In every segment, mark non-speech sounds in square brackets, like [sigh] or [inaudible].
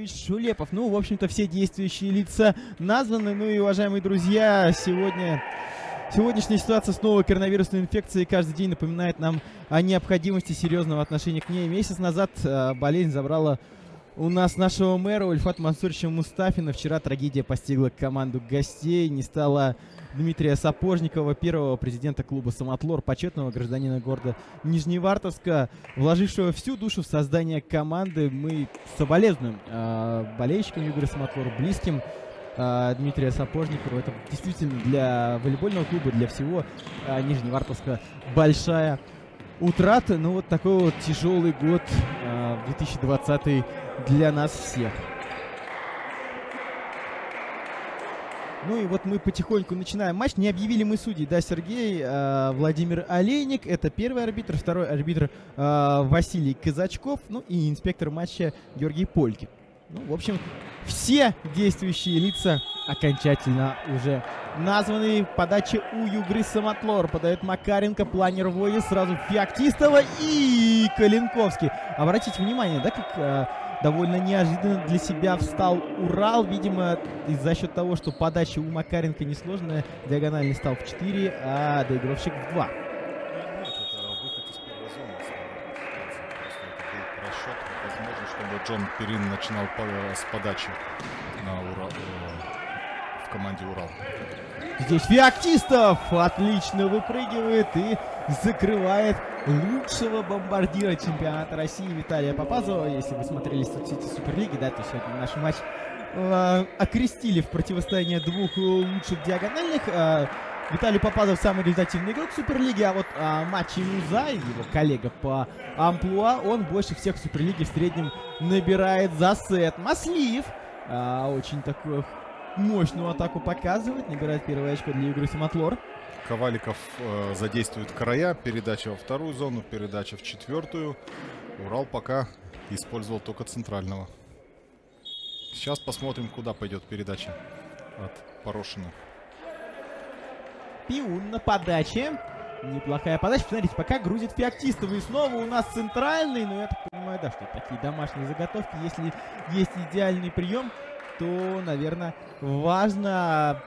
Юрьевич Шулепов. Ну, в общем-то, все действующие лица названы. Ну и, уважаемые друзья, сегодня... Сегодняшняя ситуация с новой коронавирусной инфекцией каждый день напоминает нам о необходимости серьезного отношения к ней. Месяц назад э, болезнь забрала у нас нашего мэра Ульфат Мансуровича Мустафина. Вчера трагедия постигла команду гостей. Не стало Дмитрия Сапожникова, первого президента клуба «Самотлор», почетного гражданина города Нижневартовска, вложившего всю душу в создание команды. Мы соболезнуем э, болельщикам Югоря Самотлор, близким э, Дмитрия Сапожникова. Это действительно для волейбольного клуба, для всего э, Нижневартовска большая утрата. Ну вот такой вот тяжелый год э, 2020 для нас всех. Ну и вот мы потихоньку начинаем матч. Не объявили мы судей, да, Сергей? Э, Владимир Олейник, это первый арбитр. Второй арбитр э, Василий Казачков. Ну и инспектор матча Георгий Полькин. Ну, в общем, все действующие лица окончательно уже названы. Подача у Югры Самотлор. Подает Макаренко, планер Вои, сразу Феоктистова и Калинковский. Обратите внимание, да, как э, довольно неожиданно для себя встал Урал. Видимо, за счет того, что подача у Макаренко несложная, диагональный стал в 4, а доигровщик в 2. Джон Перин начинал с подачи на Урал, э, в команде Урал. Здесь Феоктистов отлично выпрыгивает и закрывает лучшего бомбардира чемпионата России Виталия Попазова. Если вы смотрели соцсети Суперлиги, да, то сегодня наш матч э, окрестили в противостояние двух лучших диагональных. Э, Виталий Попазов самый результативный игрок Суперлиги, а вот а, Матчи Музай, его коллега по амплуа, он больше всех в Суперлиге в среднем набирает за сет. Маслиев а, очень такую мощную атаку показывает, набирает первое очко для игры Самотлор. Коваликов э, задействует края, передача во вторую зону, передача в четвертую. Урал пока использовал только центрального. Сейчас посмотрим, куда пойдет передача от Порошина. Пиун на подаче. Неплохая подача. Смотрите, пока грузит Феоктистова. И снова у нас центральный. Но я так понимаю, да, что такие домашние заготовки. Если есть идеальный прием, то, наверное, важно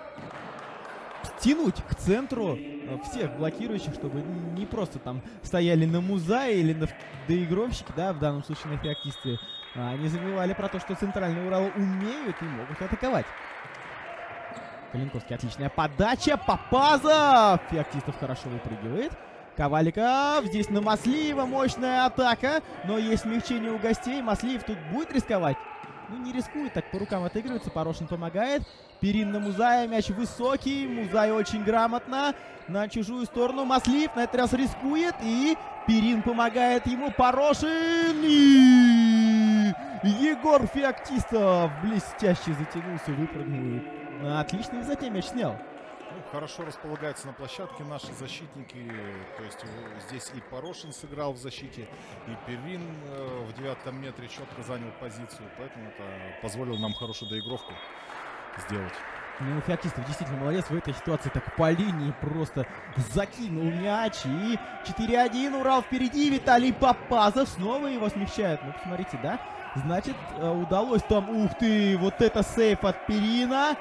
стянуть к центру всех блокирующих, чтобы не просто там стояли на музае или на доигровщике, да, в данном случае на феоктисте, они забивали про то, что центральный Урал умеют и могут атаковать. Калинковский отличная подача. Попазов! Феоктистов хорошо выпрыгивает. Коваликов здесь на Маслиева. Мощная атака. Но есть смягчение у гостей. Маслиев тут будет рисковать. Ну, не рискует, так по рукам отыгрывается. Порошин помогает. Перин на Музая. Мяч высокий. Музай очень грамотно. На чужую сторону. Маслиев на этот раз рискует. И Перин помогает ему. Порошин. И Егор Феоктистов блестяще затянулся, выпрыгнул. Отлично и затем мяч снял. Хорошо располагаются на площадке наши защитники. То есть здесь и Порошин сыграл в защите, и Перин э, в девятом метре четко занял позицию. Поэтому это позволило нам хорошую доигровку сделать. Ну, Феоктистов действительно молодец в этой ситуации. Так по линии просто закинул мяч. И 4-1. Урал впереди. Виталий Попазов снова его смещает. Ну, посмотрите, да? Значит, э, удалось там, ух ты, вот это сейф от Перина.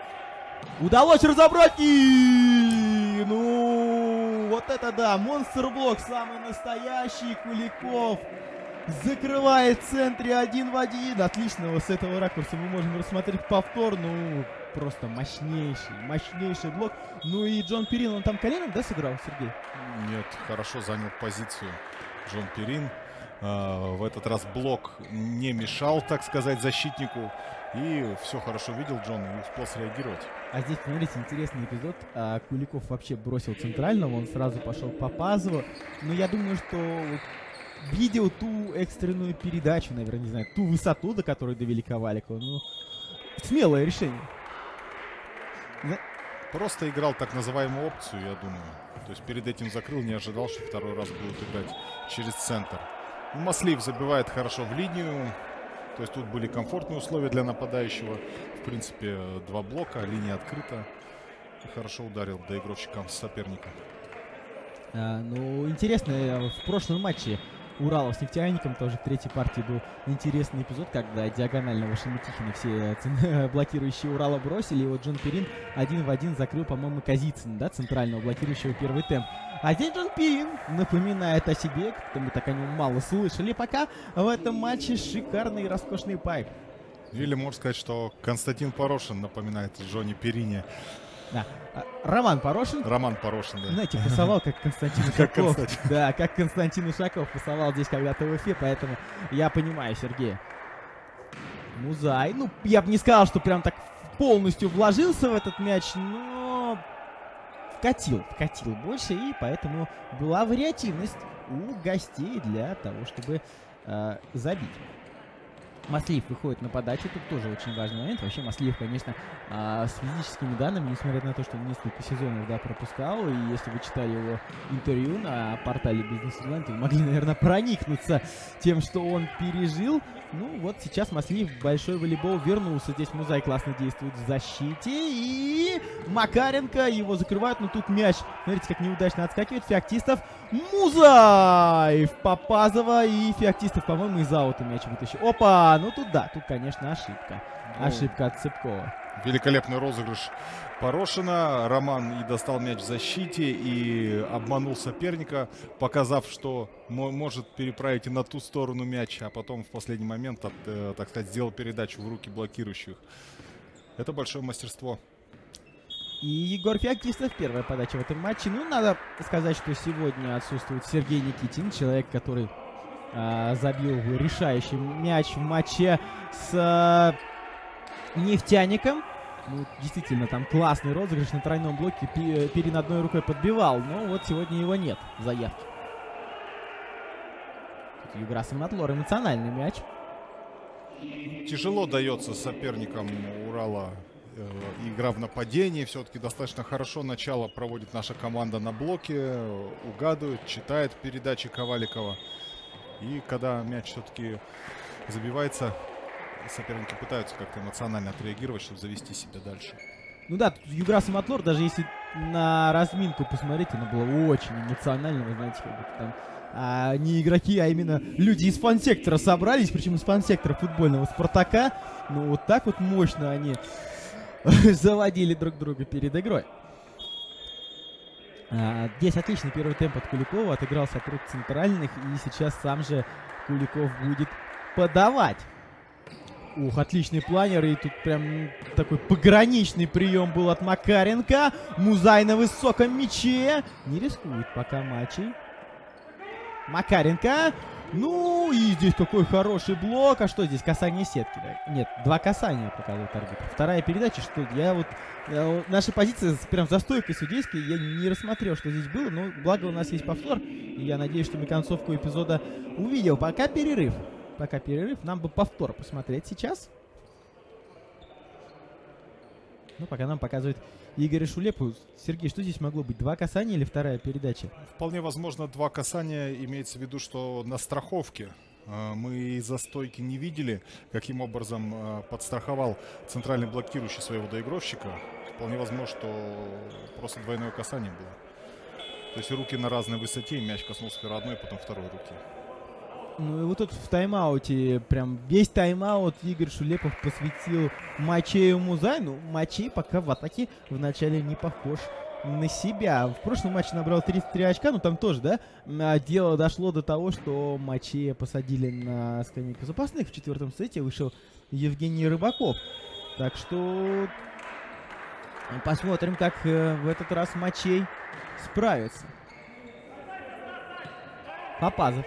Удалось разобрать и... Ну, вот это да, монстр-блок самый настоящий, Куликов закрывает в центре один в один. Отлично, вот с этого ракурса мы можем рассмотреть повтор, ну, просто мощнейший, мощнейший блок. Ну и Джон Перин, он там коленом, да, сыграл, Сергей? Нет, хорошо занял позицию Джон Перин. Uh, в этот раз блок не мешал, так сказать, защитнику. И все хорошо видел Джон и успел среагировать. А здесь, смотрите, интересный эпизод. А, Куликов вообще бросил центрального, он сразу пошел по Пазову. Но я думаю, что видел ту экстренную передачу, наверное, не знаю, ту высоту, до которой довели Коваликова. Ну, смелое решение. Просто играл так называемую опцию, я думаю. То есть перед этим закрыл, не ожидал, что второй раз будут играть через центр. Маслив забивает хорошо в линию. То есть тут были комфортные условия для нападающего. В принципе, два блока, линия открыта. И хорошо ударил доигровщикам соперника. А, ну, интересно, э, в прошлом матче Урала с нефтяником тоже в третьей партии был интересный эпизод, когда диагонального Шеметихина все э, [laughs] блокирующие Урала бросили, и вот Джон Перрин один в один закрыл, по-моему, Казицын, да, центрального блокирующего первый темп. А здесь Джон Перрин напоминает о себе, как мы так о нем мало слышали пока, в этом матче шикарный и роскошный пайп. Или можно сказать, что Константин Порошин напоминает Джонни Перрине. Да. Роман Порошин. Роман Порошин, да. Знаете, пасовал как Константин Ушаков. Да, как Константин Ушаков пасовал здесь когда-то в эфире, поэтому я понимаю Сергея. Музай. Ну, я бы не сказал, что прям так полностью вложился в этот мяч, но вкатил, вкатил больше, и поэтому была вариативность у гостей для того, чтобы э, забить. Маслиев выходит на подачу, тут тоже очень важный момент. Вообще Маслиев, конечно, а, с физическими данными, несмотря на то, что несколько сезонов да, пропускал, и если вы читали его интервью на портале Business Inland, вы могли, наверное, проникнуться тем, что он пережил. Ну, вот сейчас Маслиев большой волейбол вернулся. Здесь Музай классно действует в защите, и Макаренко его закрывают, но тут мяч, смотрите, как неудачно отскакивает. Феоктистов, Музаев, Попазова и Феоктистов, по-моему, из аута мяч вытащил. Опа! Ну тут да, тут, конечно, ошибка. Ну, ошибка от Цыпкова. Великолепный розыгрыш Порошина. Роман и достал мяч в защите и обманул соперника, показав, что может переправить и на ту сторону мяч, а потом в последний момент, от, э, так сказать, сделал передачу в руки блокирующих. Это большое мастерство. И Егор Феоктистов, первая подача в этом матче. Ну, надо сказать, что сегодня отсутствует Сергей Никитин, человек, который а, забил решающий мяч в матче с а, нефтяником. Ну, действительно, там классный розыгрыш на тройном блоке. Перин одной рукой подбивал, но вот сегодня его нет заявки. Юграсов Матлор, эмоциональный мяч. Тяжело дается соперникам Урала э, игра в нападении. Все-таки достаточно хорошо начало проводит наша команда на блоке. Угадывает, читает передачи Коваликова. И когда мяч все-таки забивается, соперники пытаются как-то эмоционально отреагировать, чтобы завести себя дальше. Ну да, Юграс и Матлор, даже если на разминку посмотреть, она была очень эмоциональна, вы знаете, как будто там а, не игроки, а именно люди из фан-сектора собрались, причем из фан-сектора футбольного Спартака. Ну вот так вот мощно они [laughs] заводили друг друга перед игрой. А, здесь отличный первый темп от Куликова, отыгрался от рук центральных, и сейчас сам же Куликов будет подавать. Ух, отличный планер, и тут прям такой пограничный прием был от Макаренко. Музай на высоком мяче. Не рискует пока матчей. Макаренко. Ну, и здесь какой хороший блок. А что здесь? Касание сетки. Нет, два касания показывает арбитр. Вторая передача, что я вот... Я, наша позиция прям за стойкой судейской. Я не рассмотрел, что здесь было. Но благо у нас есть повтор. И я надеюсь, что мы концовку эпизода увидел. Пока перерыв. Пока перерыв. Нам бы повтор посмотреть сейчас. Ну, пока нам показывают Игоря Шулепу. Сергей, что здесь могло быть? Два касания или вторая передача? Вполне возможно, два касания. Имеется в виду, что на страховке. А, мы из-за стойки не видели, каким образом а, подстраховал центральный блокирующий своего доигровщика. Вполне возможно, что просто двойное касание было. То есть руки на разной высоте, мяч коснулся сперва одной, потом второй руки. Ну и вот тут в тайм-ауте, прям весь тайм-аут Игорь Шулепов посвятил Мачею Музай. Ну, Мачей пока в атаке вначале не похож на себя. В прошлом матче набрал 33 очка, ну там тоже, да, а, дело дошло до того, что Мачея посадили на скамейку запасных. В четвертом сете вышел Евгений Рыбаков. Так что посмотрим, как э, в этот раз Мачей справится. Попазов.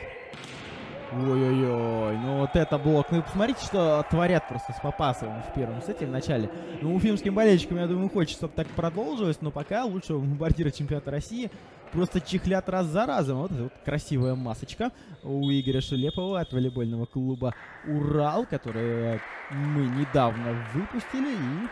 Ой-ой-ой, ну вот это блок. Ну посмотрите, что творят просто с Попасовым в первом сете в начале. Ну, уфимским болельщикам, я думаю, хочется, чтобы так продолжилось, но пока лучшего бомбардира чемпионата России просто чехлят раз за разом. Вот, вот красивая масочка у Игоря Шелепова от волейбольного клуба «Урал», который мы недавно выпустили. И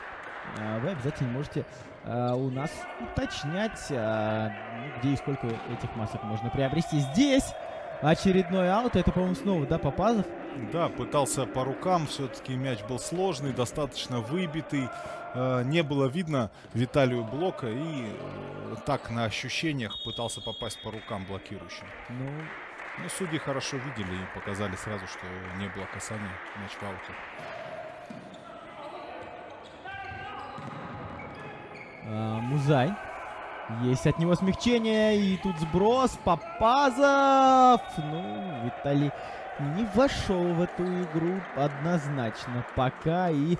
а, вы обязательно можете а, у нас уточнять, а, где и сколько этих масок можно приобрести. Здесь очередной аут. Это, по-моему, снова, да, Попазов? Да, пытался по рукам. Все-таки мяч был сложный, достаточно выбитый. Э, не было видно Виталию Блока. И э, так на ощущениях пытался попасть по рукам блокирующим. Ну, ну, судьи хорошо видели и показали сразу, что не было касания. Мяч в ауте. А, Музай есть от него смягчение, и тут сброс, Попазов! Ну, Виталий не вошел в эту игру однозначно пока, и...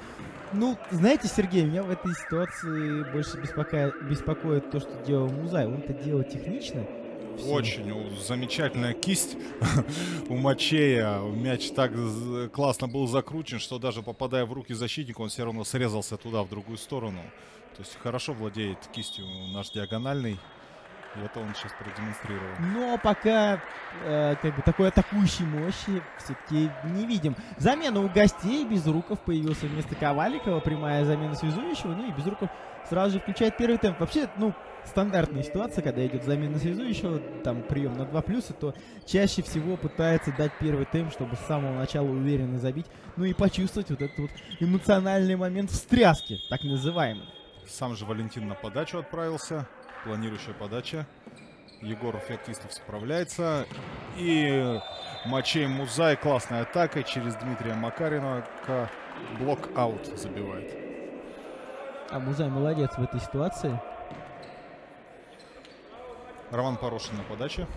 Ну, знаете, Сергей, меня в этой ситуации больше беспокоит, беспокоит то, что делал Музай. Он это делал технично, очень замечательная кисть [laughs] у Мачея. Мяч так классно был закручен, что даже попадая в руки защитника, он все равно срезался туда, в другую сторону. То есть хорошо владеет кистью наш диагональный. И это он сейчас продемонстрировал. Но пока э, как бы такой атакующей мощи все-таки не видим. Замена у гостей. Безруков появился вместо Коваликова. Прямая замена связующего. Ну и Безруков сразу же включает первый темп. Вообще, ну, стандартная ситуация, когда идет замена связующего, там прием на 2 плюса, то чаще всего пытается дать первый темп, чтобы с самого начала уверенно забить. Ну и почувствовать вот этот вот эмоциональный момент встряски, так называемый. Сам же Валентин на подачу отправился. Планирующая подача. Егор Феоктистов справляется. И Мачей Музай классной атакой через Дмитрия Макарина блок-аут забивает. А Музай молодец в этой ситуации. Роман Порошин на подаче.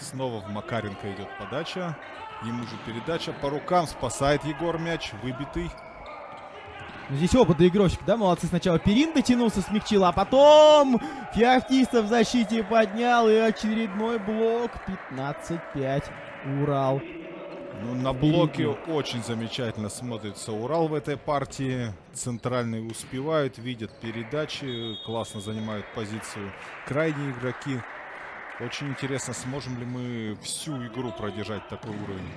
Снова в Макаренко идет подача. Ему же передача по рукам. Спасает Егор мяч. Выбитый. Ну, здесь опытный игрочек, да? Молодцы. Сначала Перин дотянулся, смягчил, а потом Феоктистов в защите поднял. И очередной блок. 15-5. Урал. Ну, на блоке очень замечательно смотрится Урал в этой партии. Центральные успевают, видят передачи, классно занимают позицию крайние игроки. Очень интересно, сможем ли мы всю игру продержать такой уровень.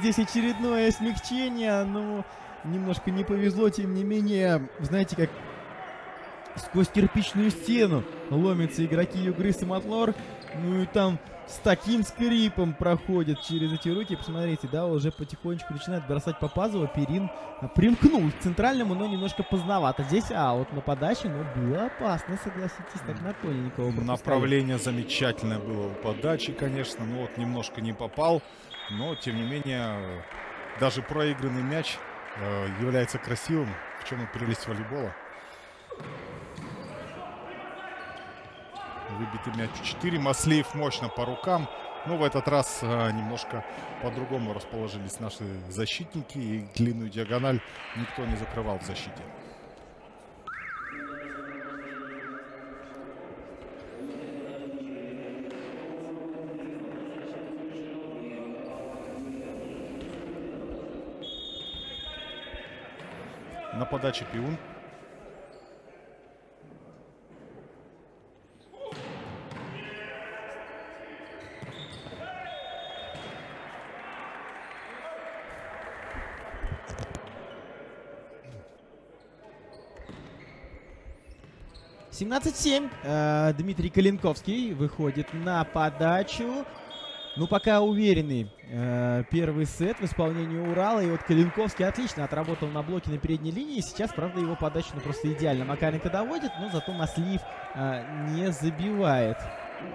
Здесь очередное смягчение, но немножко не повезло, тем не менее, знаете, как сквозь кирпичную стену ломятся игроки Югры и Матлор. Ну и там с таким скрипом проходят через эти руки. Посмотрите, да, уже потихонечку начинает бросать Попазова. Перин примкнул к центральному, но немножко поздновато. Здесь а вот на подаче, но было опасно, согласитесь, так на Тоненького Направление замечательное было у подачи, конечно. Ну вот немножко не попал, но тем не менее даже проигранный мяч э, является красивым, в чем и прелесть волейбола. Выбитый мяч 4. Маслеев мощно по рукам. Но в этот раз а, немножко по-другому расположились наши защитники. И длинную диагональ никто не закрывал в защите. На подаче Пиун. Семнадцать семь. Э, Дмитрий Калинковский выходит на подачу. Ну, пока уверенный э, первый сет в исполнении Урала. И вот Калинковский отлично отработал на блоке на передней линии. Сейчас, правда, его подача ну, просто идеально Макаренко доводит, но зато Маслиев э, не забивает.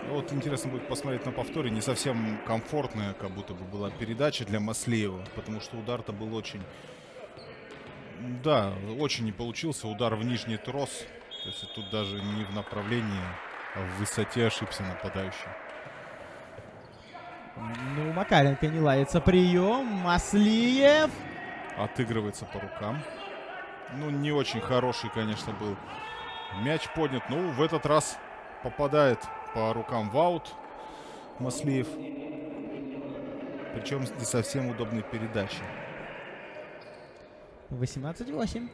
Вот интересно будет посмотреть на повторе. Не совсем комфортная, как будто бы была передача для Маслеева, потому что удар-то был очень... Да, очень не получился. Удар в нижний трос. То есть тут даже не в направлении, а в высоте ошибся нападающий. Ну, Макаренко не лается. Прием. Маслиев. Отыгрывается по рукам. Ну, не очень хороший, конечно, был. Мяч поднят. Ну, в этот раз попадает по рукам в аут Маслиев. Причем не совсем удобной передачи. 18-8.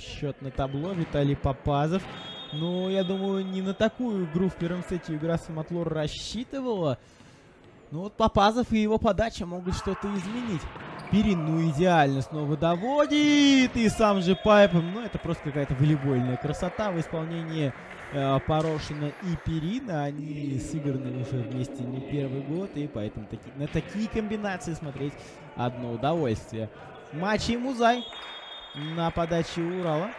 Счет на табло. Виталий Попазов. Ну, я думаю, не на такую игру в первом сете игра Самотлор рассчитывала. Ну вот Попазов и его подача могут что-то изменить. Перин, ну идеально снова доводит. И сам же Пайпом. Ну это просто какая-то волейбольная красота в исполнении э, Порошина и Перина. Они сыграны уже вместе не первый год. И поэтому таки, на такие комбинации смотреть одно удовольствие. Матч и Музай на подаче Урала.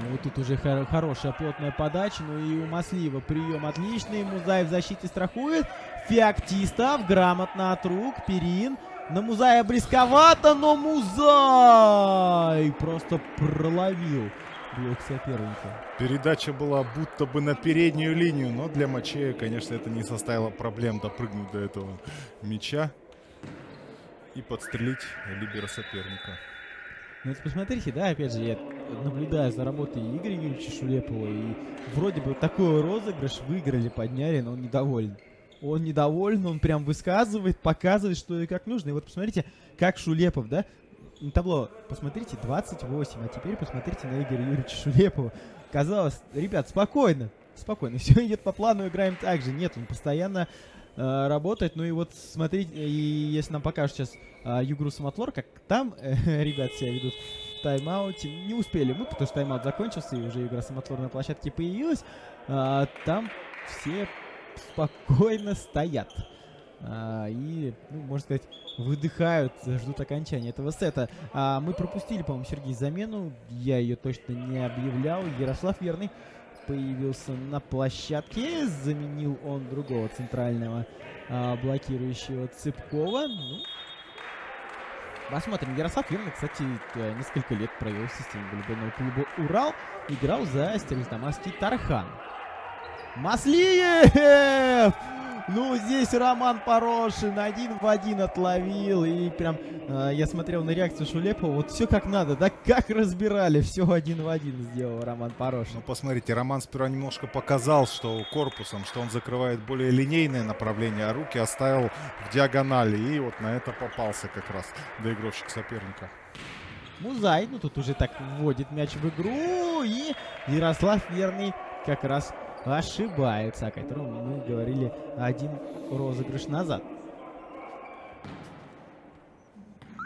Ну, вот тут уже хор хорошая плотная подача. Ну и у Маслива прием отличный. Музай в защите страхует. Феоктистов грамотно от рук. Перин. На Музая близковато, но Музай просто проловил блок соперника. Передача была будто бы на переднюю линию, но для Мачея, конечно, это не составило проблем допрыгнуть до этого мяча и подстрелить либера соперника. Ну вот посмотрите, да, опять же, я наблюдаю за работой Игоря Юрьевича Шулепова, и вроде бы такой розыгрыш выиграли, подняли, но он недоволен. Он недоволен, он прям высказывает, показывает, что и как нужно. И вот посмотрите, как Шулепов, да, на табло, посмотрите, 28, а теперь посмотрите на Игоря Юрьевича Шулепова. Казалось, ребят, спокойно, спокойно, [laughs] все идет по плану, играем так же. Нет, он постоянно э, работает. Ну и вот смотрите, и если нам покажут сейчас э, Югру Самотлор, как там [laughs] э, ребят себя ведут в тайм-ауте. Не успели мы, потому что тайм-аут закончился, и уже игра Самотлор на площадке появилась. А, там все спокойно стоят. А, и, ну, можно сказать, выдыхают, ждут окончания этого сета. А, мы пропустили, по-моему, Сергей замену. Я ее точно не объявлял. Ярослав Верный появился на площадке. Заменил он другого центрального а, блокирующего Цыпкова. Ну, посмотрим. Ярослав Верный, кстати, несколько лет провел в системе волейбольного клуба «Урал». Играл за Стерлитаманский Тархан. Маслиев! Ну, здесь Роман Порошин один в один отловил. И прям э, я смотрел на реакцию Шулепова. Вот все как надо, да? Как разбирали, все один в один сделал Роман Порошин. Ну, посмотрите, Роман сперва немножко показал, что корпусом, что он закрывает более линейное направление, а руки оставил в диагонали. И вот на это попался как раз доигровщик соперника. Музай, ну тут уже так вводит мяч в игру. И Ярослав Верный как раз ошибается, о котором мы говорили один розыгрыш назад.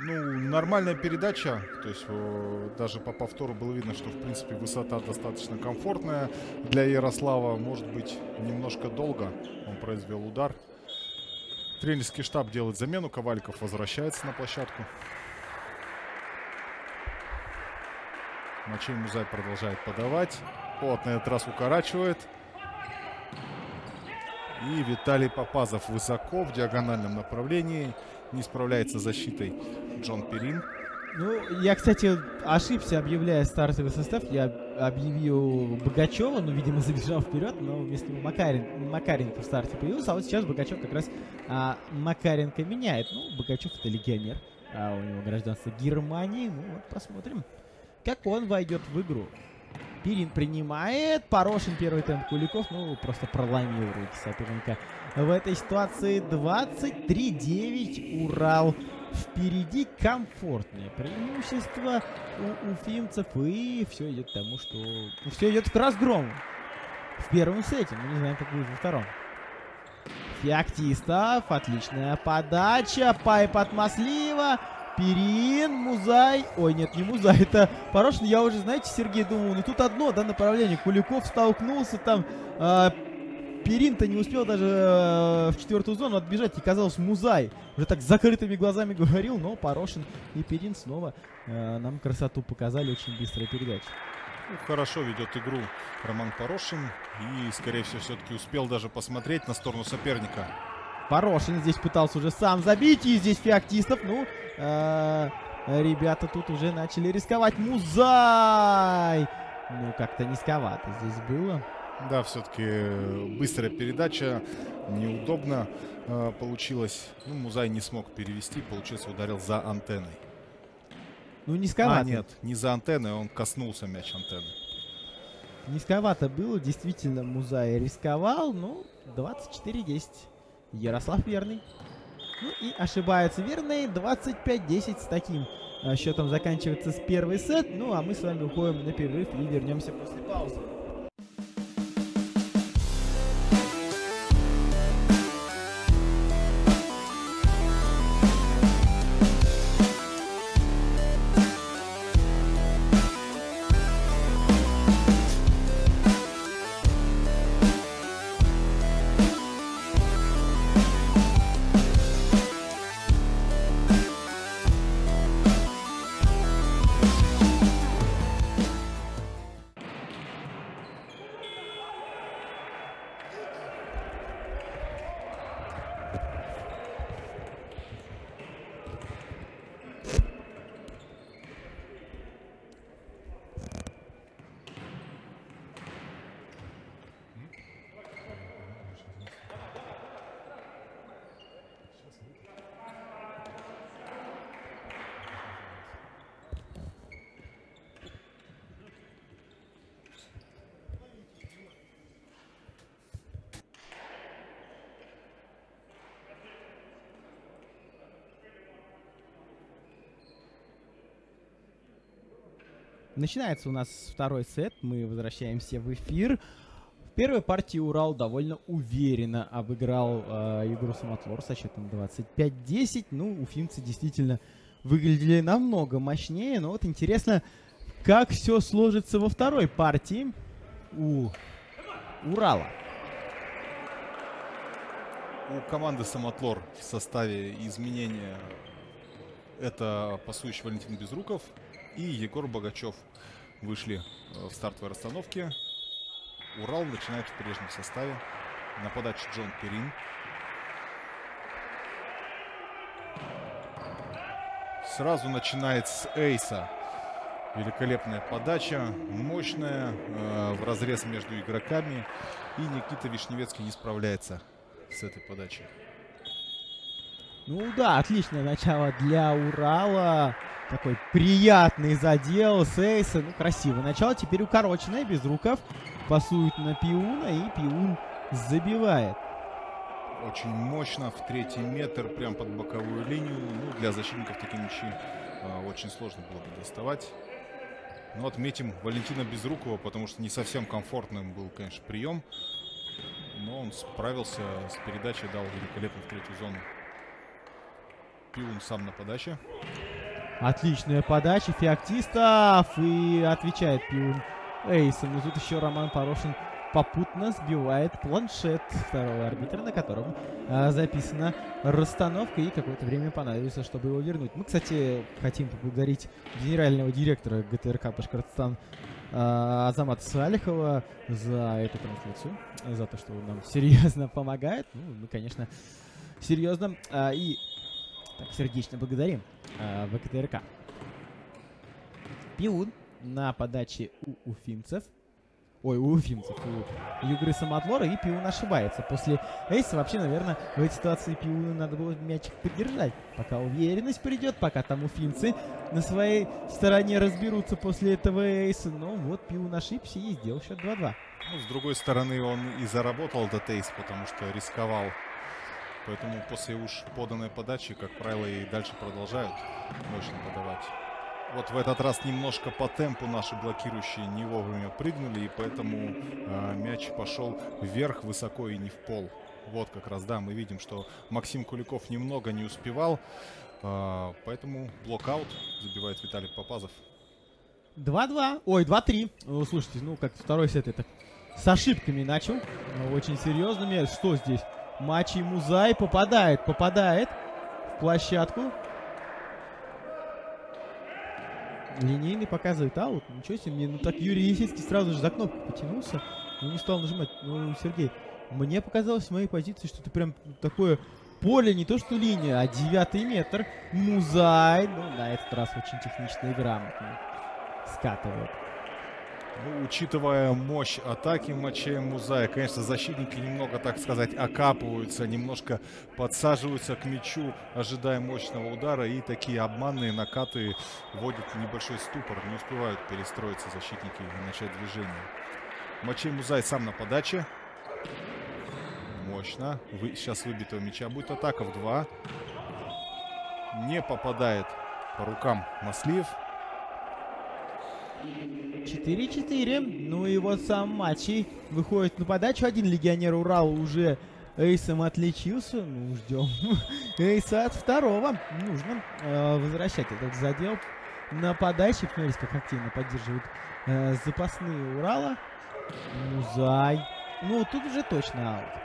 Ну, нормальная передача, то есть о, даже по повтору было видно, что в принципе высота достаточно комфортная для Ярослава. Может быть, немножко долго он произвел удар. Тренерский штаб делает замену, Ковальков возвращается на площадку. Мачей Музай продолжает подавать. Вот, на этот раз укорачивает. И Виталий Попазов высоко в диагональном направлении. Не справляется с защитой Джон Перин. Ну, я, кстати, ошибся, объявляя стартовый состав. Я объявил Богачева, ну, видимо, забежал вперед, но вместо Макарин, Макаренко в старте появился. А вот сейчас Богачев как раз а, Макаренко меняет. Ну, Богачев это легионер, а у него гражданство Германии. Ну, вот посмотрим, как он войдет в игру. Пирин принимает. Порошин первый темп Куликов. Ну, просто проломил руки соперника. В этой ситуации 23-9. Урал впереди комфортное преимущество у уфимцев. И все идет к тому, что... Все идет к разгрому. В первом сете. Мы не знаем, как будет во втором. Феоктистов. Отличная подача. Пайп от Маслива. Перин, Музай. Ой, нет, не Музай, это Порошин. Я уже, знаете, Сергей думал, ну тут одно, да, направление. Куликов столкнулся там. Э, Перин-то не успел даже э, в четвертую зону отбежать. И казалось, Музай уже так с закрытыми глазами говорил, но Порошин и Перин снова э, нам красоту показали. Очень быстрая передача. Ну, хорошо ведет игру Роман Порошин. И, скорее всего, все-таки успел даже посмотреть на сторону соперника. Порошин здесь пытался уже сам забить. И здесь Феоктистов, ну, э, ребята тут уже начали рисковать. Музай! Ну, как-то низковато здесь было. Да, все-таки быстрая передача, неудобно э, получилось. Ну, Музай не смог перевести, получился ударил за антенной. Ну, низковато. А, нет, не за антенной, он коснулся мяч антенны. Низковато было, действительно, Музай рисковал, ну, 24-10. Ярослав верный. Ну и ошибается верный, 25-10 с таким э, счетом заканчивается с первый сет. Ну а мы с вами уходим на перерыв и вернемся после паузы. Начинается у нас второй сет. Мы возвращаемся в эфир. В первой партии Урал довольно уверенно обыграл э, игру Самотлор со счетом 25-10. Ну, уфимцы действительно выглядели намного мощнее. Но вот интересно, как все сложится во второй партии у Урала. У команды Самотлор в составе изменения это пасующий Валентин Безруков, и Егор Богачев вышли э, в стартовой расстановке. Урал начинает в прежнем составе. На подаче Джон Перин. Сразу начинает с эйса. Великолепная подача, мощная, э, в разрез между игроками. И Никита Вишневецкий не справляется с этой подачей. Ну да, отличное начало для Урала. Такой приятный задел с эйса. Ну, красивое начало. Теперь укороченное, без рукав. Пасует на Пиуна, и Пиун забивает. Очень мощно, в третий метр, прям под боковую линию. Ну, для защитников такие мячи э, очень сложно было бы доставать. Но отметим Валентина Безрукова, потому что не совсем комфортным был, конечно, прием. Но он справился с передачей, дал великолепно в третью зону. Пиун сам на подаче. Отличная подача Феоктистов. И отвечает Пиун Эйсом. И тут еще Роман Порошин попутно сбивает планшет второго арбитра, на котором а, записана расстановка, и какое-то время понадобится, чтобы его вернуть. Мы, кстати, хотим поблагодарить генерального директора ГТРК Башкортостан а, Азамата Салихова за эту трансляцию, за то, что он нам [laughs] серьезно помогает. Ну, мы, конечно, серьезно а, и так, сердечно благодарим э, ВКТРК. Пиун на подаче у уфимцев. Ой, у уфимцев, у Югры Самотлора, и Пиун ошибается. После эйса вообще, наверное, в этой ситуации Пиуну надо было мячик поддержать. Пока уверенность придет, пока там уфимцы на своей стороне разберутся после этого эйса. Но вот Пиун ошибся и сделал счет 2-2. Ну, с другой стороны, он и заработал этот эйс, потому что рисковал Поэтому после уж поданной подачи, как правило, и дальше продолжают мощно подавать. Вот в этот раз немножко по темпу наши блокирующие не вовремя прыгнули, и поэтому э, мяч пошел вверх высоко и не в пол. Вот как раз, да, мы видим, что Максим Куликов немного не успевал А, поэтому блокаут забивает Виталий Попазов. 2-2. Ой, 2-3. Ну, слушайте, ну как второй сет это с ошибками начал. Ну, очень серьезными. Что здесь? Мачи Музай попадает, попадает в площадку. Линейный показывает аут. Ничего себе, мне, ну так Юрий Есецкий сразу же за кнопку потянулся. Ну не стал нажимать. Ну, Сергей, мне показалось с моей позиции, что ты прям такое поле, не то что линия, а девятый метр. Музай, ну на этот раз очень технично и грамотно скатывает. Ну, учитывая мощь атаки Мачея Музая, конечно, защитники немного, так сказать, окапываются, немножко подсаживаются к мячу, ожидая мощного удара, и такие обманные накаты вводят в небольшой ступор, не успевают перестроиться защитники и начать движение. Мачей Музай сам на подаче. Мощно. Вы, сейчас выбитого мяча будет атака в два. Не попадает по рукам Маслиев. 4-4. Ну и вот сам матчей выходит на подачу. Один легионер Урал уже эйсом отличился. Ну, ждем [laughs] эйса от второго. Нужно э, возвращать этот задел на подаче. Смотрите, как активно поддерживают э, запасные Урала. Музай. Ну, тут уже точно аут.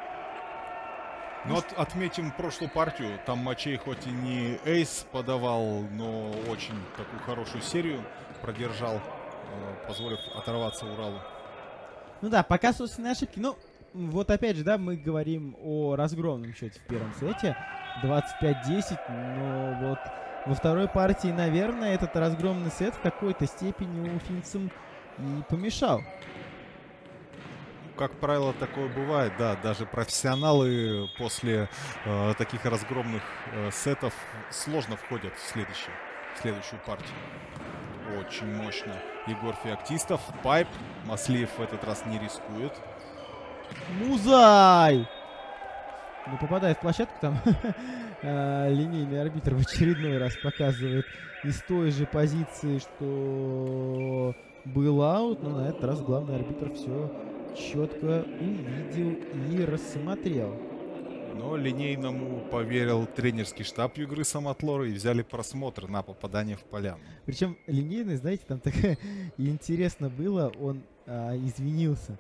Ну, от, отметим прошлую партию. Там Мачей хоть и не эйс подавал, но очень такую хорошую серию продержал, позволив оторваться Уралу. Ну да, пока собственные ошибки. Ну, вот опять же, да, мы говорим о разгромном счете в первом сете. 25-10, но вот во второй партии, наверное, этот разгромный сет в какой-то степени уфимцам и помешал как правило, такое бывает, да, даже профессионалы после э, таких разгромных э, сетов сложно входят в, следующий, в следующую партию. Очень мощно. Егор Феоктистов, пайп, Маслиев в этот раз не рискует. Музай! Ну, попадает в площадку, там [laughs] э, линейный арбитр в очередной раз показывает из той же позиции, что был аут, но на этот раз главный арбитр все четко увидел и рассмотрел. Но линейному поверил тренерский штаб игры Самотлора и взяли просмотр на попадание в поляну. Причем линейный, знаете, там так [laughs] интересно было, он а, извинился.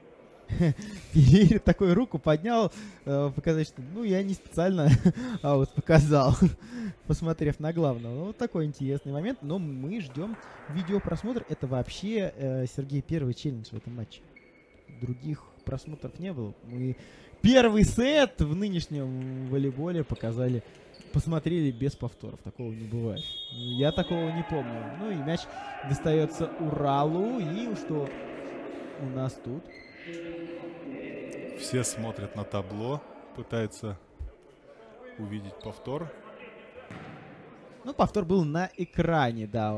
[laughs] Перевер такой руку поднял, э, показать, что ну я не специально, [laughs] а вот показал, посмотрев на главного. Ну, вот такой интересный момент, но мы ждем видеопросмотр. Это вообще, э, Сергей, первый челлендж в этом матче других просмотров не было. Мы первый сет в нынешнем волейболе показали, посмотрели без повторов. Такого не бывает. Я такого не помню. Ну и мяч достается Уралу. И что у нас тут? Все смотрят на табло, пытаются увидеть повтор. Ну, повтор был на экране, да,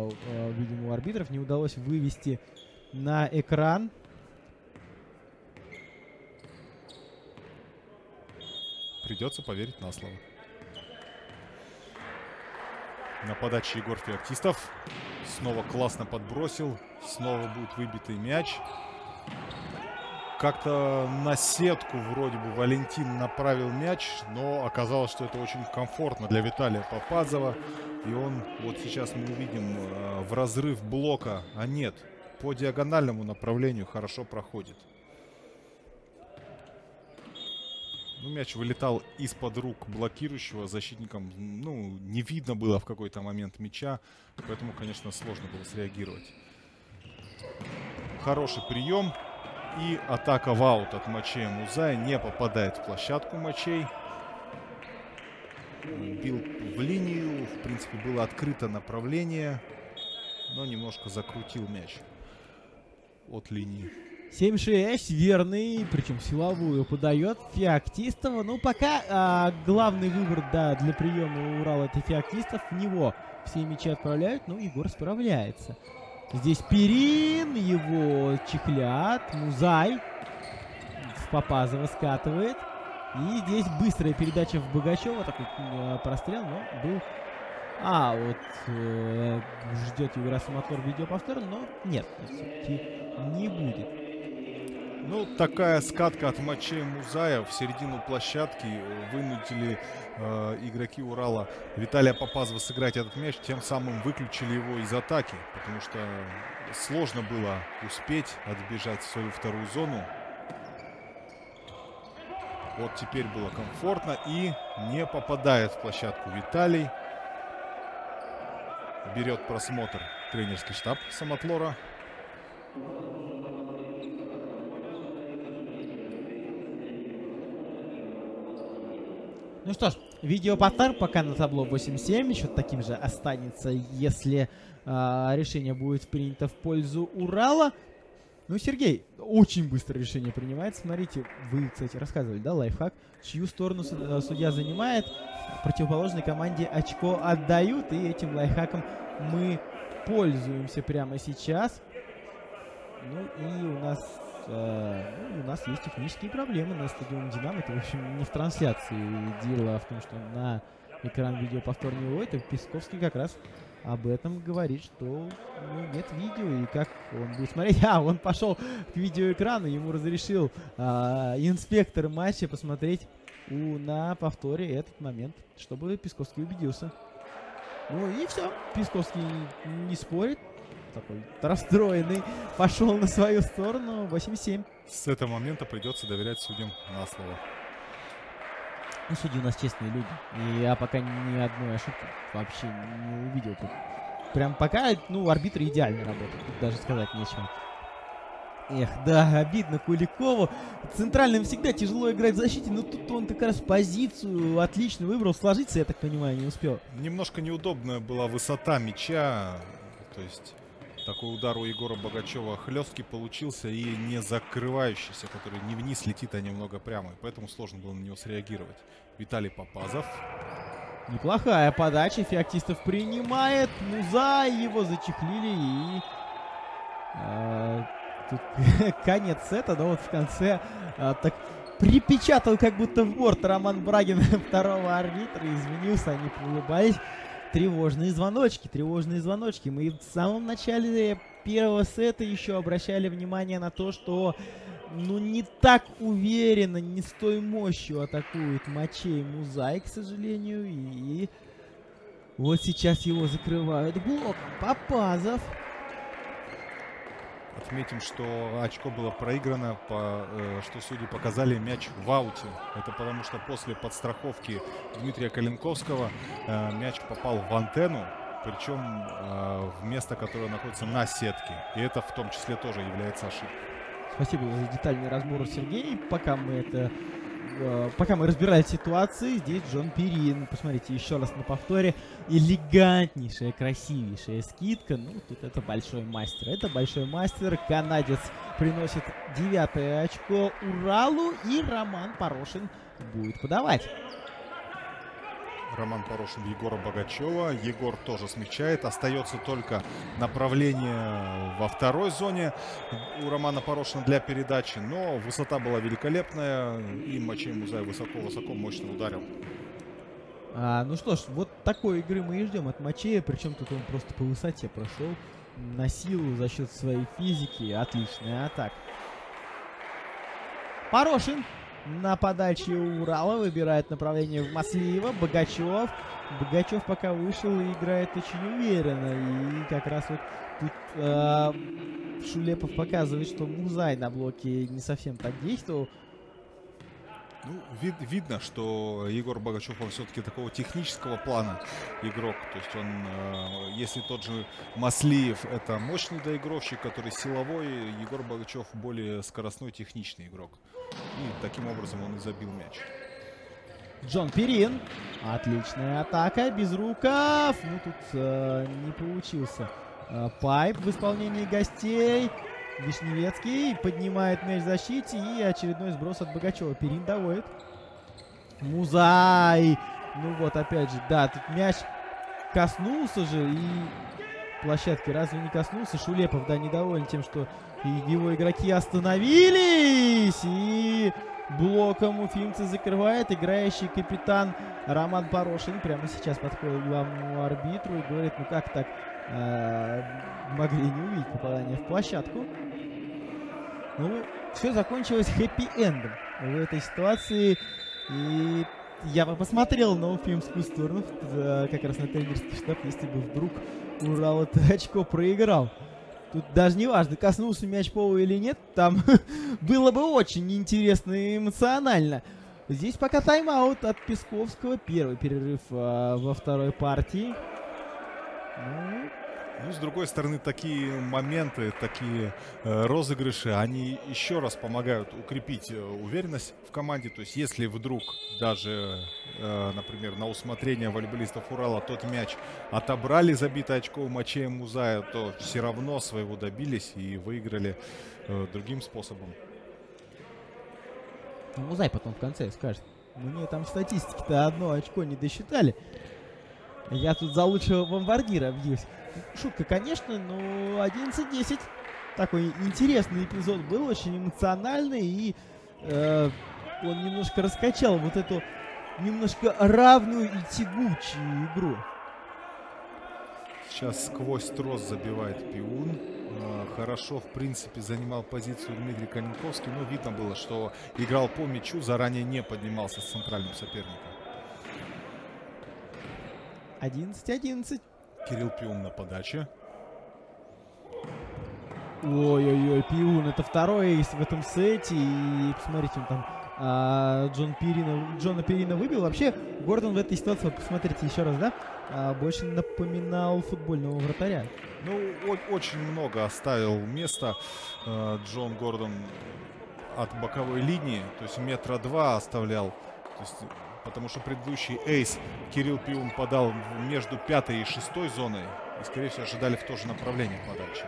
видимо, у арбитров не удалось вывести на экран. Придется поверить на слово. На подаче Егор Феоктистов. Снова классно подбросил. Снова будет выбитый мяч. Как-то на сетку вроде бы Валентин направил мяч, но оказалось, что это очень комфортно для Виталия Попазова. И он, вот сейчас мы увидим, э, в разрыв блока, а нет, по диагональному направлению хорошо проходит. Ну, мяч вылетал из-под рук блокирующего защитником. Ну, не видно было в какой-то момент мяча. Поэтому, конечно, сложно было среагировать. Хороший прием. И атака в аут от Мачея Музая. Не попадает в площадку Мачей. Бил в линию. В принципе, было открыто направление. Но немножко закрутил мяч от линии. 7-6, верный, причем силовую подает Феоктистова. Ну, пока а, главный выбор, да, для приема Урала это Феоктистов. В него все мячи отправляют, но Егор справляется. Здесь Перин, его чехлят, Музай в Попазова скатывает. И здесь быстрая передача в Богачева, такой э, прострел, но был... А, вот э, ждет Югра Самотлор видеоповтор, но нет, все-таки не будет. Ну, такая скатка от Мачея Музая в середину площадки вынудили э, игроки Урала Виталия Попазова сыграть этот мяч, тем самым выключили его из атаки, потому что сложно было успеть отбежать в свою вторую зону. Вот теперь было комфортно и не попадает в площадку Виталий. Берет просмотр тренерский штаб Самотлора. Ну что ж, видеоповтор пока на табло 8-7, еще таким же останется, если э, решение будет принято в пользу Урала. Ну, Сергей, очень быстро решение принимается. Смотрите, вы, кстати, рассказывали, да, лайфхак, чью сторону э, судья занимает, противоположной команде очко отдают, и этим лайфхаком мы пользуемся прямо сейчас. Ну и у нас э, ну, у нас есть технические проблемы на стадионе Динамо. Это, в общем, не в трансляции. Дело в том, что на экран видеоповтор не выводит. Песковский как раз об этом говорит, что ну, нет видео, и как он будет смотреть. [laughs] А, он пошел к видеоэкрану, ему разрешил э, инспектор матча посмотреть у, на повторе этот момент, чтобы Песковский убедился. Ну и все, Песковский не спорит, такой расстроенный, пошел на свою сторону. 8-7. С этого момента придется доверять судьям на слово. Ну, судьи у нас честные люди. И я пока ни одной ошибки вообще не увидел тут. Прям пока, ну, арбитры идеально работают. Тут даже сказать нечего. Эх, да, обидно Куликову. Центральным всегда тяжело играть в защите, но тут он как раз позицию отлично выбрал. Сложиться, я так понимаю, не успел. Немножко неудобная была высота мяча. То есть такой удар у Егора Богачева хлесткий получился и не закрывающийся, который не вниз летит, а немного прямо. И поэтому сложно было на него среагировать. Виталий Попазов. Неплохая подача. Феоктистов принимает. Муза его зачехлили и... Э, тут [laughs] конец сета, но вот в конце э, так припечатал как будто в борт Роман Брагин [laughs] второго арбитра. Извинился, они улыбались тревожные звоночки, тревожные звоночки. Мы в самом начале первого сета еще обращали внимание на то, что ну не так уверенно, не с той мощью атакует Мачей Музай, к сожалению. И вот сейчас его закрывают блок. Попазов. Отметим, что очко было проиграно, по, э, что судьи показали мяч в ауте. Это потому что после подстраховки Дмитрия Калинковского э, мяч попал в антенну, причем э, в место, которое находится на сетке. И это в том числе тоже является ошибкой. Спасибо за детальный разбор, Сергей. Пока мы это пока мы разбирали ситуации, здесь Джон Перин. Посмотрите еще раз на повторе. Элегантнейшая, красивейшая скидка. Ну, тут это большой мастер. Это большой мастер. Канадец приносит девятое очко Уралу. И Роман Порошин будет подавать. Роман Порошин Егора Богачева. Егор тоже смягчает. Остается только направление во второй зоне у Романа Порошина для передачи. Но высота была великолепная. И Мачей Музай высоко-высоко мощно ударил. А, ну что ж, вот такой игры мы и ждем от Мачея. Причем тут он просто по высоте прошел на силу за счет своей физики. Отличная атака. Порошин на подаче Урала. Выбирает направление в Маслиева. Богачев. Богачев пока вышел и играет очень уверенно. И как раз вот тут э, Шулепов показывает, что Музай на блоке не совсем так действовал. Ну, вид, видно, что Егор Богачев, он все-таки такого технического плана игрок. То есть он, э, если тот же Маслиев, это мощный доигровщик, который силовой, Егор Богачев более скоростной, техничный игрок. И таким образом он и забил мяч. Джон Перин. Отличная атака. Без рукав. Ну, тут э, не получился. Э, пайп в исполнении гостей. Вишневецкий поднимает мяч в защите. И очередной сброс от Богачева. Перин доводит. Музай. Ну вот, опять же, да, тут мяч коснулся же. И площадки разве не коснулся? Шулепов, да, недоволен тем, что его игроки остановились. И блоком уфимцы закрывает играющий капитан Роман Порошин. Прямо сейчас подходит к главному арбитру и говорит, ну как так э, могли не увидеть попадание в площадку. Ну, все закончилось хэппи-эндом в этой ситуации. И я бы посмотрел на уфимскую сторону, как раз на тренерский штаб, если бы вдруг Урал это очко проиграл. Тут даже не важно, коснулся мяч пола или нет, там [laughs] было бы очень интересно и эмоционально. Здесь пока тайм-аут от Песковского. Первый перерыв а, во второй партии. Ну, ну, с другой стороны, такие моменты, такие э, розыгрыши, они еще раз помогают укрепить э, уверенность в команде. То есть, если вдруг даже, э, например, на усмотрение волейболистов Урала тот мяч отобрали забитое очко у Мачея Музая, то все равно своего добились и выиграли э, другим способом. Ну, Музай потом в конце скажет. Мне там статистики-то одно очко не досчитали. Я тут за лучшего бомбардира бьюсь. Шутка, конечно, но 11-10. Такой интересный эпизод был, очень эмоциональный. И э, он немножко раскачал вот эту немножко равную и тягучую игру. Сейчас сквозь трос забивает Пиун. Э, хорошо, в принципе, занимал позицию Дмитрий Калинковский. Но видно было, что играл по мячу, заранее не поднимался с центральным соперником. 11-11. Кирилл Пиун на подаче. Ой-ой-ой, Пиун, это второй эйс в этом сете. И посмотрите, он там а, Джон Пирина, Джона Пирина выбил. Вообще, Гордон в этой ситуации, вот посмотрите еще раз, да, а, больше напоминал футбольного вратаря. Ну, очень много оставил места э, Джон Гордон от боковой линии. То есть метра два оставлял. То есть потому что предыдущий эйс Кирилл Пиун подал между пятой и шестой зоной. И, скорее всего, ожидали в то же направление подачи.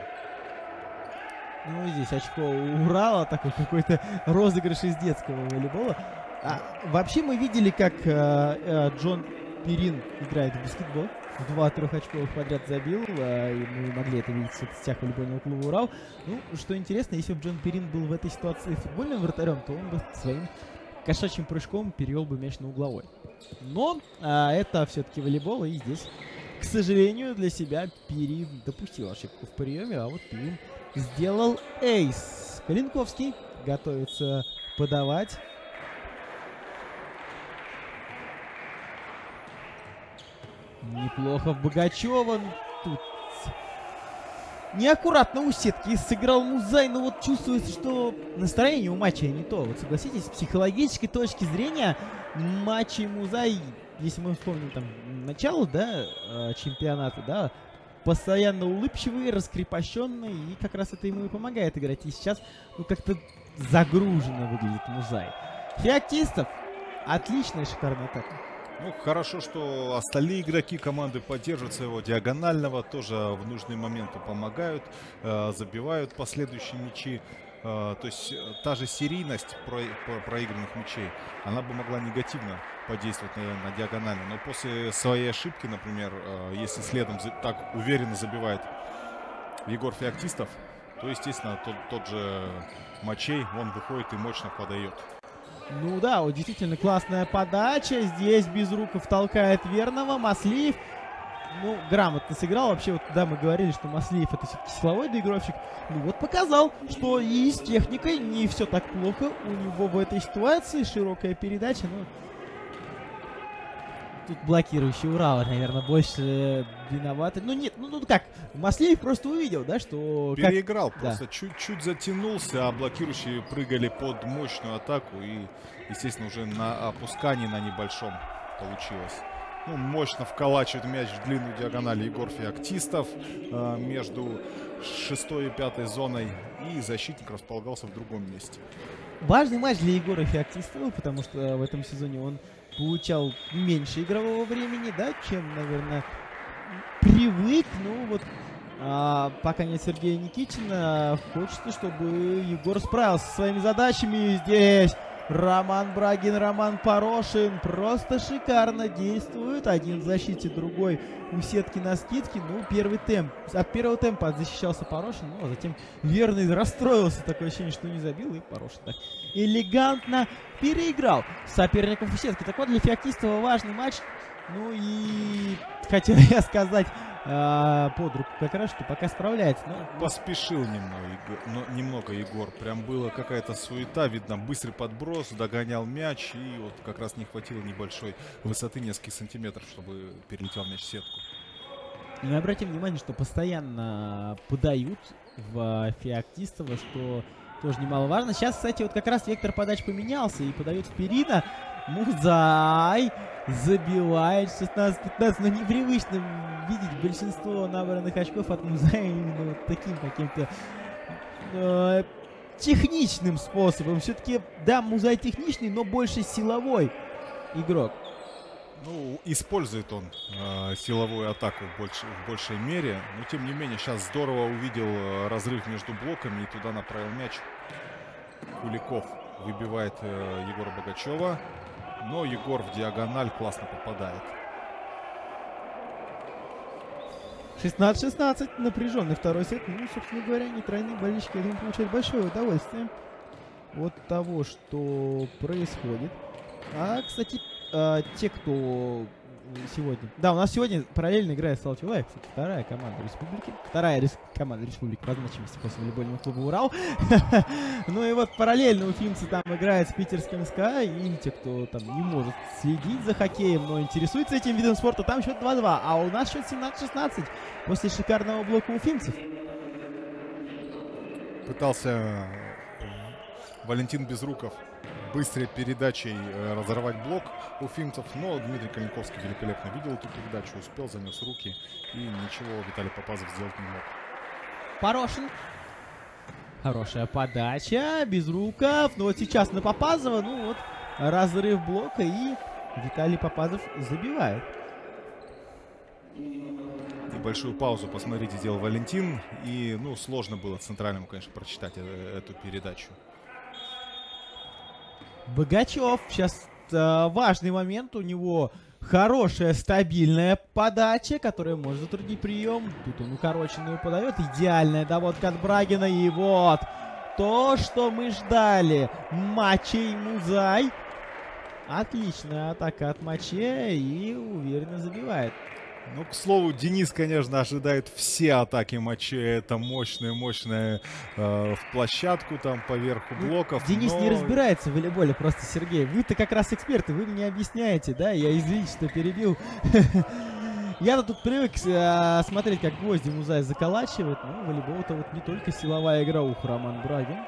Ну, здесь очко Урала, такой какой-то [laughs] розыгрыш из детского волейбола. А, вообще мы видели, как э, э, Джон Перин играет в баскетбол. Два трехочковых подряд забил, э, и мы могли это видеть в соцсетях волейбольного клуба «Урал». Ну, что интересно, если бы Джон Перин был в этой ситуации футбольным вратарем, то он бы своим кошачьим прыжком перевел бы мяч на угловой. Но а, это все-таки волейбол, и здесь, к сожалению, для себя Пири допустил ошибку в приеме, а вот Пирин сделал эйс. Калинковский готовится подавать. Неплохо в Богачева. Тут неаккуратно у сетки сыграл Музай, но вот чувствуется, что настроение у матча не то. Вот согласитесь, с психологической точки зрения матчи Музай, если мы вспомним там начало, да, э, чемпионата, да, постоянно улыбчивые, раскрепощенные, и как раз это ему и помогает играть. И сейчас, ну, как-то загруженно выглядит Музай. Феоктистов, отличная, шикарная атака. Ну, хорошо, что остальные игроки команды поддерживают своего диагонального, тоже в нужные моменты помогают, э, забивают последующие мячи. Э, то есть э, та же серийность про, про, проигранных мячей, она бы могла негативно подействовать на, на диагональный. Но после своей ошибки, например, если следом так уверенно забивает Егор Феоктистов, то, естественно, тот, тот же Мачей, он выходит и мощно подает. Ну да, вот действительно классная подача. Здесь Безруков толкает верного. Маслиев, ну, грамотно сыграл. Вообще, вот да, мы говорили, что Маслиев это все-таки силовой доигровщик. Ну вот показал, что и с техникой не все так плохо у него в этой ситуации. Широкая передача, ну, тут блокирующий Урал, наверное, больше виноваты. Ну нет, ну, ну как, Маслеев просто увидел, да, что... Переиграл, как... просто чуть-чуть да. затянулся, а блокирующие прыгали под мощную атаку и, естественно, уже на опускании на небольшом получилось. Ну, мощно вколачивает мяч в длинную диагональ Егор Феоктистов э, между шестой и пятой зоной. И защитник располагался в другом месте. Важный матч для Егора Феоктистова, потому что в этом сезоне он получал меньше игрового времени, да, чем, наверное, привык. Ну вот, а, пока нет Сергея Никитина, хочется, чтобы Егор справился со своими задачами. Здесь Роман Брагин, Роман Порошин просто шикарно действуют. Один в защите, другой у сетки на скидке. Ну, первый темп. От первого темпа защищался Порошин. Ну, а затем верный расстроился. Такое ощущение, что не забил. И Порошин так элегантно переиграл соперников у сетки. Так вот, для Феоктистова важный матч. Ну и хотел [laughs] я сказать, э, под руку как раз, что пока справляется. Но... Поспешил немного, но, немного Егор. Прям была какая-то суета, видно, быстрый подброс, догонял мяч, и вот как раз не хватило небольшой высоты, нескольких сантиметров, чтобы перелетел мяч в сетку. Ну и обратим внимание, что постоянно подают в Феоктистова, что тоже немаловажно. Сейчас, кстати, вот как раз вектор подач поменялся и подает Спирина. Музай забивает 16-15. Но непривычно видеть большинство набранных очков от Музая именно вот таким каким-то э, техничным способом. Все-таки, да, Музай техничный, но больше силовой игрок. Ну, использует он э, силовую атаку в, в большей мере. Но, тем не менее, сейчас здорово увидел э, разрыв между блоками и туда направил мяч. Куликов выбивает э, Егора Богачева. Но Егор в диагональ классно попадает. 16-16. Напряженный второй сет. Ну, собственно говоря, нейтральные болельщики, я думаю, получают большое удовольствие от того, что происходит. А, кстати, э, те, кто сегодня... Да, у нас сегодня параллельно играет Life, кстати, вторая команда республики. Вторая рес... команда республики по значимости после волейбольного клуба «Урал». [laughs] ну и вот параллельно уфимцы там играют с питерским СКА, и те, кто там не может следить за хоккеем, но интересуется этим видом спорта, там счет 2-2, а у нас счет 17-16 после шикарного блока уфимцев. Пытался э, Валентин Безруков быстрой передачей э, разорвать блок у фимцев. Но Дмитрий Калиниковский великолепно видел эту передачу, успел, занес руки. И ничего Виталий Попазов сделать не мог. Порошин. Хорошая подача, без руков. Но вот сейчас на Попазова, ну вот, разрыв блока и Виталий Попазов забивает. Небольшую паузу, посмотрите, сделал Валентин. И, ну, сложно было центральному, конечно, прочитать э, эту передачу. Богачев. Сейчас э, важный момент. У него хорошая стабильная подача, которая может затруднить прием. Тут он укороченную подает. Идеальная доводка от Брагина. И вот то, что мы ждали. Мачей Музай. Отличная атака от Маче и уверенно забивает. Ну, к слову, Денис, конечно, ожидает все атаки матча. Это мощная-мощная э, в площадку, там, поверху ну, блоков. Денис но... не разбирается в волейболе, просто, Сергей. Вы-то как раз эксперты, вы мне объясняете, да? Я извините, что перебил. [laughs] Я тут привык э, смотреть, как гвозди Музай заколачивает. Ну, волейбол-то вот не только силовая игра у Роман Брагин.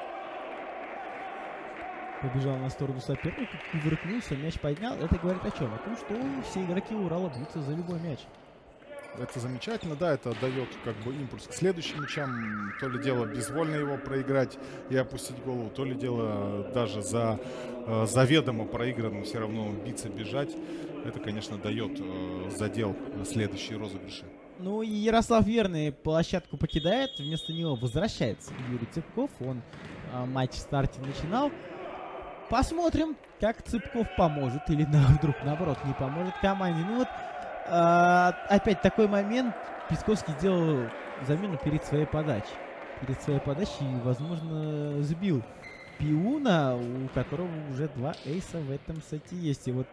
Побежал на сторону соперника, кувыркнулся, мяч поднял. Это говорит о чем? О том, что все игроки Урала бьются за любой мяч. Это замечательно, да, это дает как бы импульс к следующим мячам. То ли дело безвольно его проиграть и опустить голову, то ли дело даже за э, заведомо проигранным все равно биться, бежать. Это, конечно, дает э, задел на следующие розыгрыши. Ну и Ярослав Верный площадку покидает, вместо него возвращается Юрий Цыпков. Он э, матч в старте начинал. Посмотрим, как Цыпков поможет или на, вдруг наоборот не поможет команде. Ну вот опять такой момент. Песковский сделал замену перед своей подачей. Перед своей подачей возможно, сбил Пиуна, у которого уже два эйса в этом сете есть. И вот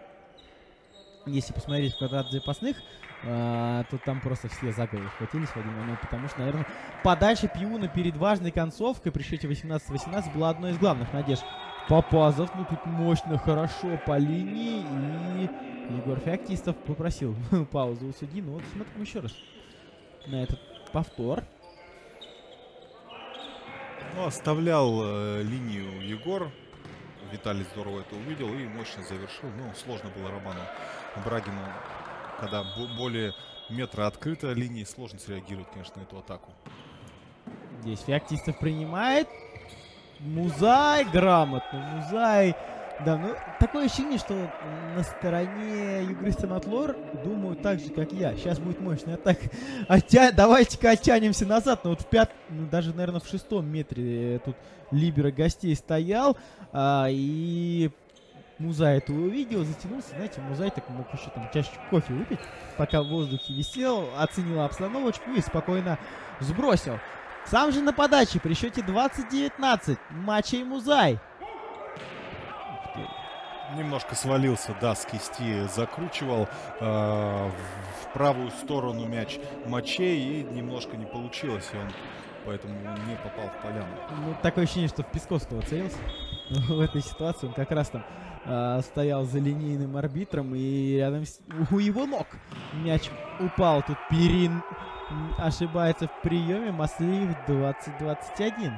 если посмотреть в квадрат запасных, а, то там просто все за голову схватились в один момент, потому что, наверное, подача Пиуна перед важной концовкой при счете 18-18 была одной из главных надежд. Попазов, ну тут мощно, хорошо по линии и Егор Феоктистов попросил [laughs] паузу у судьи. Ну вот смотрим еще раз на этот повтор. Ну, оставлял э, линию Егор. Виталий здорово это увидел и мощно завершил. Ну, сложно было Роману Брагину, когда более метра открыта линии, сложно среагировать, конечно, на эту атаку. Здесь Феоктистов принимает. Музай грамотно. Музай да, ну такое ощущение, что на стороне Югриста Матлор думают так же, как я. Сейчас будет мощная атака. [laughs] Оття... Давайте-ка оттянемся назад. Но вот в пят... ну, даже, наверное, в шестом метре тут Либера гостей стоял. А, и Музай это увидел, затянулся. Знаете, Музай так мог еще там чашечку кофе выпить, пока в воздухе висел, оценил обстановочку и спокойно сбросил. Сам же на подаче при счете 20-19 матчей Музай. Немножко свалился, да, с кисти закручивал э, в правую сторону мяч мочей и немножко не получилось, и он поэтому не попал в поляну. Ну, такое ощущение, что в Песковского целился [laughs] в этой ситуации. Он как раз там э, стоял за линейным арбитром, и рядом с, у его ног мяч упал. Тут Перин ошибается в приеме. Маслиев 20-21.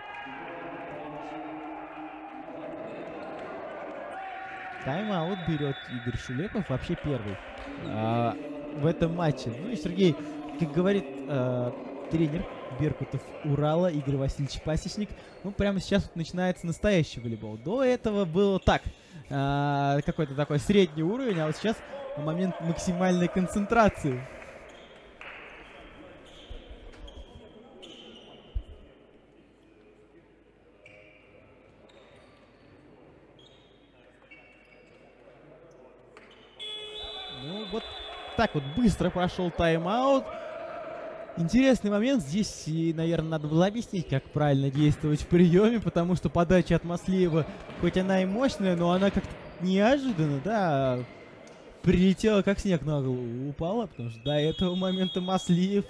Тайм-аут берет Игорь Шулепов, вообще первый а, в этом матче. Ну и Сергей, как говорит а, тренер Беркутов Урала Игорь Васильевич Пасечник, ну прямо сейчас вот начинается настоящий волейбол. До этого было так, а, какой-то такой средний уровень, а вот сейчас момент максимальной концентрации. Так вот быстро прошел тайм-аут. Интересный момент. Здесь, наверное, надо было объяснить, как правильно действовать в приеме, потому что подача от Маслеева, хоть она и мощная, но она как-то неожиданно, да, прилетела как снег на голову, упала, потому что до этого момента Маслиев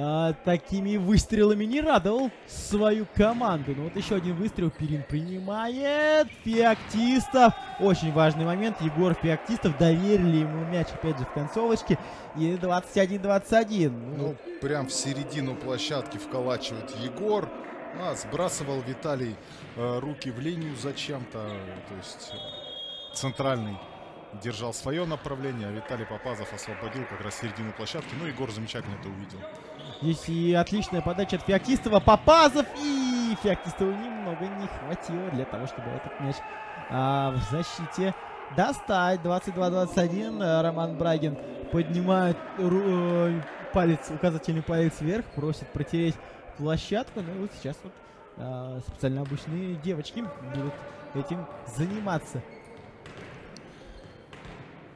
а, такими выстрелами не радовал свою команду. Ну вот еще один выстрел Перин принимает. Феоктистов. Очень важный момент. Егор Феоктистов доверили ему мяч опять же в концовочке. И 21-21. Ну, ну, прям в середину площадки вколачивает Егор. А, сбрасывал Виталий э, руки в линию зачем-то. То есть э, центральный держал свое направление, а Виталий Попазов освободил как раз середину площадки. Ну, Егор замечательно это увидел. Здесь и отличная подача от Феоктистова. Попазов и Феоктистову немного не хватило для того, чтобы этот мяч а, в защите достать. 22-21. Роман Брагин поднимает э, палец, указательный палец вверх, просит протереть площадку. Ну и вот сейчас вот а, специально обычные девочки будут этим заниматься.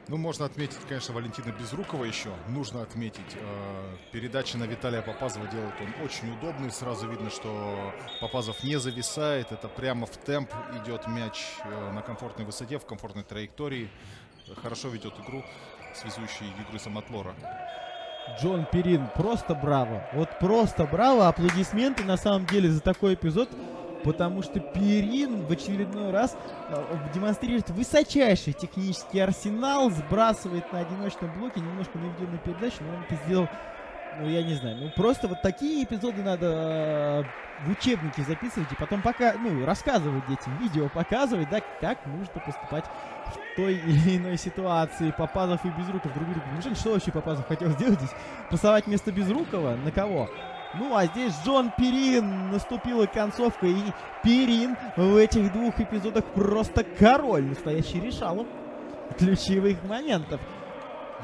Ну, можно отметить, конечно, Валентина Безрукова еще. Нужно отметить. Э, передача на Виталия Попазова делает он очень удобный. Сразу видно, что Попазов не зависает. Это прямо в темп идет мяч э, на комфортной высоте, в комфортной траектории. Хорошо ведет игру связующий игры Самотлора. Джон Перин, просто браво. Вот просто браво. Аплодисменты на самом деле за такой эпизод потому что Перин в очередной раз э, демонстрирует высочайший технический арсенал, сбрасывает на одиночном блоке, немножко наведенную передачу, но он это сделал, ну, я не знаю, ну, просто вот такие эпизоды надо э, в учебнике записывать и потом пока, ну, рассказывать детям, видео показывать, да, как нужно поступать в той или иной ситуации. Попазов и Безруков друг другу. Неужели что вообще Попазов хотел сделать здесь? Пасовать вместо Безрукова? На кого? Ну, а здесь Джон Перин. Наступила концовка, и Перин в этих двух эпизодах просто король. Настоящий решал ключевых моментов.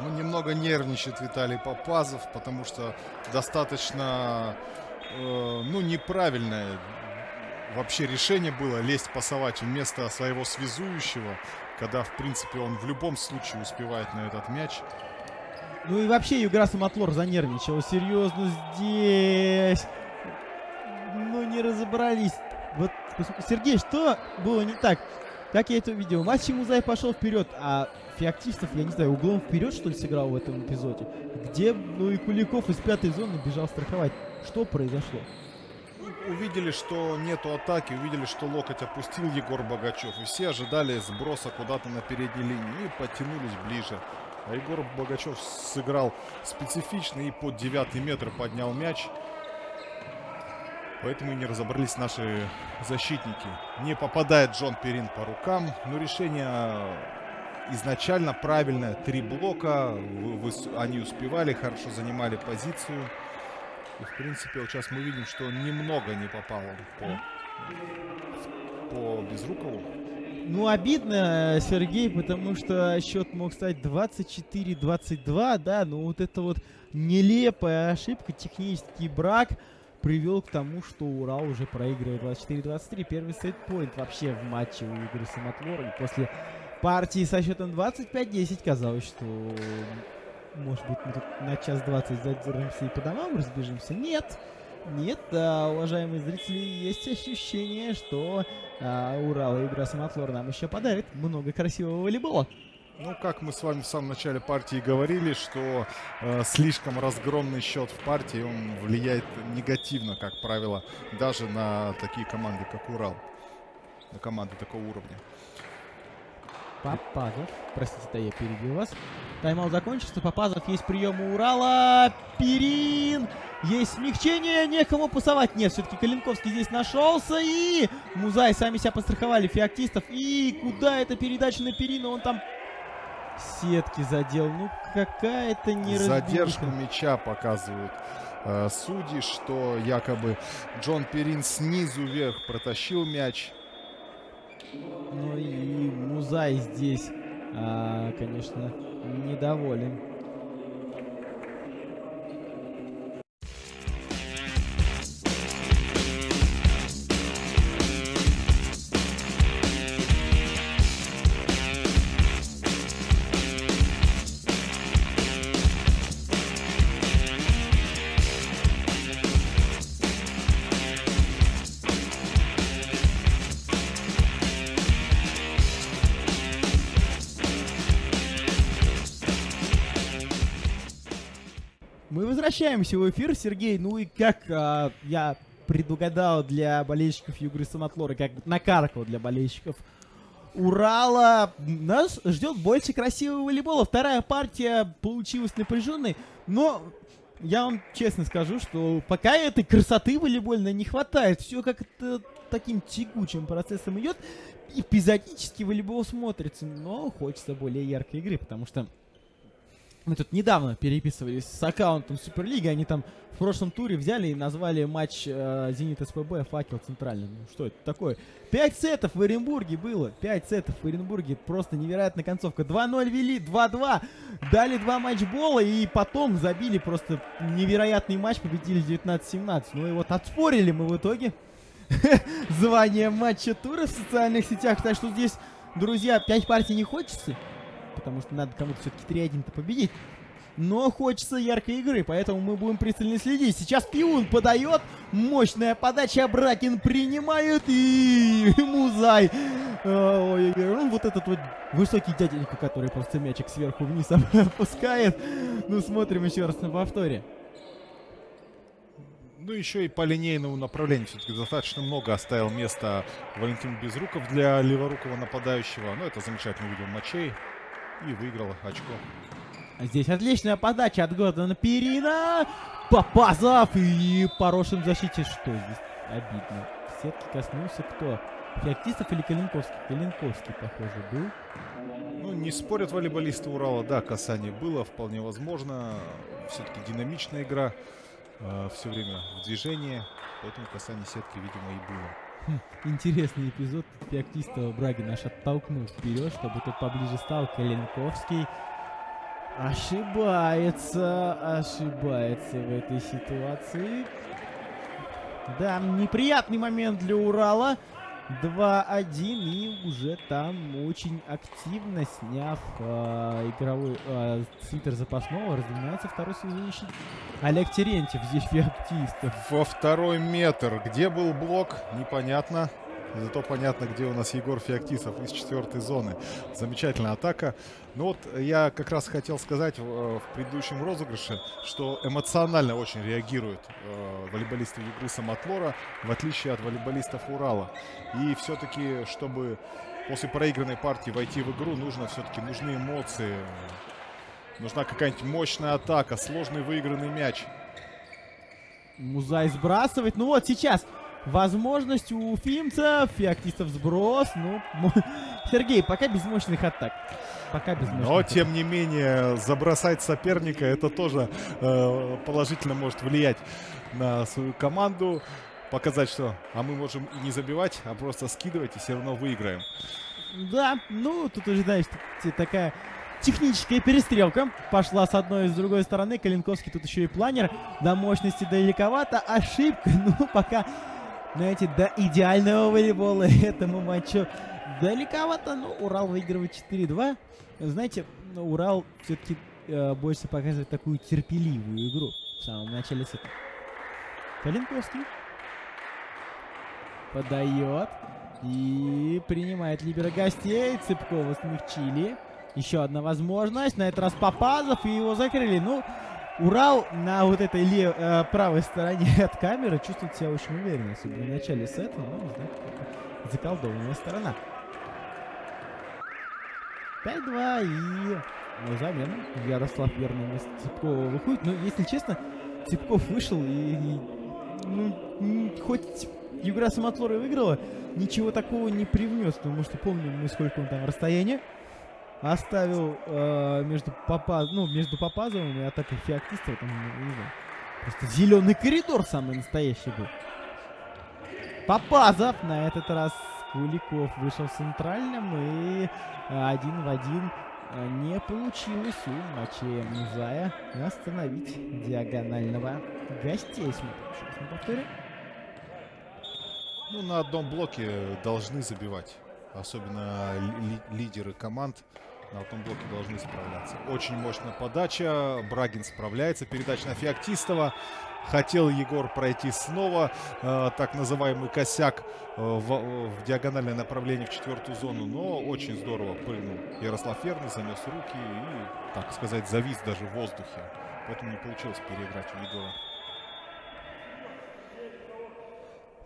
Ну, немного нервничает Виталий Попазов, потому что достаточно, э, ну, неправильное вообще решение было лезть пасовать вместо своего связующего, когда, в принципе, он в любом случае успевает на этот мяч. Ну и вообще Юграс Матлор занервничал. Серьезно здесь. Ну не разобрались. Вот, Сергей, что было не так? Как я это увидел? Матчи Музай пошел вперед, а Феоктистов, я не знаю, углом вперед, что ли, сыграл в этом эпизоде? Где, ну и Куликов из пятой зоны бежал страховать. Что произошло? Увидели, что нету атаки, увидели, что локоть опустил Егор Богачев. И все ожидали сброса куда-то на передней линии и подтянулись ближе. А Егор Богачев сыграл специфично и под девятый метр поднял мяч. Поэтому и не разобрались наши защитники. Не попадает Джон Перин по рукам. Но решение изначально правильное. Три блока. Они успевали, хорошо занимали позицию. И, в принципе, вот сейчас мы видим, что немного не попало по, по Безрукову. Ну, обидно, Сергей, потому что счет мог стать 24-22, да, но вот это вот нелепая ошибка, технический брак привел к тому, что Урал уже проигрывает 24-23. Первый сет-поинт вообще в матче у Игоря Самотлора. И после партии со счетом 25-10 казалось, что может быть мы тут на час 20 задержимся и по домам разбежимся. Нет, Нет, да, уважаемые зрители, есть ощущение, что а, Урал и игра Самотлор нам еще подарит много красивого волейбола. Ну, как мы с вами в самом начале партии говорили, что э, слишком разгромный счет в партии, он влияет негативно, как правило, даже на такие команды, как Урал. На команды такого уровня. Попазов. Простите, да я перебил вас. Тайм-аут закончился. Попазов есть прием у Урала. Перин. Есть смягчение. Некому пасовать. Нет, все-таки Калинковский здесь нашелся. И Музай сами себя постраховали. Феоктистов. И куда эта передача на Перина? Он там сетки задел. Ну, какая-то неразбериха. Задержку мяча показывают э, судьи, что якобы Джон Перин снизу вверх протащил мяч. Ну и Музай здесь, а, конечно, недоволен. Возвращаемся в эфир, Сергей. Ну и как а, я предугадал для болельщиков Югры Самотлора, как накаркал для болельщиков Урала, нас ждет больше красивого волейбола. Вторая партия получилась напряженной, но я вам честно скажу, что пока этой красоты волейбольной не хватает. Все как-то таким тягучим процессом идет. Эпизодически волейбол смотрится, но хочется более яркой игры, потому что мы тут недавно переписывались с аккаунтом Суперлиги. Они там в прошлом туре взяли и назвали матч э, Зенит СПБ Факел Центральный. Ну что это такое? Пять сетов в Оренбурге было. Пять сетов в Оренбурге. Просто невероятная концовка. 2-0 вели, 2-2. Дали два матчбола и потом забили просто невероятный матч. Победили 19-17. Ну и вот отспорили мы в итоге [laughs] звание матча тура в социальных сетях. Так что здесь, друзья, 5 партий не хочется потому что надо кому-то все-таки 3-1-то победить. Но хочется яркой игры, поэтому мы будем пристально следить. Сейчас Пиун подает, мощная подача, Бракин принимает и [laughs] Музай. Ой, ну вот этот вот высокий дяденька, который просто мячик сверху вниз [laughs] опускает. Ну смотрим еще раз на повторе. Ну, еще и по линейному направлению все-таки достаточно много оставил места Валентин Безруков для леворукого нападающего. Ну, это замечательно видел матчей и выиграла очко. Здесь отличная подача от Гордона Перина. Попазов и Порошин в защите. Что здесь обидно? Сетки коснулся кто? Феоктистов или Калинковский? Калинковский, похоже, был. Ну, не спорят волейболисты Урала. Да, касание было, вполне возможно. Все-таки динамичная игра. Э, все время в движении. Поэтому касание сетки, видимо, и было. [laughs] Интересный эпизод. Феоктистова Браги наш оттолкнул вперед, чтобы тот поближе стал. Калинковский ошибается, ошибается в этой ситуации. Да, неприятный момент для Урала. 2-1 и уже там очень активно сняв э, игровой э, свитер запасного раздвигается второй связующий Олег Терентьев здесь [laughs] феоктистов. Во второй метр. Где был блок, непонятно. Зато понятно, где у нас Егор Феоктисов из четвертой зоны. Замечательная атака. Ну вот я как раз хотел сказать в, э, в предыдущем розыгрыше, что эмоционально очень реагируют э, волейболисты игры Самотлора, в отличие от волейболистов Урала. И все-таки, чтобы после проигранной партии войти в игру, нужно все-таки нужны эмоции. Нужна какая-нибудь мощная атака, сложный выигранный мяч. Музай сбрасывает. Ну вот сейчас возможность у уфимцев. Феоктистов сброс. Ну, [laughs] Сергей, пока без мощных атак. Пока без мощных Но, атак. тем не менее, забросать соперника, это тоже э, положительно может влиять на свою команду. Показать, что а мы можем и не забивать, а просто скидывать и все равно выиграем. Да, ну, тут уже, знаешь, такая техническая перестрелка пошла с одной и с другой стороны. Калинковский тут еще и планер. До мощности далековато. Ошибка, [laughs] ну, пока знаете, до идеального волейбола [laughs] этому матчу далековато, но Урал выигрывает 4-2. Знаете, Урал все-таки э, больше показывает такую терпеливую игру в самом начале сета. Калинковский. Подает. И принимает либера гостей. Цыпкова смягчили. Еще одна возможность. На этот раз Попазов. И его закрыли. Ну, Урал на вот этой лев, э, правой стороне [laughs] от камеры чувствует себя очень уверенно. Особенно в начале сета. Ну, не знаю, заколдованная сторона. 5-2 и ну, замена. Ярослав верно вместо Цыпкова выходит. Но, если честно, Цыпков вышел и, и ну, хоть Югра Самотлора выиграла, ничего такого не привнес, потому что помним мы, сколько он там расстояние оставил э, между Попа, ну, между Попазовым и атакой Феоктистова, там, не знаю, просто зеленый коридор самый настоящий был. Попазов на этот раз Куликов вышел центральным и один в один э, не получилось у Мачея Музая остановить диагонального еще раз на повторе. Ну, на одном блоке должны забивать. Особенно ли лидеры команд на одном блоке должны справляться. Очень мощная подача. Брагин справляется. Передача на Феоктистова. Хотел Егор пройти снова э, так называемый косяк э, в, в диагональное направление в четвертую зону, но очень здорово прыгнул Ярослав Верный, занес руки и, так сказать, завис даже в воздухе. Поэтому не получилось переиграть у Егора.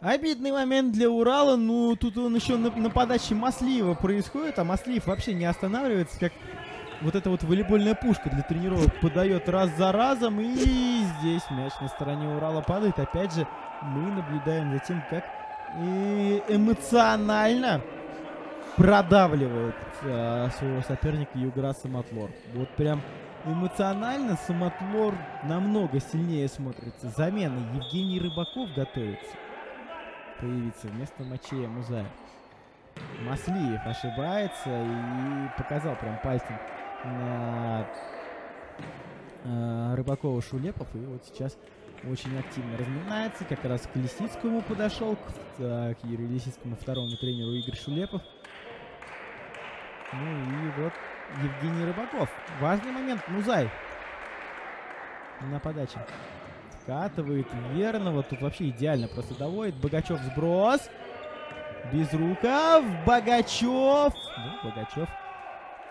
Обидный момент для Урала. Ну, тут он еще на, на подаче Маслиева происходит, а Маслиев вообще не останавливается, как вот эта вот волейбольная пушка для тренировок подает раз за разом. И здесь мяч на стороне Урала падает. Опять же, мы наблюдаем за тем, как эмоционально продавливает э, своего соперника Югра Самотлор. Вот прям эмоционально Самотлор намного сильнее смотрится. Замена Евгений Рыбаков готовится появиться вместо Мачея Музая. Маслиев ошибается и показал прям пальцем на э, Рыбакова Шулепов. И вот сейчас очень активно разминается. Как раз к Лисицкому подошел, к, э, к Юрию Лисицкому второму тренеру Игорь Шулепов. Ну и вот Евгений Рыбаков. Важный момент. Музай на подаче. Катывает верного. Тут вообще идеально просто доводит. Богачев сброс. Без рукав. Богачев. Ну, Богачев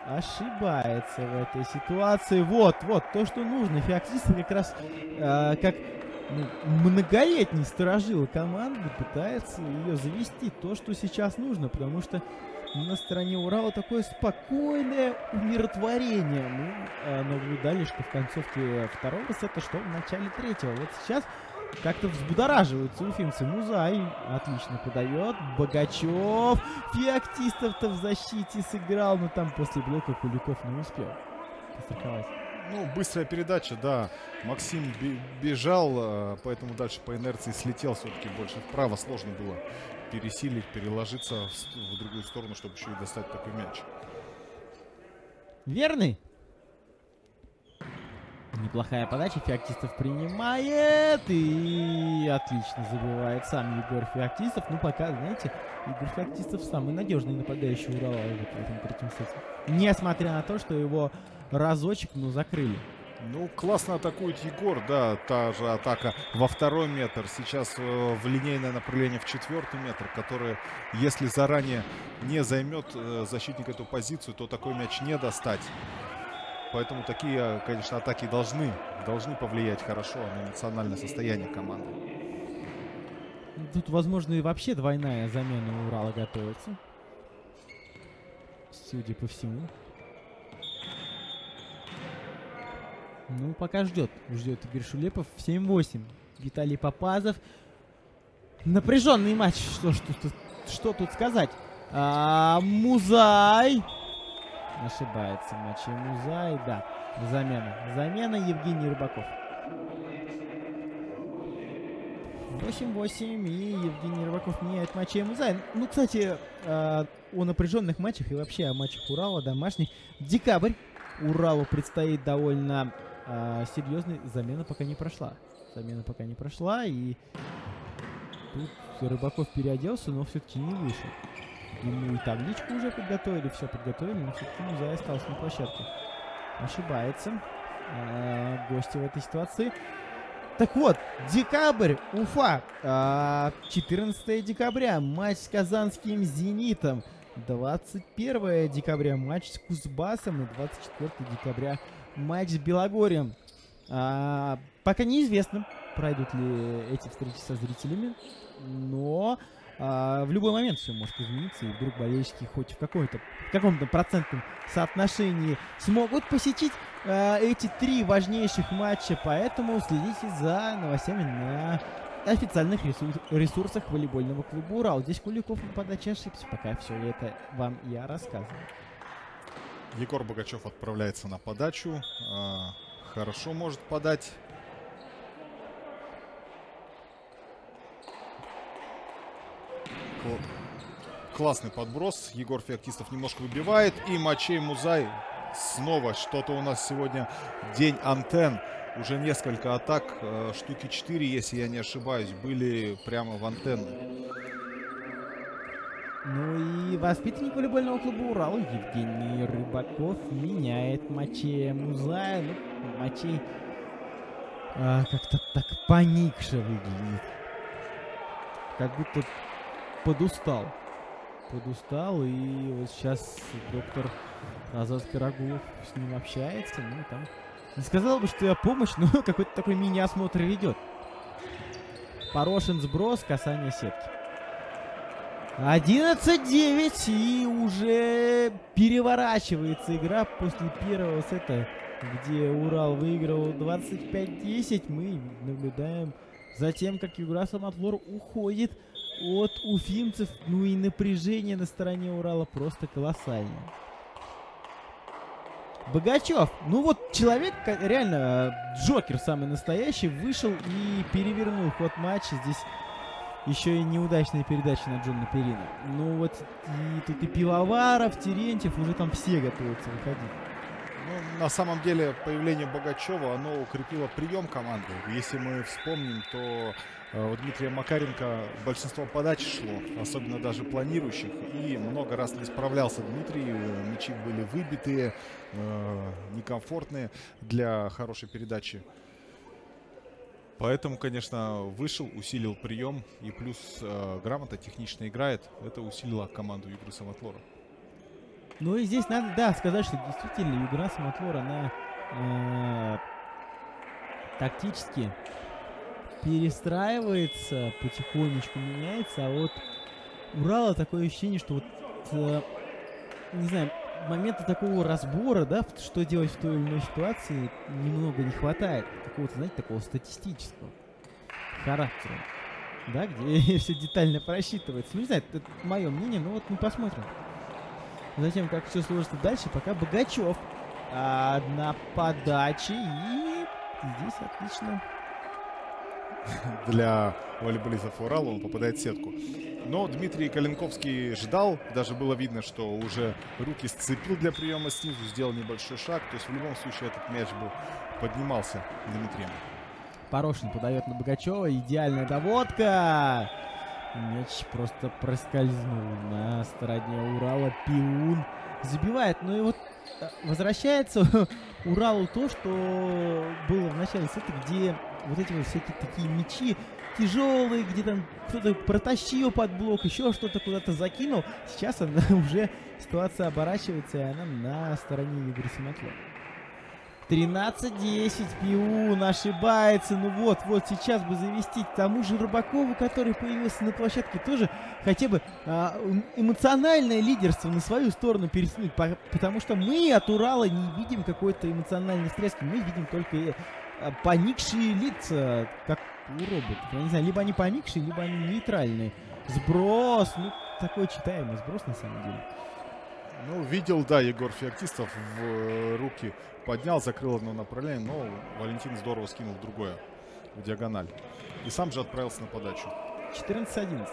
ошибается в этой ситуации. Вот, вот, то, что нужно. Феоктистов как раз э, как ну, многолетний сторожил команды пытается ее завести. То, что сейчас нужно, потому что на стороне Урала такое спокойное умиротворение. Мы э, наблюдали, что в концовке второго сета, что в начале третьего. Вот сейчас как-то взбудораживаются уфимцы. Музай отлично подает. Богачев. Феоктистов-то в защите сыграл, но там после блока Куликов не успел. Ну, быстрая передача, да. Максим бежал, э, поэтому дальше по инерции слетел все-таки больше вправо. Сложно было пересилить, переложиться в, в другую сторону, чтобы еще и достать такой мяч. Верный? Неплохая подача. Феоктистов принимает. И отлично забивает сам Егор Феоктистов. Ну, пока, знаете, Егор Феоктистов самый надежный нападающий Урала вот в этом третьем сете. Несмотря на то, что его разочек, ну, закрыли. Ну, классно атакует Егор, да, та же атака во второй метр. Сейчас э, в линейное направление в четвертый метр, который, если заранее не займет э, защитник эту позицию, то такой мяч не достать. Поэтому такие, э, конечно, атаки должны, должны повлиять хорошо на эмоциональное состояние команды. Тут, возможно, и вообще двойная замена Урала готовится. Судя по всему. Ну, пока ждет. Ждет Игорь Шулепов. 7-8. Виталий Попазов. Напряженный матч. Что, что, что, что тут сказать? А, Музай. Ошибается матч. Музай, да. Замена. Замена Евгений Рыбаков. 8-8, и Евгений Рыбаков меняет матчи Музай. Ну, кстати, э, о напряженных матчах и вообще о матчах Урала домашних. Декабрь. Уралу предстоит довольно а, серьезной замена пока не прошла. Замена пока не прошла, и тут Рыбаков переоделся, но все-таки не вышел. Ему и табличку уже подготовили, все подготовили, но все-таки Музай остался на площадке. Ошибается а, гости в этой ситуации. так вот, декабрь, Уфа. 14 а, декабря матч с казанским «Зенитом». 21 декабря матч с Кузбассом и 24 декабря матч с Белогорием. А, пока неизвестно, пройдут ли эти встречи со зрителями, но а, в любой момент все может измениться, и вдруг болельщики хоть в каком-то каком-то процентном соотношении смогут посетить а, эти три важнейших матча, поэтому следите за новостями на официальных ресурсах волейбольного клуба «Урал». Здесь Куликов на подаче ошибся, пока все это вам я рассказываю. Егор Богачев отправляется на подачу. А, хорошо может подать. Классный подброс. Егор Феоктистов немножко выбивает. И Мачей Музай снова что-то у нас сегодня день антенн. Уже несколько атак, э, штуки 4, если я не ошибаюсь, были прямо в антенну. Ну и воспитанник волейбольного клуба «Урал» Евгений Рыбаков меняет Мачея Музая. Ну, Мачей а, как-то так поникше выглядит. Как будто подустал. Подустал, и вот сейчас доктор Азат Пирогулов с ним общается. Ну, там не сказал бы, что я помощь, [laughs] но какой-то такой мини-осмотр ведет. Порошин сброс, касание сетки. 11-9 и уже переворачивается игра после первого сета, где Урал выиграл 25-10. Мы наблюдаем за тем, как игра Самотлор уходит от уфимцев. Ну и напряжение на стороне Урала просто колоссальное. Богачев, ну вот человек реально Джокер самый настоящий, вышел и перевернул ход матча. Здесь еще и неудачная передача на Джона Перина. Ну вот и тут и Пивоваров, Терентьев, уже там все готовятся выходить. Ну, на самом деле появление Богачева, оно укрепило прием команды. Если мы вспомним, то Э, у Дмитрия Макаренко большинство подач шло, особенно даже планирующих, и много раз не справлялся Дмитрий, э, мячи были выбитые, э, некомфортные для хорошей передачи. Поэтому, конечно, вышел, усилил прием, и плюс э, грамотно, технично играет. Это усилило команду игры Самотлора. Ну и здесь надо, да, сказать, что действительно игра Самотлора, она э, тактически перестраивается, потихонечку меняется, а вот Урала такое ощущение, что вот, э, не знаю, момента такого разбора, да, что делать в той или иной ситуации, немного не хватает. Какого-то, знаете, такого статистического характера, да, где [laughs] все детально просчитывается. Ну, не знаю, это мое мнение, но вот мы посмотрим. Затем, как все сложится дальше, пока Богачев а, на подаче, и здесь отлично [laughs] для волейболистов Урала, он попадает в сетку. Но Дмитрий Калинковский ждал, даже было видно, что уже руки сцепил для приема снизу, сделал небольшой шаг. То есть в любом случае этот мяч был поднимался Дмитрием. Порошин подает на Богачева, идеальная доводка. Мяч просто проскользнул на стороне Урала. Пиун забивает. Ну и вот э, возвращается [laughs] Уралу то, что было в начале сета, где вот эти вот всякие такие мечи тяжелые, где там кто-то протащил под блок, еще что-то куда-то закинул. Сейчас она [laughs] уже, ситуация оборачивается, и она на стороне Игоря Симаклова. 13-10, Пиун ошибается. Ну вот, вот сейчас бы завести тому же Рыбакову, который появился на площадке, тоже хотя бы а, эмоциональное лидерство на свою сторону перетянуть. потому что мы от Урала не видим какой-то эмоциональной встряски. Мы видим только Э, поникшие лица, как у роботов. Я не знаю, либо они поникшие, либо они нейтральные. Сброс, ну, такой читаемый сброс на самом деле. Ну, видел, да, Егор Феоктистов в э, руки поднял, закрыл одно направление, но Валентин здорово скинул другое в диагональ. И сам же отправился на подачу. 14-11.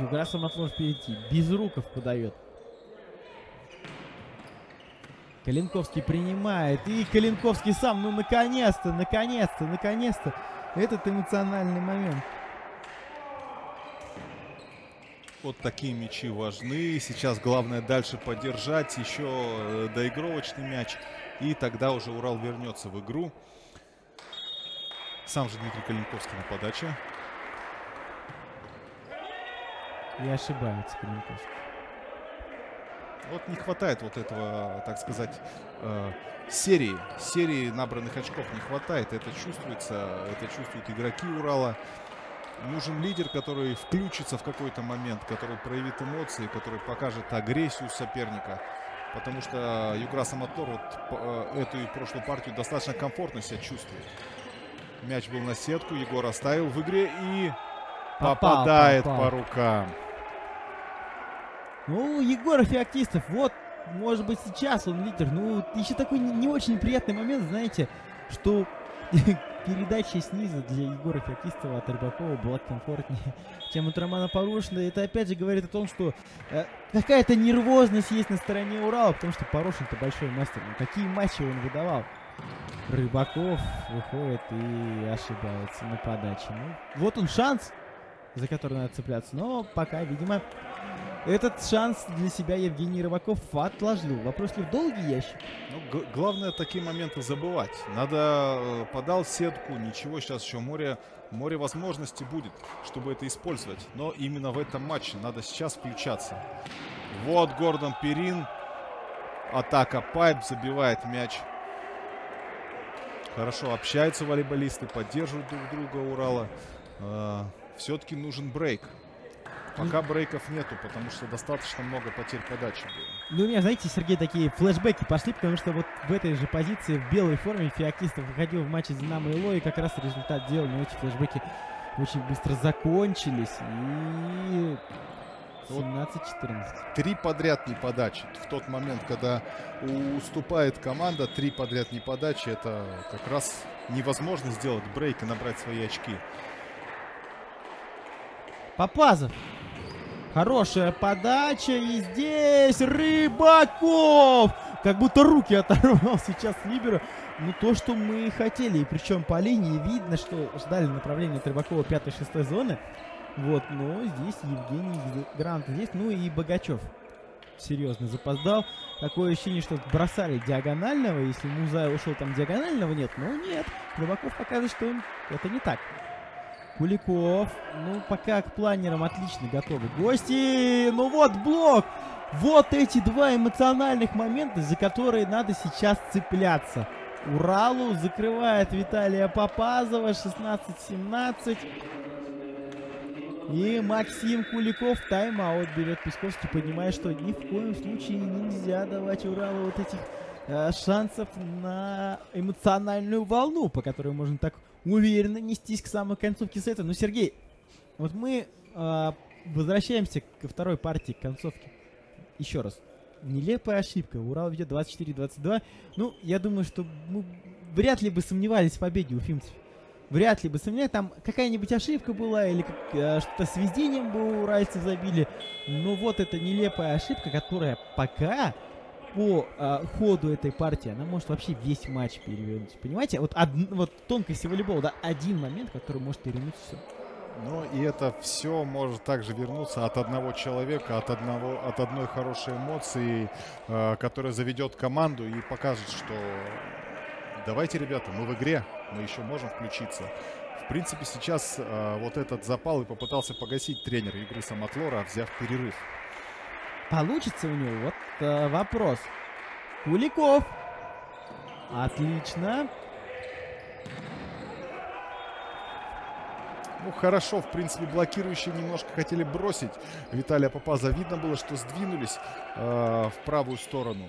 Югра Самотлор впереди. Безруков подает. Калинковский принимает. И Калинковский сам, ну наконец-то, наконец-то, наконец-то. Этот эмоциональный момент. Вот такие мячи важны. Сейчас главное дальше поддержать. Еще э, доигровочный мяч. И тогда уже Урал вернется в игру. Сам же Дмитрий Калинковский на подаче. И ошибается Калинковский. Вот не хватает вот этого, так сказать, э, серии. Серии набранных очков не хватает. Это чувствуется, это чувствуют игроки Урала. Нужен лидер, который включится в какой-то момент, который проявит эмоции, который покажет агрессию соперника. Потому что Югра Самотлор вот э, эту и прошлую партию достаточно комфортно себя чувствует. Мяч был на сетку, Егор оставил в игре и попал, попадает попал. по рукам. Ну, Егор Феоктистов, вот, может быть, сейчас он лидер. Ну, еще такой не, очень приятный момент, знаете, что [laughs] передача снизу для Егора Феоктистова от Рыбакова была комфортнее, [laughs] чем от Романа Порошина. Это опять же говорит о том, что э, какая-то нервозность есть на стороне Урала, потому что Порошин-то большой мастер. Ну, какие матчи он выдавал? Рыбаков выходит и ошибается на подаче. Ну, вот он шанс, за который надо цепляться. Но пока, видимо, этот шанс для себя Евгений Рыбаков отложил. Вопрос ли в долгий ящик? Ну, главное такие моменты забывать. Надо э, подал сетку, ничего, сейчас еще море, море возможностей будет, чтобы это использовать. Но именно в этом матче надо сейчас включаться. Вот Гордон Перин. Атака Пайп забивает мяч. Хорошо общаются волейболисты, поддерживают друг друга Урала. Э, Все-таки нужен брейк. Пока брейков нету, потому что достаточно много потерь подачи было. Ну, у меня, знаете, Сергей, такие флешбеки пошли, потому что вот в этой же позиции, в белой форме, Феоктистов выходил в матче Динамо и Ло, и как раз результат делал, но эти флешбеки очень быстро закончились, и 17-14. Три подряд не подачи. В тот момент, когда уступает команда, три подряд не подачи, это как раз невозможно сделать брейк и набрать свои очки. Попазов Хорошая подача. И здесь Рыбаков. Как будто руки [laughs] оторвал сейчас Либера. Ну, то, что мы и хотели. И причем по линии видно, что ждали направление от Рыбакова 5-6 зоны. Вот, но здесь Евгений Грант здесь. Ну и Богачев серьезно запоздал. Такое ощущение, что бросали диагонального. Если Музай ушел, там диагонального нет. Но нет. Рыбаков показывает, что это не так. Куликов. Ну, пока к планерам отлично готовы. Гости! Ну вот блок! Вот эти два эмоциональных момента, за которые надо сейчас цепляться. Уралу закрывает Виталия Попазова 16-17. И Максим Куликов тайм-аут берет Песковский, понимая, что ни в коем случае нельзя давать Уралу вот этих э, шансов на эмоциональную волну, по которой можно так уверенно нестись к самой концовке сета. Ну, Сергей, вот мы э, возвращаемся ко второй партии, к концовке. Еще раз. Нелепая ошибка. Урал ведет 24-22. Ну, я думаю, что мы вряд ли бы сомневались в победе у фимцев. Вряд ли бы сомневались. Там какая-нибудь ошибка была или э, что-то с везением бы уральцев забили. Но вот эта нелепая ошибка, которая пока по э, ходу этой партии она может вообще весь матч перевернуть. Понимаете? Вот, од, вот тонкости волейбола, да, один момент, который может перевернуть все. Ну и это все может также вернуться от одного человека, от, одного, от одной хорошей эмоции, э, которая заведет команду и покажет, что давайте, ребята, мы в игре, мы еще можем включиться. В принципе, сейчас э, вот этот запал и попытался погасить тренер игры Самотлора, взяв перерыв. Получится у него? Вот э, вопрос. Куликов. Отлично. Ну, хорошо, в принципе, блокирующие немножко хотели бросить. Виталия Попаза видно было, что сдвинулись э, в правую сторону.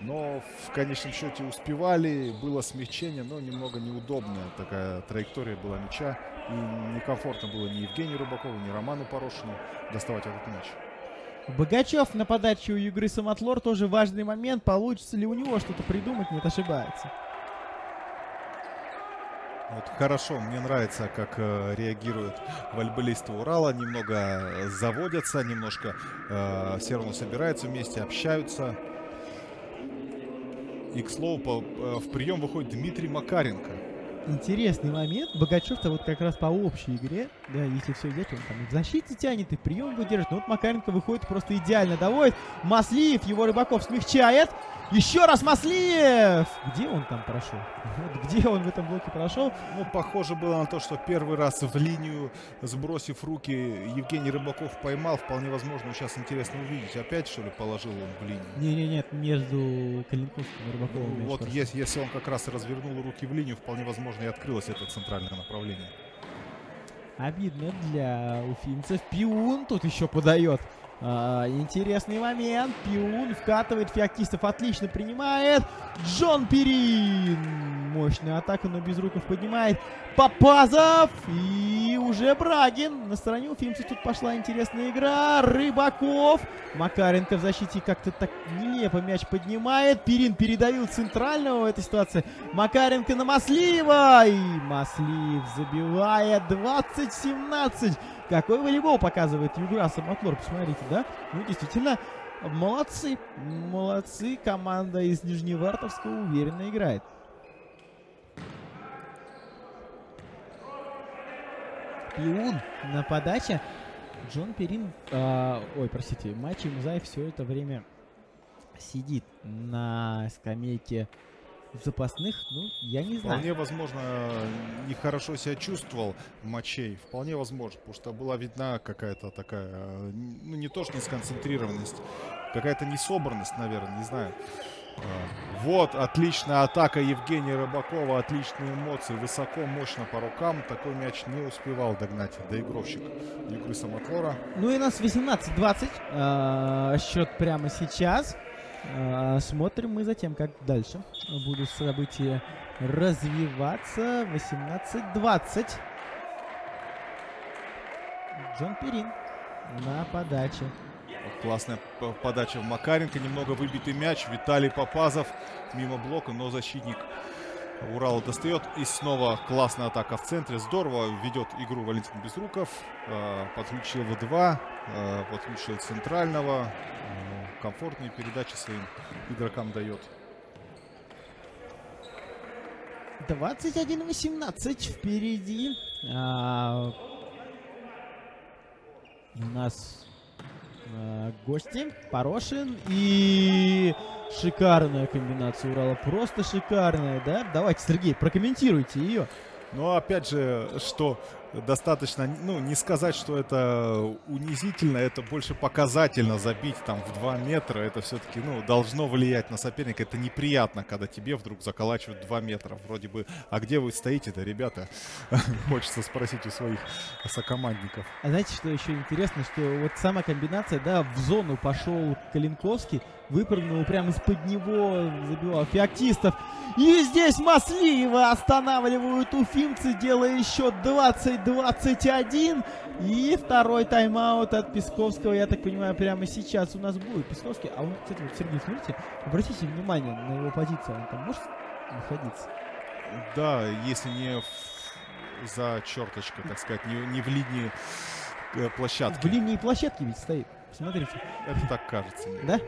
Но в конечном счете успевали, было смягчение, но немного неудобная такая траектория была мяча. И некомфортно было ни Евгению Рыбакову, ни Роману Порошину доставать этот мяч. Богачев на подаче у Югры Самотлор тоже важный момент. Получится ли у него что-то придумать, нет, ошибается. Вот хорошо, мне нравится, как э, реагируют вольболисты Урала. Немного заводятся, немножко э, все равно собираются вместе, общаются. И, к слову, по, э, в прием выходит Дмитрий Макаренко. Интересный момент. Богачев-то вот как раз по общей игре, да, если все идет, он там и в защите тянет, и прием выдержит. Но вот Макаренко выходит просто идеально доводит. Маслиев, его Рыбаков смягчает. Еще раз Маслиев! Где он там прошел? [laughs] Вот где он в этом блоке прошел? Ну, похоже было на то, что первый раз в линию, сбросив руки, Евгений Рыбаков поймал. Вполне возможно, сейчас интересно увидеть. Опять, что ли, положил он в линию? Не-не-нет, между Калинковским и Рыбаковым. Ну, вот если, если он как раз развернул руки в линию, вполне возможно, и открылось это центральное направление. Обидно для уфимцев. Пиун тут еще подает а, интересный момент. Пиун вкатывает. Феоктистов отлично принимает. Джон Перин. Мощная атака, но без руков поднимает. Попазов. И уже Брагин. На стороне уфимцев тут пошла интересная игра. Рыбаков. Макаренко в защите как-то так нелепо мяч поднимает. Перин передавил центрального в этой ситуации. Макаренко на Маслиева. И Маслиев забивает 20-17. Какой волейбол показывает Югра Самотлор, посмотрите, да? Ну, действительно, молодцы, молодцы. Команда из Нижневартовска уверенно играет. Пиун на подаче. Джон Перин, э, ой, простите, Мачи Музаев все это время сидит на скамейке запасных, ну, я не знаю. Вполне возможно, нехорошо себя чувствовал Мачей. Вполне возможно, потому что была видна какая-то такая, ну, не то что не сконцентрированность, какая-то несобранность, наверное, не знаю. А, вот, отличная атака Евгения Рыбакова, отличные эмоции, высоко, мощно по рукам. Такой мяч не успевал догнать доигровщик игры Самотлора. Ну и нас 18-20, э, а, счет прямо сейчас. А, смотрим мы за тем, как дальше будут события развиваться. 18-20. Джон Перин на подаче. Классная подача в Макаренко. Немного выбитый мяч. Виталий Попазов мимо блока, но защитник Урала достает. И снова классная атака в центре. Здорово ведет игру Валентин Безруков. А, подключил В2. А, подключил центрального комфортные передачи своим игрокам дает. 21-18 впереди. А, у нас а, гости. Порошин и шикарная комбинация Урала. Просто шикарная, да? Давайте, Сергей, прокомментируйте ее. Но опять же, что достаточно, ну, не сказать, что это унизительно, это больше показательно забить там в 2 метра. Это все-таки, ну, должно влиять на соперника. Это неприятно, когда тебе вдруг заколачивают 2 метра. Вроде бы, а где вы стоите-то, ребята? [laughs] Хочется спросить у своих сокомандников. А знаете, что еще интересно? Что вот сама комбинация, да, в зону пошел Калинковский, выпрыгнул прямо из-под него, забивал Феоктистов. И здесь Маслиева останавливают уфимцы, делая еще 20-21. И второй тайм-аут от Песковского, я так понимаю, прямо сейчас у нас будет. Песковский, а он, кстати, вот, Сергей, смотрите, обратите внимание на его позицию, он там может находиться? Да, если не в... за черточкой, так сказать, не, не в линии э, площадки. В линии площадки ведь стоит. Смотрите. Это так кажется. Мне. Да?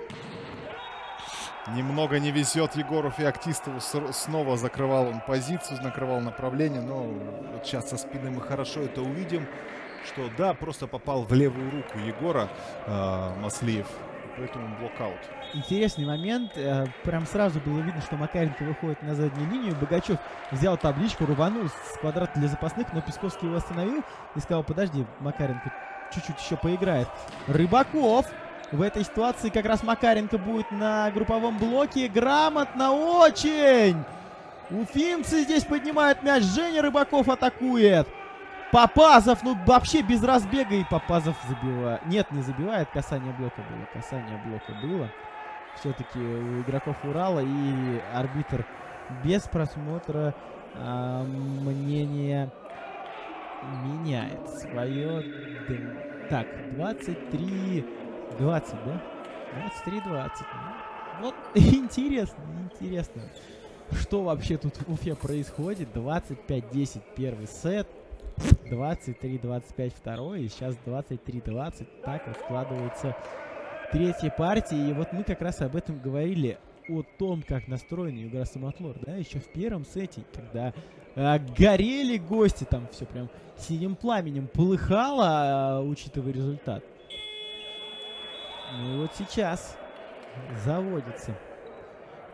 Немного не везет Егору Феоктистову. Снова закрывал он позицию, накрывал направление. Но вот сейчас со спины мы хорошо это увидим. Что да, просто попал в левую руку Егора э, Маслиев. Поэтому блокаут. Интересный момент. Э, прям сразу было видно, что Макаренко выходит на заднюю линию. Богачев взял табличку, рванул с квадрата для запасных, но Песковский его остановил и сказал, подожди, Макаренко чуть-чуть еще поиграет. Рыбаков в этой ситуации как раз Макаренко будет на групповом блоке. Грамотно очень! Уфимцы здесь поднимают мяч. Женя Рыбаков атакует. Попазов, ну вообще без разбега и Попазов забивает. Нет, не забивает, касание блока было. Касание блока было. Все-таки у игроков Урала и арбитр без просмотра э, мнения меняет свое... Так, 23... 20, да? 23-20. Ну, вот [laughs] интересно, интересно. Что вообще тут в Уфе происходит? 25-10 первый сет. 23-25 второй. И сейчас 23-20. Так вот складывается третья партия. И вот мы как раз об этом говорили. о том, как настроен Югра Самотлор, да, еще в первом сете, когда а, горели гости, там все прям синим пламенем полыхало, а, учитывая результат. Ну и вот сейчас заводится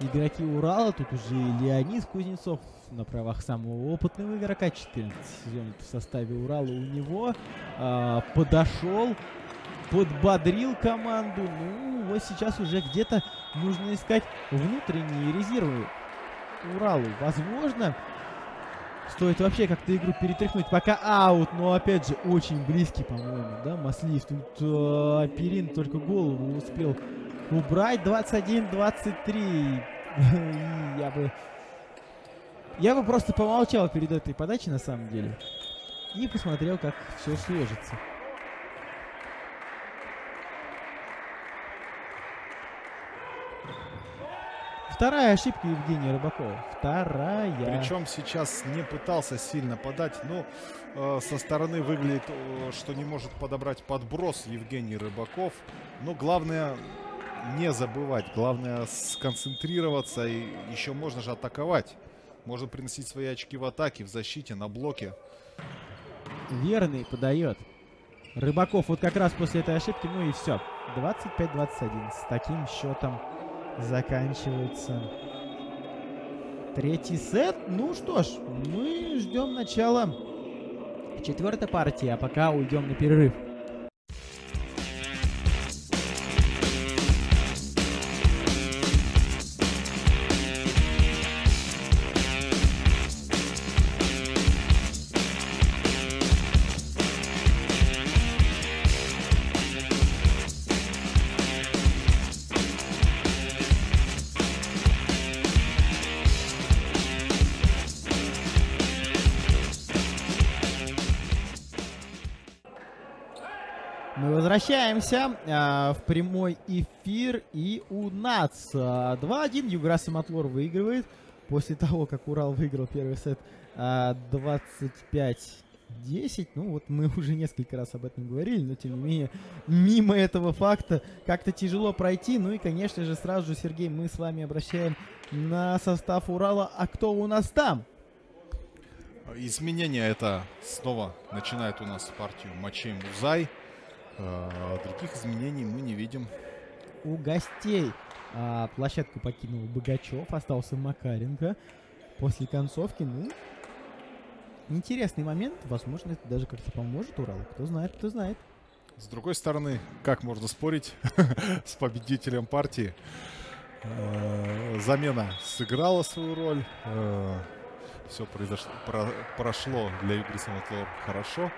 игроки Урала. Тут уже и Леонид Кузнецов на правах самого опытного игрока. 14 сезонов в составе Урала у него. А, подошел, подбодрил команду. Ну, вот сейчас уже где-то нужно искать внутренние резервы Уралу. Возможно, стоит вообще как-то игру перетряхнуть. Пока аут, но опять же очень близкий, по-моему, да, Маслиев. Тут э, Перин только голову успел убрать. 21-23. [laughs] Я бы... Я бы просто помолчал перед этой подачей, на самом деле. И посмотрел, как все сложится. Вторая ошибка Евгения Рыбакова. Вторая. Причем сейчас не пытался сильно подать. Ну, э, со стороны выглядит, э, что не может подобрать подброс Евгений Рыбаков. Но главное не забывать. Главное сконцентрироваться. И еще можно же атаковать. Можно приносить свои очки в атаке, в защите, на блоке. Верный подает. Рыбаков вот как раз после этой ошибки. Ну и все. 25-21. С таким счетом заканчивается третий сет. Ну что ж, мы ждем начала четвертой партии, а пока уйдем на перерыв. Возвращаемся э, в прямой эфир. И у нас э, 2-1. Югра Самотлор выигрывает. После того, как Урал выиграл первый сет э, 25-10. Ну вот мы уже несколько раз об этом говорили. Но тем не менее, мимо этого факта как-то тяжело пройти. Ну и, конечно же, сразу же, Сергей, мы с вами обращаем на состав Урала. А кто у нас там? Изменения это снова начинает у нас партию Мачей Музай. А, других изменений мы не видим. У гостей а, площадку покинул Богачев, остался Макаренко. После концовки, ну, интересный момент. Возможно, это даже как-то поможет Уралу. Кто знает, кто знает. С другой стороны, как можно спорить [laughs] с победителем партии? А, замена сыграла свою роль. Все произошло, про, прошло для игры Самотлор хорошо.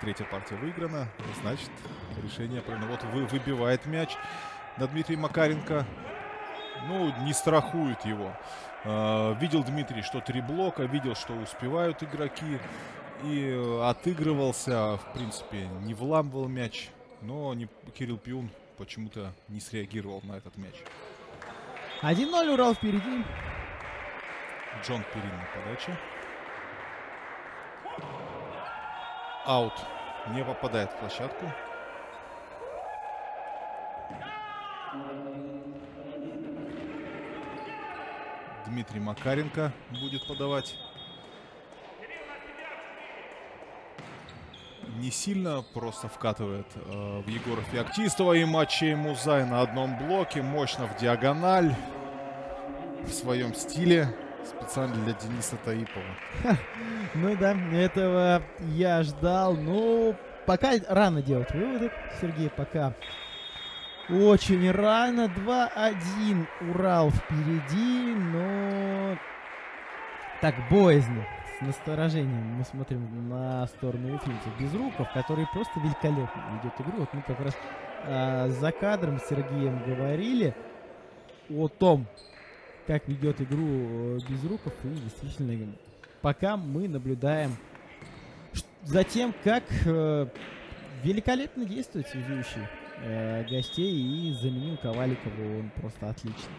Третья партия выиграна. Значит, решение правильно. Вот вы, выбивает мяч на Дмитрия Макаренко. Ну, не страхует его. Uh, видел Дмитрий, что три блока, видел, что успевают игроки. И отыгрывался, в принципе, не вламывал мяч. Но не, Кирилл Пиун почему-то не среагировал на этот мяч. 1-0 Урал впереди. Джон Перин на подаче. Аут. Не попадает в площадку. Дмитрий Макаренко будет подавать. Не сильно, просто вкатывает э, в Егора Феоктистова и Мачей Музай на одном блоке. Мощно в диагональ. В своем стиле. Специально для Дениса Таипова. Ну да, этого я ждал. Ну, пока рано делать выводы, Сергей, пока очень рано. 2-1. Урал впереди, но так боязно. С насторожением мы смотрим на сторону уфимцев. Безруков, который просто великолепно ведет игру. Вот мы как раз а, за кадром с Сергеем говорили о том, как ведет игру э, Безруков. И действительно, пока мы наблюдаем за тем, как э, великолепно действует связующий э, гостей и заменил Коваликова он просто отлично.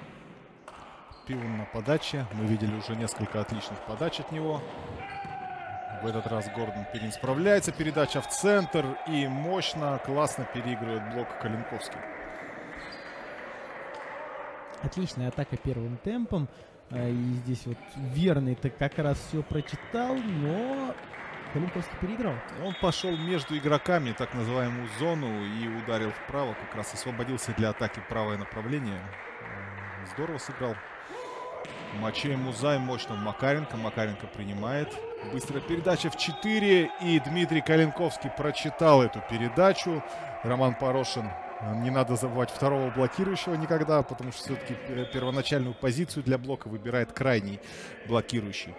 Пивун на подаче. Мы видели уже несколько отличных подач от него. В этот раз Гордон Перин справляется. Передача в центр и мощно, классно переигрывает блок Калинковский. Отличная атака первым темпом. А, и здесь вот верный-то как раз все прочитал, но Калинковский переиграл. Он пошел между игроками, так называемую зону, и ударил вправо. Как раз освободился для атаки правое направление. Здорово сыграл. Мачей Музай мощно Макаренко. Макаренко принимает. Быстрая передача в 4. И Дмитрий Калинковский прочитал эту передачу. Роман Порошин не надо забывать второго блокирующего никогда, потому что все-таки первоначальную позицию для блока выбирает крайний блокирующий.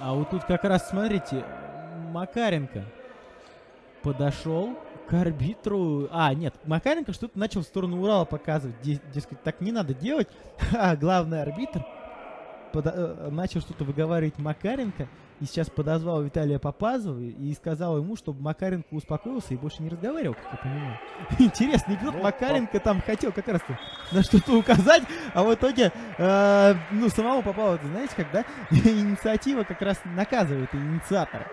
А вот тут как раз, смотрите, Макаренко подошел к арбитру. А, нет, Макаренко что-то начал в сторону Урала показывать. Дескать, так не надо делать. [laughs] А главный арбитр подо- э, начал что-то выговаривать Макаренко и сейчас подозвал Виталия Попазова и сказал ему, чтобы Макаренко успокоился и больше не разговаривал, как я понимаю. [laughs] Интересный эпизод. Ну, Макаренко там хотел как раз на что-то указать, а в итоге, э, ну, самому Попова, знаете, когда [laughs] инициатива как раз наказывает инициатора.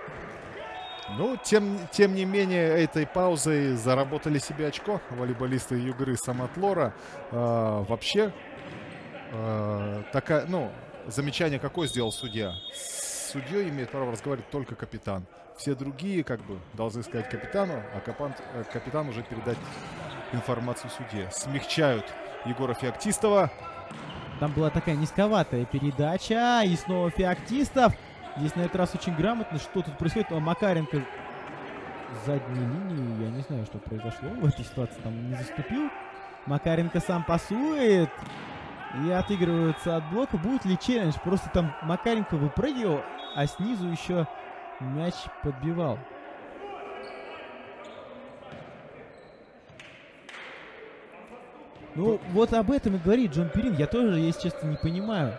Ну, тем, тем не менее, этой паузой заработали себе очко волейболисты Югры Самотлора. Э, вообще, э, такая, ну, замечание какое сделал судья? Судьей имеет право разговаривать только капитан. Все другие, как бы, должны сказать капитану, а капитан, э, капитан уже передать информацию судье. Смягчают Егора Феоктистова. Там была такая низковатая передача, и снова Феоктистов. Здесь на этот раз очень грамотно, что тут происходит. А Макаренко с задней линии, я не знаю, что произошло в этой ситуации, там не заступил. Макаренко сам пасует и отыгрывается от блока. Будет ли челлендж? Просто там Макаренко выпрыгивал, а снизу еще мяч подбивал. Ну, вот об этом и говорит Джон Перин. Я тоже, если честно, не понимаю.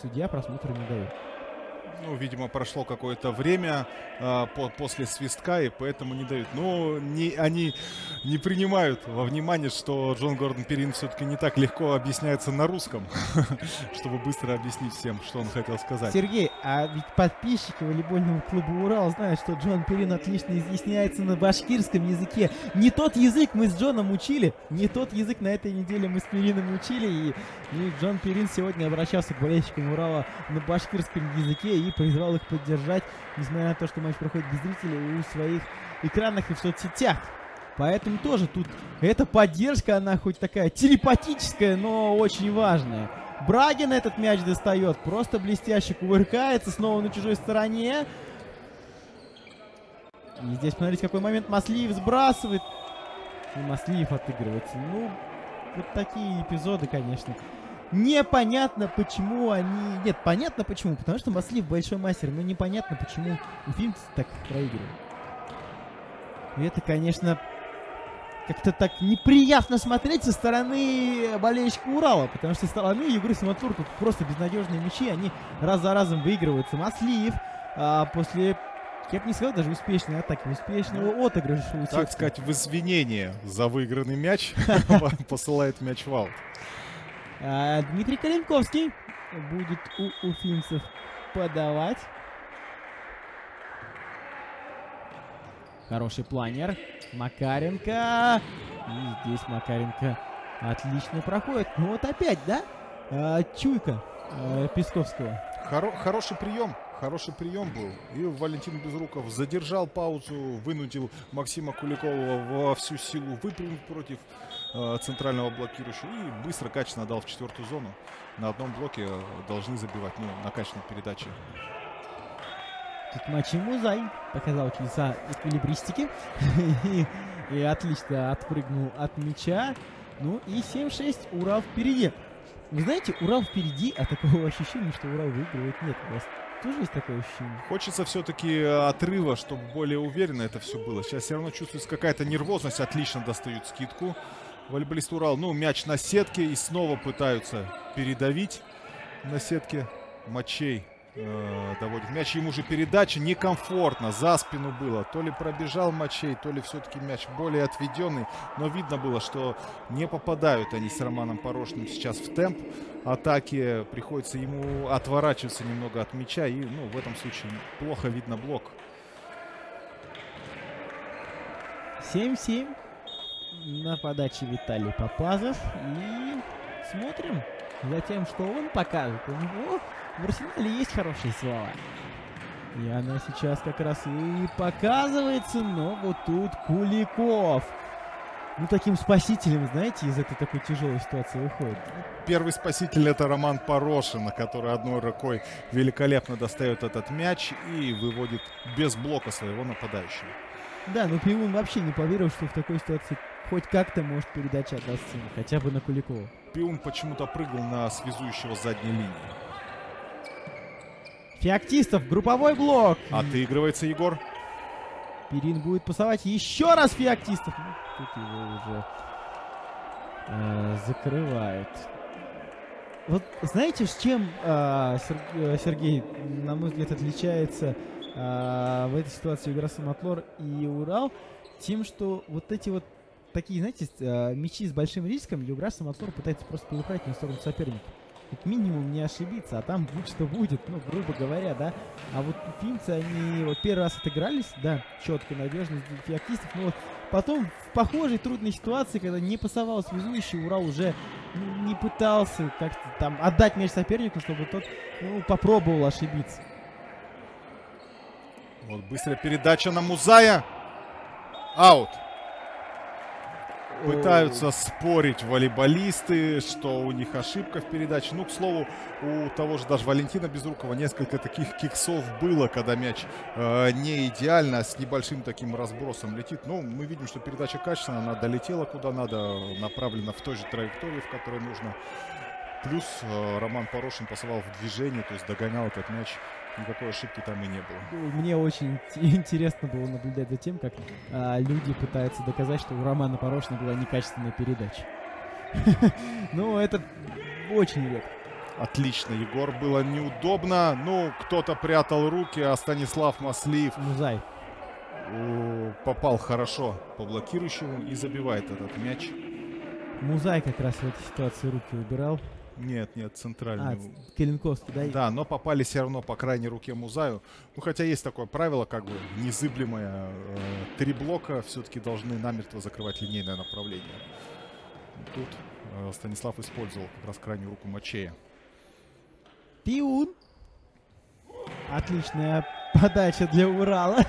Судья просмотра не дает ну, видимо, прошло какое-то время э, по, после свистка, и поэтому не дают. Но не, они не принимают во внимание, что Джон Гордон Перин все-таки не так легко объясняется на русском, [laughs] чтобы быстро объяснить всем, что он хотел сказать. Сергей, а ведь подписчики волейбольного клуба «Урал» знают, что Джон Перин отлично изъясняется на башкирском языке. Не тот язык мы с Джоном учили, не тот язык на этой неделе мы с Перином учили, и, и Джон Перин сегодня обращался к болельщикам «Урала» на башкирском языке и призвал их поддержать, несмотря на то, что матч проходит без зрителей, у своих экранах и в соцсетях. Поэтому тоже тут эта поддержка, она хоть такая телепатическая, но очень важная. Брагин этот мяч достает, просто блестяще кувыркается, снова на чужой стороне. И здесь, смотрите, какой момент Маслиев сбрасывает. И Маслиев отыгрывается. Ну, вот такие эпизоды, конечно. Непонятно, почему они... Нет, понятно почему, потому что Маслив большой мастер, но непонятно, почему Уфимцы так проигрывают. И это, конечно, как-то так неприятно смотреть со стороны болельщика Урала, потому что со стороны Югры Самотур тут просто безнадежные мячи, они раз за разом выигрываются. Маслиев а, после я бы не сказал даже успешной атаки, успешного отыгрыша. Так сказать, в извинение за выигранный мяч [laughs] посылает мяч в аут. А, Дмитрий Калинковский будет у уфимцев подавать. Хороший планер. Макаренко. И здесь Макаренко отлично проходит. Ну вот опять, да? А, чуйка а, Песковского. Хоро хороший прием. Хороший прием был. И Валентин Безруков задержал паузу, вынудил Максима Куликова во всю силу выпрыгнуть против э, центрального блокирующего и быстро, качественно дал в четвертую зону. На одном блоке э, должны забивать, ну, на качественной передаче. Тут Мачи Музай показал чудеса эквилибристики. [laughs] и, и отлично отпрыгнул от мяча. Ну и 7-6. Урал впереди. Вы знаете, Урал впереди, а такого [laughs] ощущения, что Урал выигрывает, нет. У вас тоже есть такое ощущение? Хочется все-таки э, отрыва, чтобы более уверенно это все было. Сейчас все равно чувствуется какая-то нервозность. Отлично достают скидку. Волейболист Урал, ну, мяч на сетке и снова пытаются передавить на сетке. Мачей э, доводит. Мяч ему же передача некомфортно, за спину было. То ли пробежал Мачей, то ли все-таки мяч более отведенный. Но видно было, что не попадают они с Романом Порошным сейчас в темп атаки. Приходится ему отворачиваться немного от мяча. И ну, в этом случае плохо видно блок. 7-7 на подаче Виталий Попазов. И смотрим за тем, что он покажет. У него в арсенале есть хорошие слова. И она сейчас как раз и показывается, но вот тут Куликов. Ну, таким спасителем, знаете, из этой такой тяжелой ситуации выходит. Первый спаситель это Роман Порошин, который одной рукой великолепно достает этот мяч и выводит без блока своего нападающего. Да, но Пиун вообще не поверил, что в такой ситуации хоть как-то может передача отдастся ему, хотя бы на Куликова. Пиун почему-то прыгал на связующего задней линии. Феоктистов, групповой блок. Отыгрывается Егор. Перин будет пасовать еще раз Феоктистов. Ну, тут его уже э, закрывают. Вот знаете, с чем э, Сергей, на мой взгляд, отличается э, в этой ситуации игра Самотлор и Урал? Тем, что вот эти вот такие, знаете, э, мячи с большим риском, Югра Самотлор пытается просто переправить на сторону соперника как минимум не ошибиться, а там будь что будет, ну, грубо говоря, да. А вот финцы, они вот первый раз отыгрались, да, четко, надежно, феоктистов, но вот потом в похожей трудной ситуации, когда не пасовал связующий, Урал уже не пытался как-то там отдать мяч сопернику, чтобы тот ну, попробовал ошибиться. Вот быстрая передача на Музая. Аут. Пытаются спорить волейболисты, что у них ошибка в передаче. Ну, к слову, у того же даже Валентина Безрукова несколько таких киксов было, когда мяч э, не идеально, а с небольшим таким разбросом летит. Но мы видим, что передача качественная, она долетела куда надо, направлена в той же траектории, в которой нужно. Плюс э, Роман Порошин пасовал в движение, то есть догонял этот мяч никакой ошибки там и не было. Ну, мне очень интересно было наблюдать за тем, как а, люди пытаются доказать, что у Романа Порошина была некачественная передача. [laughs] Ну, это очень редко. Отлично, Егор, было неудобно. Ну, кто-то прятал руки, а Станислав Маслиев... Музай. Попал хорошо по блокирующему и забивает этот мяч. Музай как раз в этой ситуации руки убирал. Нет, нет, центральный. А, Калинковский, да? Да, но попали все равно по крайней руке Музаю. Ну, хотя есть такое правило, как бы незыблемое. Э, три блока все-таки должны намертво закрывать линейное направление. Тут э, Станислав использовал как раз крайнюю руку Мачея. Пиун. Отличная подача для Урала.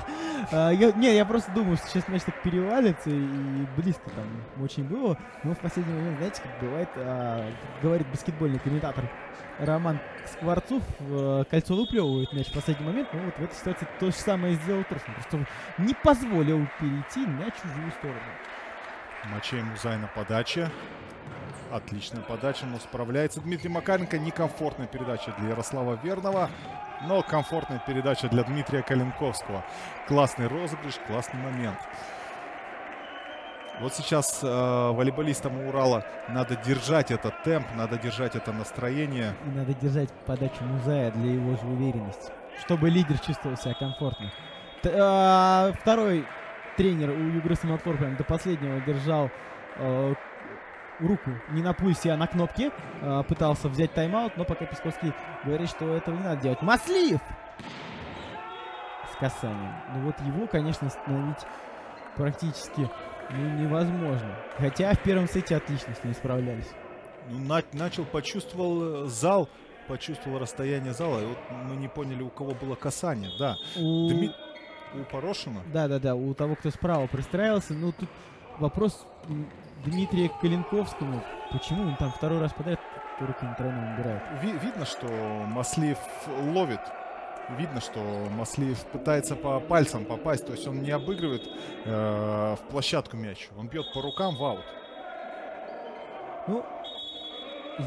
А, я, не, я просто думаю, что сейчас мяч так перевалится, и близко там очень было. Но в последний момент, знаете, как бывает, а, говорит баскетбольный комментатор Роман Скворцов, а, кольцо выплевывает мяч в последний момент, но вот в этой ситуации то же самое сделал Тросин. Просто не позволил перейти на чужую сторону. Мачей Музай на подаче. Отличная подача, но справляется Дмитрий Макаренко. Некомфортная передача для Ярослава Верного но комфортная передача для Дмитрия Калинковского. Классный розыгрыш, классный момент. Вот сейчас э, волейболистам Урала надо держать этот темп, надо держать это настроение. И надо держать подачу Музая для его же уверенности, чтобы лидер чувствовал себя комфортно. Т э, второй тренер у Югры Самотвор прям до последнего держал э, руку не на пульсе, а на кнопке. Э, пытался взять тайм-аут, но пока Песковский говорит, что этого не надо делать. Маслив! Касанием. Ну вот его, конечно, остановить практически ну, невозможно. Хотя в первом сете отлично с ней справлялись. Ну, на начал, почувствовал э, зал, почувствовал расстояние зала. И вот мы не поняли, у кого было касание. Да. У... Дми... У Порошина? Да, да, да. У того, кто справа пристраивался. Ну, тут вопрос Дмитрия Калинковскому. Почему он там второй раз подряд руку на тройном убирает? Ви видно, что Маслиев ловит. Видно, что Маслиев пытается по пальцам попасть. То есть он не обыгрывает э, в площадку мяч. Он бьет по рукам в аут. Ну,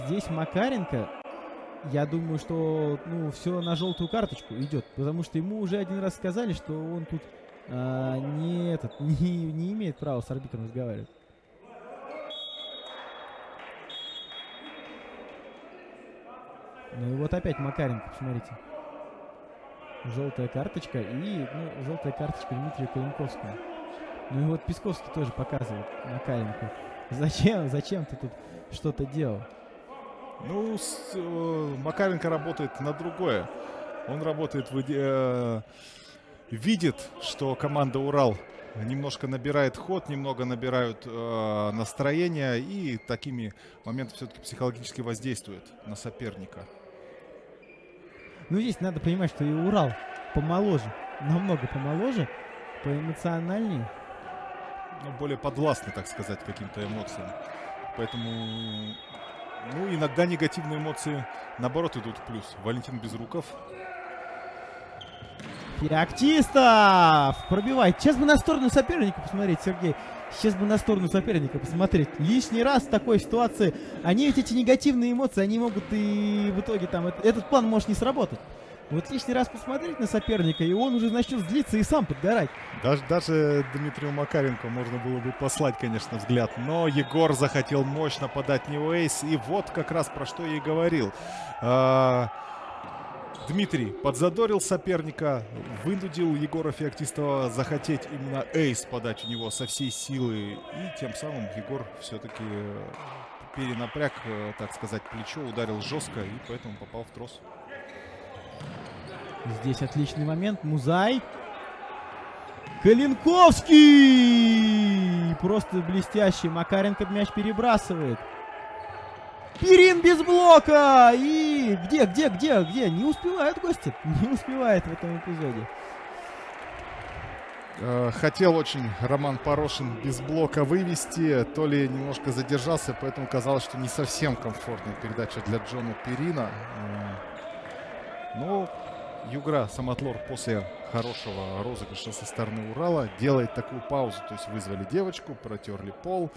здесь Макаренко, я думаю, что ну, все на желтую карточку идет. Потому что ему уже один раз сказали, что он тут а, не, этот, [laughs] не, не имеет права с арбитром разговаривать. Ну и вот опять Макаренко, посмотрите. Желтая карточка и ну, желтая карточка Дмитрию Калинковскому. Ну и вот Песковский тоже показывает Макаренко. Зачем, зачем ты тут что-то делал? Ну, с, э, Макаренко работает на другое. Он работает в, э, видит, что команда Урал немножко набирает ход, немного набирают э, настроение и такими моментами все-таки психологически воздействует на соперника. Ну, здесь надо понимать, что и Урал помоложе, намного помоложе, поэмоциональнее. Ну, более подвластны, так сказать, каким-то эмоциям. Поэтому, ну, иногда негативные эмоции, наоборот, идут в плюс. Валентин Безруков Феоктистов пробивает. Сейчас бы на сторону соперника посмотреть, Сергей. Сейчас бы на сторону соперника посмотреть. Лишний раз в такой ситуации. Они ведь эти негативные эмоции, они могут и в итоге там... Этот план может не сработать. Вот лишний раз посмотреть на соперника, и он уже начнет злиться и сам подгорать. Даже, даже Дмитрию Макаренко можно было бы послать, конечно, взгляд. Но Егор захотел мощно подать New Ace. И вот как раз про что я и говорил. А Дмитрий подзадорил соперника, вынудил Егора Феоктистова захотеть именно эйс подать у него со всей силы. И тем самым Егор все-таки э, перенапряг, э, так сказать, плечо, ударил жестко и поэтому попал в трос. Здесь отличный момент. Музай. Калинковский! Просто блестящий. Макаренко мяч перебрасывает. Перин без блока! И где, где, где, где? Не успевают гости. [laughs] Не успевает в этом эпизоде. Э, хотел очень Роман Порошин без блока вывести, то ли немножко задержался, поэтому казалось, что не совсем комфортная передача для Джона Перина. Э, но Югра Самотлор после хорошего розыгрыша со стороны Урала делает такую паузу, то есть вызвали девочку, протерли пол,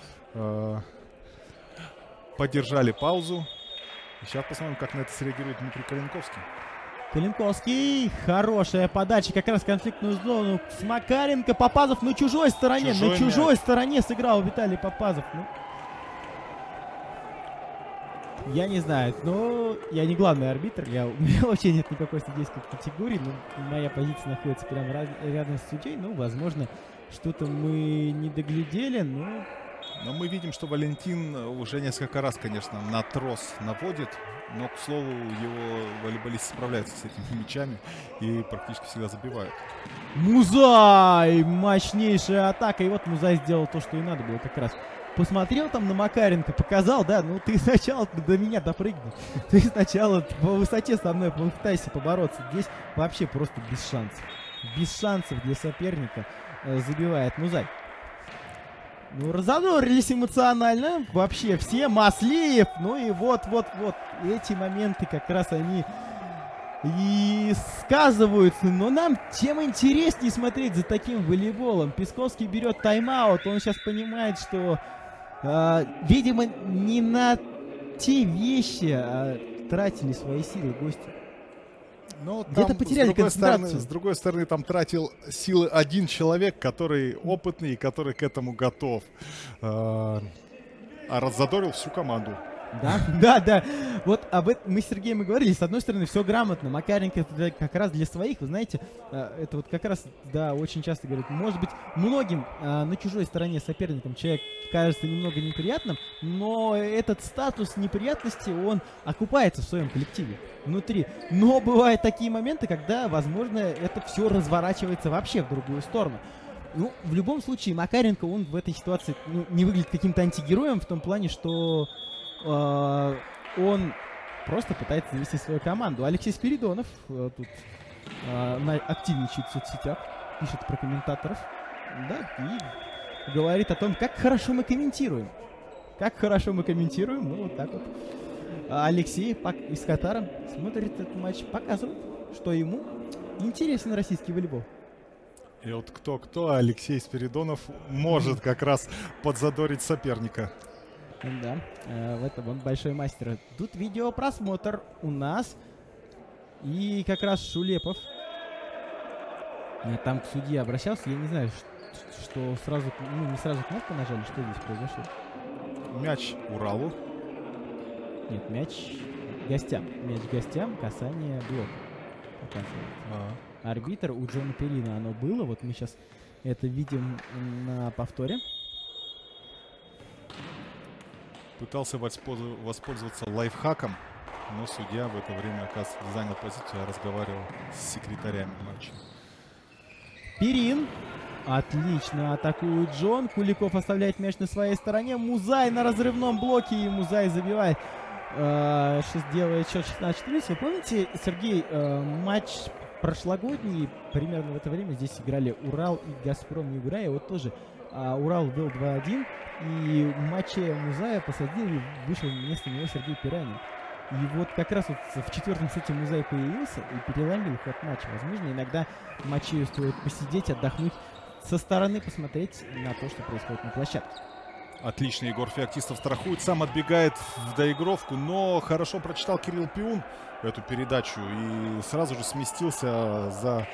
поддержали паузу. И сейчас посмотрим, как на это среагирует Дмитрий Калинковский. Калинковский, хорошая подача, как раз в конфликтную зону с Макаренко. Попазов на чужой стороне, чужой на чужой мяч. стороне сыграл Виталий Попазов. Ну, я не знаю, но я не главный арбитр, я, [laughs] у меня вообще нет никакой судейской категории, но моя позиция находится прямо рядом с судьей, ну, возможно, что-то мы не доглядели, но но мы видим, что Валентин уже несколько раз, конечно, на трос наводит. Но, к слову, его волейболисты справляются с этими [laughs] мячами и практически всегда забивают. Музай! Мощнейшая атака. И вот Музай сделал то, что и надо было как раз. Посмотрел там на Макаренко, показал, да, ну ты сначала до меня допрыгни. [laughs] Ты сначала по высоте со мной попытайся побороться. Здесь вообще просто без шансов. Без шансов для соперника э, забивает Музай. Ну, разонорились эмоционально. Вообще все. Маслиев. Ну и вот-вот-вот. Эти моменты как раз они и сказываются. Но нам тем интереснее смотреть за таким волейболом. Песковский берет тайм-аут. Он сейчас понимает, что, э, видимо, не на те вещи а тратили свои силы гости. Но ну, Где-то потеряли с другой, стороны, с другой стороны, там тратил силы один человек, который опытный и который к этому готов. А, а раззадорил всю команду. Да, [laughs] да, да. Вот об этом мы с Сергеем и говорили. С одной стороны, все грамотно. Макаренко это как раз для своих, вы знаете, э, это вот как раз, да, очень часто говорят, может быть, многим э, на чужой стороне соперникам человек кажется немного неприятным, но этот статус неприятности, он окупается в своем коллективе внутри. Но бывают такие моменты, когда, возможно, это все разворачивается вообще в другую сторону. Ну, в любом случае, Макаренко, он в этой ситуации ну, не выглядит каким-то антигероем в том плане, что э, он просто пытается завести свою команду. Алексей Спиридонов э, тут э, активничает в соцсетях, пишет про комментаторов, да, и говорит о том, как хорошо мы комментируем. Как хорошо мы комментируем, ну вот так вот. А Алексей из Катара смотрит этот матч, показывает, что ему интересен российский волейбол. И вот кто-кто, Алексей Спиридонов может как раз подзадорить соперника. Да, э, в этом он большой мастер. Тут видеопросмотр у нас. И как раз Шулепов. Я там к судье обращался, я не знаю, что сразу, ну не сразу кнопку нажали, что здесь произошло. Мяч Уралу. Нет, мяч гостям. Мяч гостям, касание блока. А. Арбитр у Джона Перина оно было. Вот мы сейчас это видим на повторе. Пытался воспользоваться лайфхаком, но судья в это время, оказывается, занял позицию, а разговаривал с секретарями матча. Перин. Отлично атакует Джон. Куликов оставляет мяч на своей стороне. Музай на разрывном блоке. И Музай забивает. Э, делает счет 16-14. Вы помните, Сергей, э, матч прошлогодний, примерно в это время здесь играли Урал и Газпром Юграя. Вот тоже а, Урал вел 2-1. И в матче Музая посадили, вышел вместо него Сергей Пиранин. И вот как раз вот в четвертом сете Музай появился и переломил ход матча. Возможно, иногда матче стоит посидеть, отдохнуть, со стороны посмотреть на то, что происходит на площадке. Отлично, Егор Феоктистов страхует, сам отбегает в доигровку, но хорошо прочитал Кирилл Пиун эту передачу и сразу же сместился за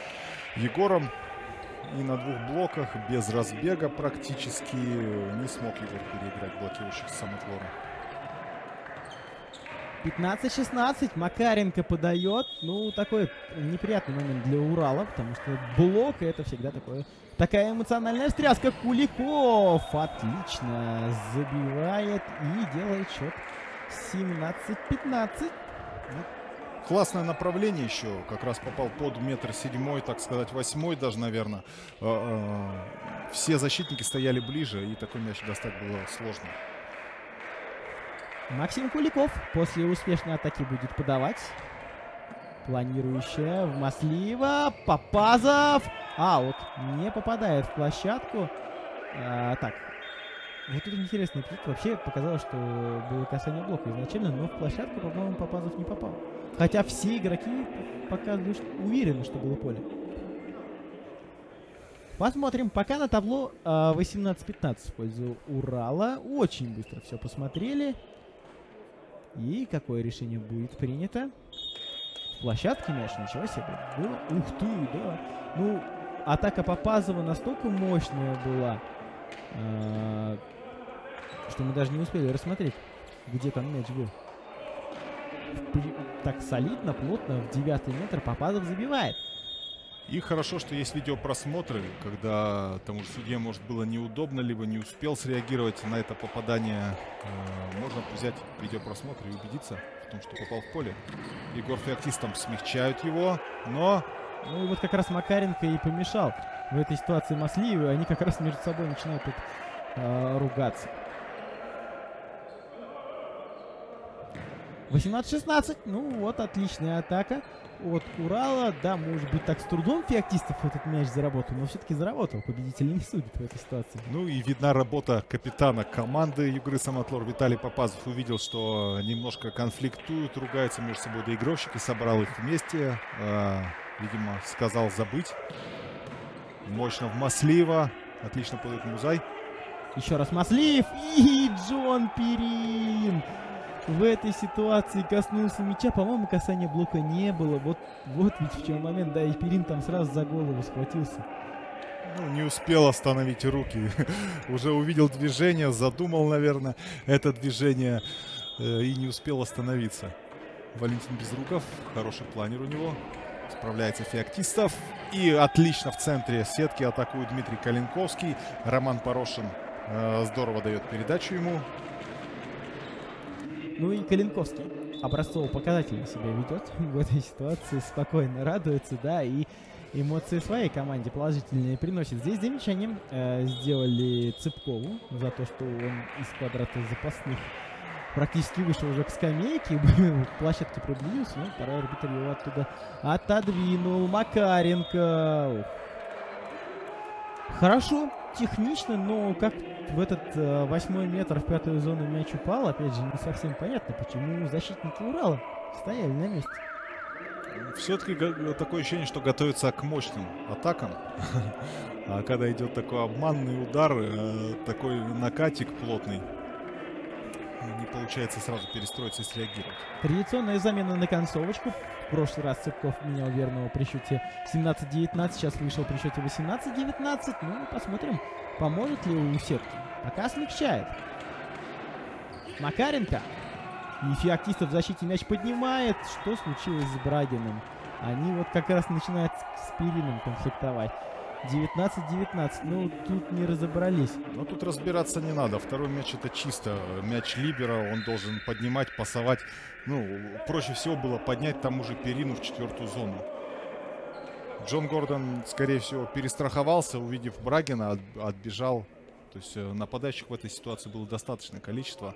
Егором. И на двух блоках, без разбега практически, не смог Егор переиграть блокирующих Самотлора. 15-16. Макаренко подает. Ну, такой неприятный момент для Урала, потому что блок это всегда такое, такая эмоциональная встряска. Куликов отлично забивает и делает счет 17-15. Классное направление еще. Как раз попал под метр седьмой, так сказать, восьмой даже, наверное. А, а, все защитники стояли ближе, и такой мяч достать было сложно. Максим Куликов после успешной атаки будет подавать. Планирующая в Маслива. Попазов. Аут. Не попадает в площадку. А, так. Вот тут интересный эпизод. Вообще показалось, что было касание блока изначально, но в площадку, по-моему, Попазов не попал. Хотя все игроки показывают, уверены, что было поле. Посмотрим. Пока на табло 18-15 а, в пользу Урала. Очень быстро все посмотрели. И какое решение будет принято? В площадке мяч, ничего себе. Было? Ух ты, да. Ну, атака Попазова настолько мощная была, э что мы даже не успели рассмотреть, где там мяч был. Так солидно, плотно, в девятый метр Попазов забивает. И хорошо, что есть видеопросмотры, когда тому же судье, может, было неудобно, либо не успел среагировать на это попадание. Э, можно взять видеопросмотр и убедиться в том, что попал в поле. Егор Феоктист там смягчают его, но... Ну и вот как раз Макаренко и помешал в этой ситуации Маслиеву. Они как раз между собой начинают тут э, ругаться. 18-16. Ну вот, отличная атака от Урала. Да, может быть, так с трудом Феоктистов этот мяч заработал, но все-таки заработал. Победитель не судит в этой ситуации. Ну и видна работа капитана команды Югры Самотлор Виталий Попазов. Увидел, что немножко конфликтуют, ругаются между собой доигровщики, собрал их вместе. Э, видимо, сказал забыть. Мощно в Маслива. Отлично подает Музай. Еще раз Маслив и Джон Перин в этой ситуации коснулся мяча. По-моему, касания блока не было. Вот, вот ведь в чем момент. Да, и Перин там сразу за голову схватился. Ну, не успел остановить руки. [laughs] Уже увидел движение, задумал, наверное, это движение э, и не успел остановиться. Валентин Безруков, хороший планер у него. Справляется Феоктистов. И отлично в центре сетки атакует Дмитрий Калинковский. Роман Порошин э, здорово дает передачу ему. Ну и Калинковский образцово-показательно себя ведет [laughs] в этой ситуации, спокойно радуется, да, и эмоции своей команде положительные приносит. Здесь замечание э, сделали Цыпкову за то, что он из квадрата запасных практически вышел уже к скамейке, [laughs] к площадке приблизился, но второй арбитр его оттуда отодвинул. Макаренко. Хорошо, технично, но как в этот э, восьмой метр в пятую зону мяч упал, опять же, не совсем понятно, почему защитники Урала стояли на месте. Все-таки такое ощущение, что готовится к мощным атакам. [laughs] А когда идет такой обманный удар, э, такой накатик плотный, не получается сразу перестроиться и среагировать. Традиционная замена на концовочку. В прошлый раз Цыпков менял верного при счете 17-19, сейчас вышел при счете 18-19. Ну, посмотрим, поможет ли у сетки. Пока смягчает. Макаренко. И Феоктистов в защите мяч поднимает. Что случилось с Брагиным? Они вот как раз начинают с Пириным конфликтовать. 19-19. Ну, тут не разобрались. Но тут разбираться не надо. Второй мяч это чисто мяч Либера. Он должен поднимать, пасовать. Ну, проще всего было поднять там уже Перину в четвертую зону. Джон Гордон, скорее всего, перестраховался, увидев Брагина, от, отбежал. То есть э, нападающих в этой ситуации было достаточное количество.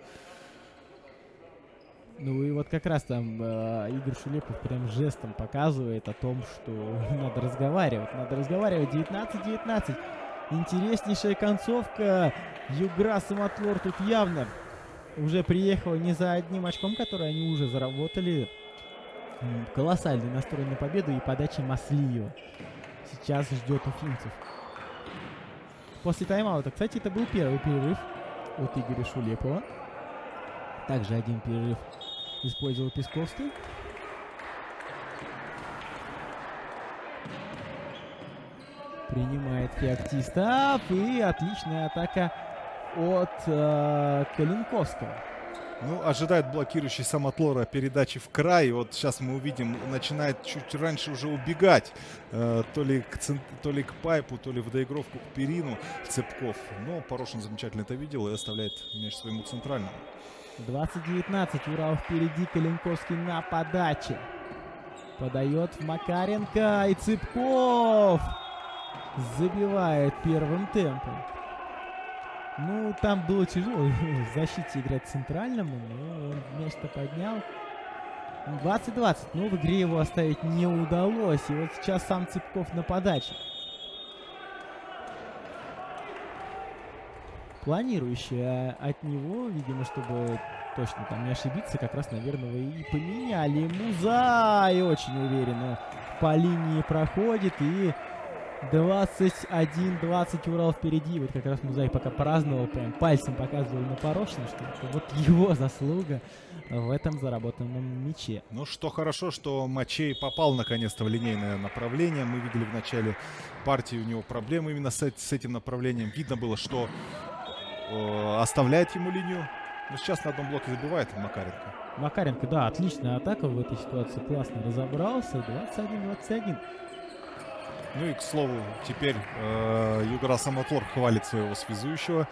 Ну и вот как раз там э, Игорь Шулепов прям жестом показывает о том, что [laughs] надо разговаривать. Надо разговаривать. 19-19. Интереснейшая концовка. Югра Самотлор тут явно уже приехала не за одним очком, который они уже заработали. Колоссальный настрой на победу и подача Маслиева. Сейчас ждет уфимцев. После тайм-аута. Кстати, это был первый перерыв от Игоря Шулепова. Также один перерыв использовал Песковский. Принимает Феоктистов. И отличная атака от э, Калинковского. Ну, ожидает блокирующий самотлора передачи в край. Вот сейчас мы увидим, начинает чуть раньше уже убегать. Э, то, ли к, то ли к пайпу, то ли в доигровку к Перину Цепков. Но Порошин замечательно это видел и оставляет мяч своему центральному. 20-19. Урал впереди. Калинковский на подаче. Подает в Макаренко. И Цыпков забивает первым темпом. Ну, там было тяжело [laughs] в защите играть центральному, но он мяч-то поднял. 20-20. Но в игре его оставить не удалось. И вот сейчас сам Цыпков на подаче. планирующая от него, видимо, чтобы точно там не ошибиться, как раз, наверное, и поменяли. Музай очень уверенно по линии проходит и 21-20 Урал впереди. Вот как раз Музай пока праздновал, прям пальцем показывал на Порошина, что это вот его заслуга в этом заработанном мяче. Ну что хорошо, что Мачей попал наконец-то в линейное направление. Мы видели в начале партии у него проблемы именно с, с этим направлением. Видно было, что э, оставляет ему линию. Но сейчас на одном блоке забивает Макаренко. Макаренко, да, отличная атака в этой ситуации. Классно разобрался. 21-21. Ну и, к слову, теперь э, Югра Самотлор хвалит своего связующего,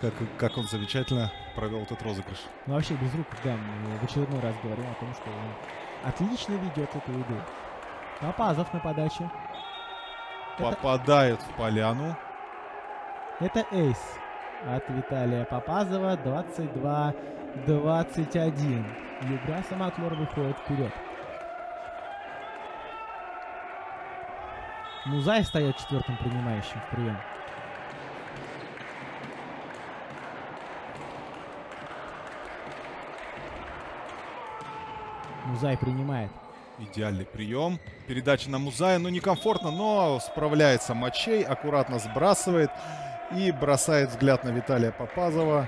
как, как он замечательно провел этот розыгрыш. Ну, вообще, без рук, да, в очередной раз говорим о том, что он отлично ведет эту игру. Попазов на подаче. Попадает это... в поляну. Это эйс от Виталия Попазова. 22-21. Югра Самотлор выходит вперед. Музай стоит четвертым принимающим в прием. Музай принимает. Идеальный прием. Передача на Музая, ну некомфортно, но справляется Мачей, аккуратно сбрасывает и бросает взгляд на Виталия Попазова,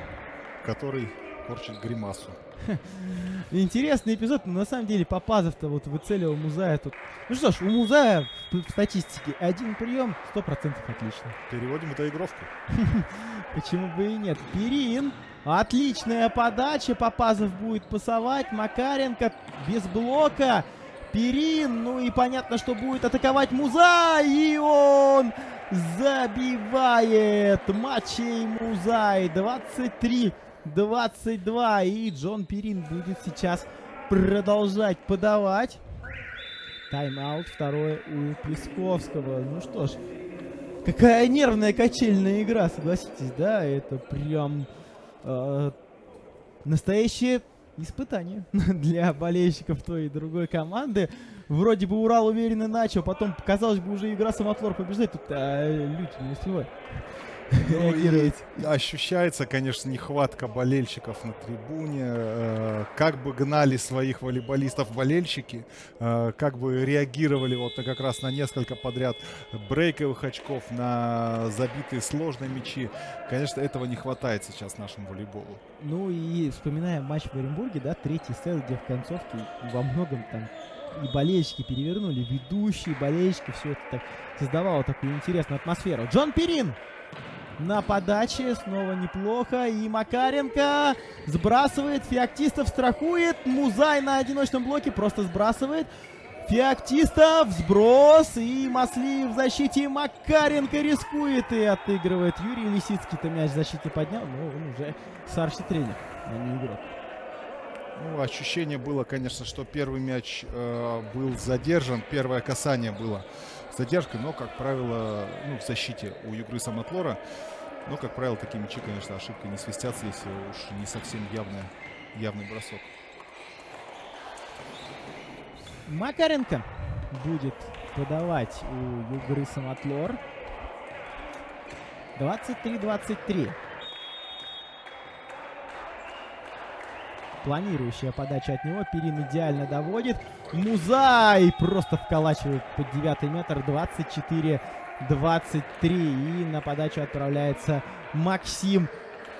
который корчит гримасу. Интересный эпизод, но на самом деле Попазов-то вот выцеливал Музая тут. Ну что ж, у Музая в статистике один прием, сто процентов отлично. Переводим это игровку. [laughs] Почему бы и нет? Перин. Отличная подача. Попазов будет пасовать. Макаренко без блока. Перин. Ну и понятно, что будет атаковать Музай. И он забивает. Матчей Музай. 23 22. И Джон Перин будет сейчас продолжать подавать. Тайм-аут второй у Песковского. Ну что ж, какая нервная качельная игра, согласитесь, да? Это прям э, настоящее испытание [laughs] для болельщиков той и другой команды. Вроде бы Урал уверенно начал, потом, казалось бы, уже игра Самотлор побеждает. Тут а, люди не успевают. Ну, [laughs] ощущается, конечно, нехватка болельщиков на трибуне. Э, как бы гнали своих волейболистов болельщики, э, как бы реагировали вот как раз на несколько подряд брейковых очков, на забитые сложные мячи. Конечно, этого не хватает сейчас нашему волейболу. Ну и вспоминая матч в Оренбурге, да, третий сет, где в концовке во многом там и болельщики перевернули, ведущие болельщики, все это так создавало такую интересную атмосферу. Джон Перин на подаче. Снова неплохо. И Макаренко сбрасывает. Феоктистов страхует. Музай на одиночном блоке просто сбрасывает. Феоктистов, сброс. И Маслиев в защите. Макаренко рискует и отыгрывает. Юрий Лисицкий-то мяч в защите поднял. Но он уже старший тренер, а не игрок. Ну, ощущение было, конечно, что первый мяч э, был задержан, первое касание было задержкой, но, как правило, ну, в защите у Югры Самотлора, но, как правило, такие мячи, конечно, ошибкой не свистятся, если уж не совсем явная, явный бросок. Макаренко будет подавать у Югры Самотлор. 23-23. Планирующая подача от него. Перин идеально доводит. Музай просто вколачивает под 9 метр. 24 23. И на подачу отправляется Максим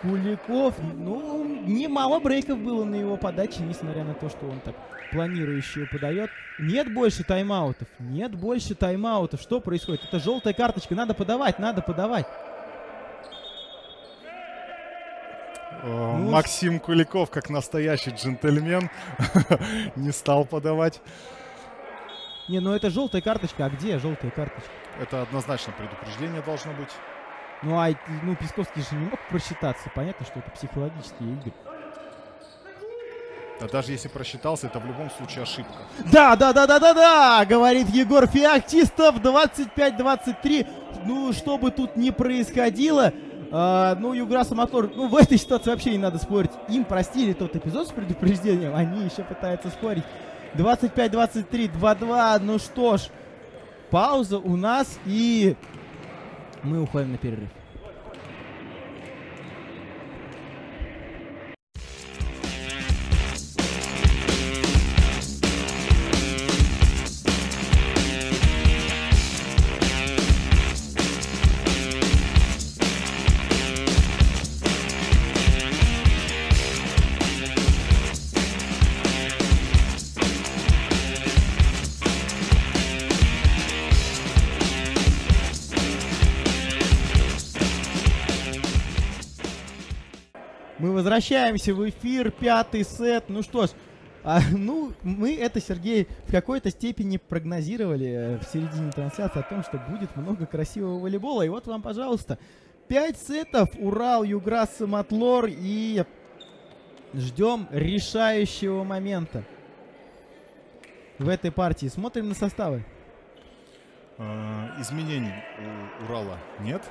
Куликов. Ну, немало брейков было на его подаче, несмотря на то, что он так планирующую подает. Нет больше тайм-аутов. Нет больше тайм-аутов. Что происходит? Это желтая карточка. Надо подавать, надо подавать. Ну, Максим Куликов, как настоящий джентльмен, [laughs] не стал подавать. Не, ну это желтая карточка. А где желтая карточка? Это однозначно предупреждение должно быть. Ну, а ну, Песковский же не мог просчитаться. Понятно, что это психологические игры. Да даже если просчитался, это в любом случае ошибка. Да, да, да, да, да, да, говорит Егор Феоктистов, 25-23. Ну, что бы тут ни происходило, а, ну, Юграса Мотор, ну, в этой ситуации вообще не надо спорить. Им простили тот эпизод с предупреждением, они еще пытаются спорить. 25-23, 2-2, ну что ж, пауза у нас, и мы уходим на перерыв. Возвращаемся в эфир, пятый сет. Ну что ж, а, ну, мы это, Сергей, в какой-то степени прогнозировали э, в середине трансляции о том, что будет много красивого волейбола. И вот вам, пожалуйста, пять сетов, Урал, Югра, Самотлор и ждем решающего момента в этой партии. Смотрим на составы. А, изменений у Урала нет.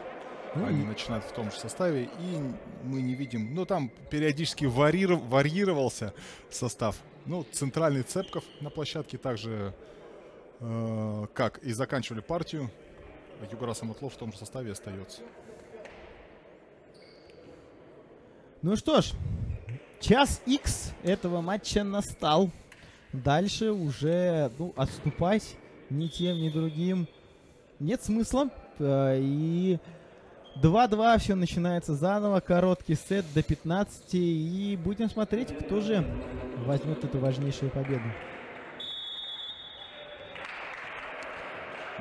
Ну, Они начинают в том же составе, и мы не видим... Ну, там периодически варьиров, варьировался состав. Ну, центральный Цепков на площадке также, э, как и заканчивали партию, Югора Самотлов в том же составе остается. Ну что ж, час X этого матча настал. Дальше уже ну, отступать ни тем, ни другим нет смысла. Э, и 2-2, все начинается заново, короткий сет до 15, и будем смотреть, кто же возьмет эту важнейшую победу.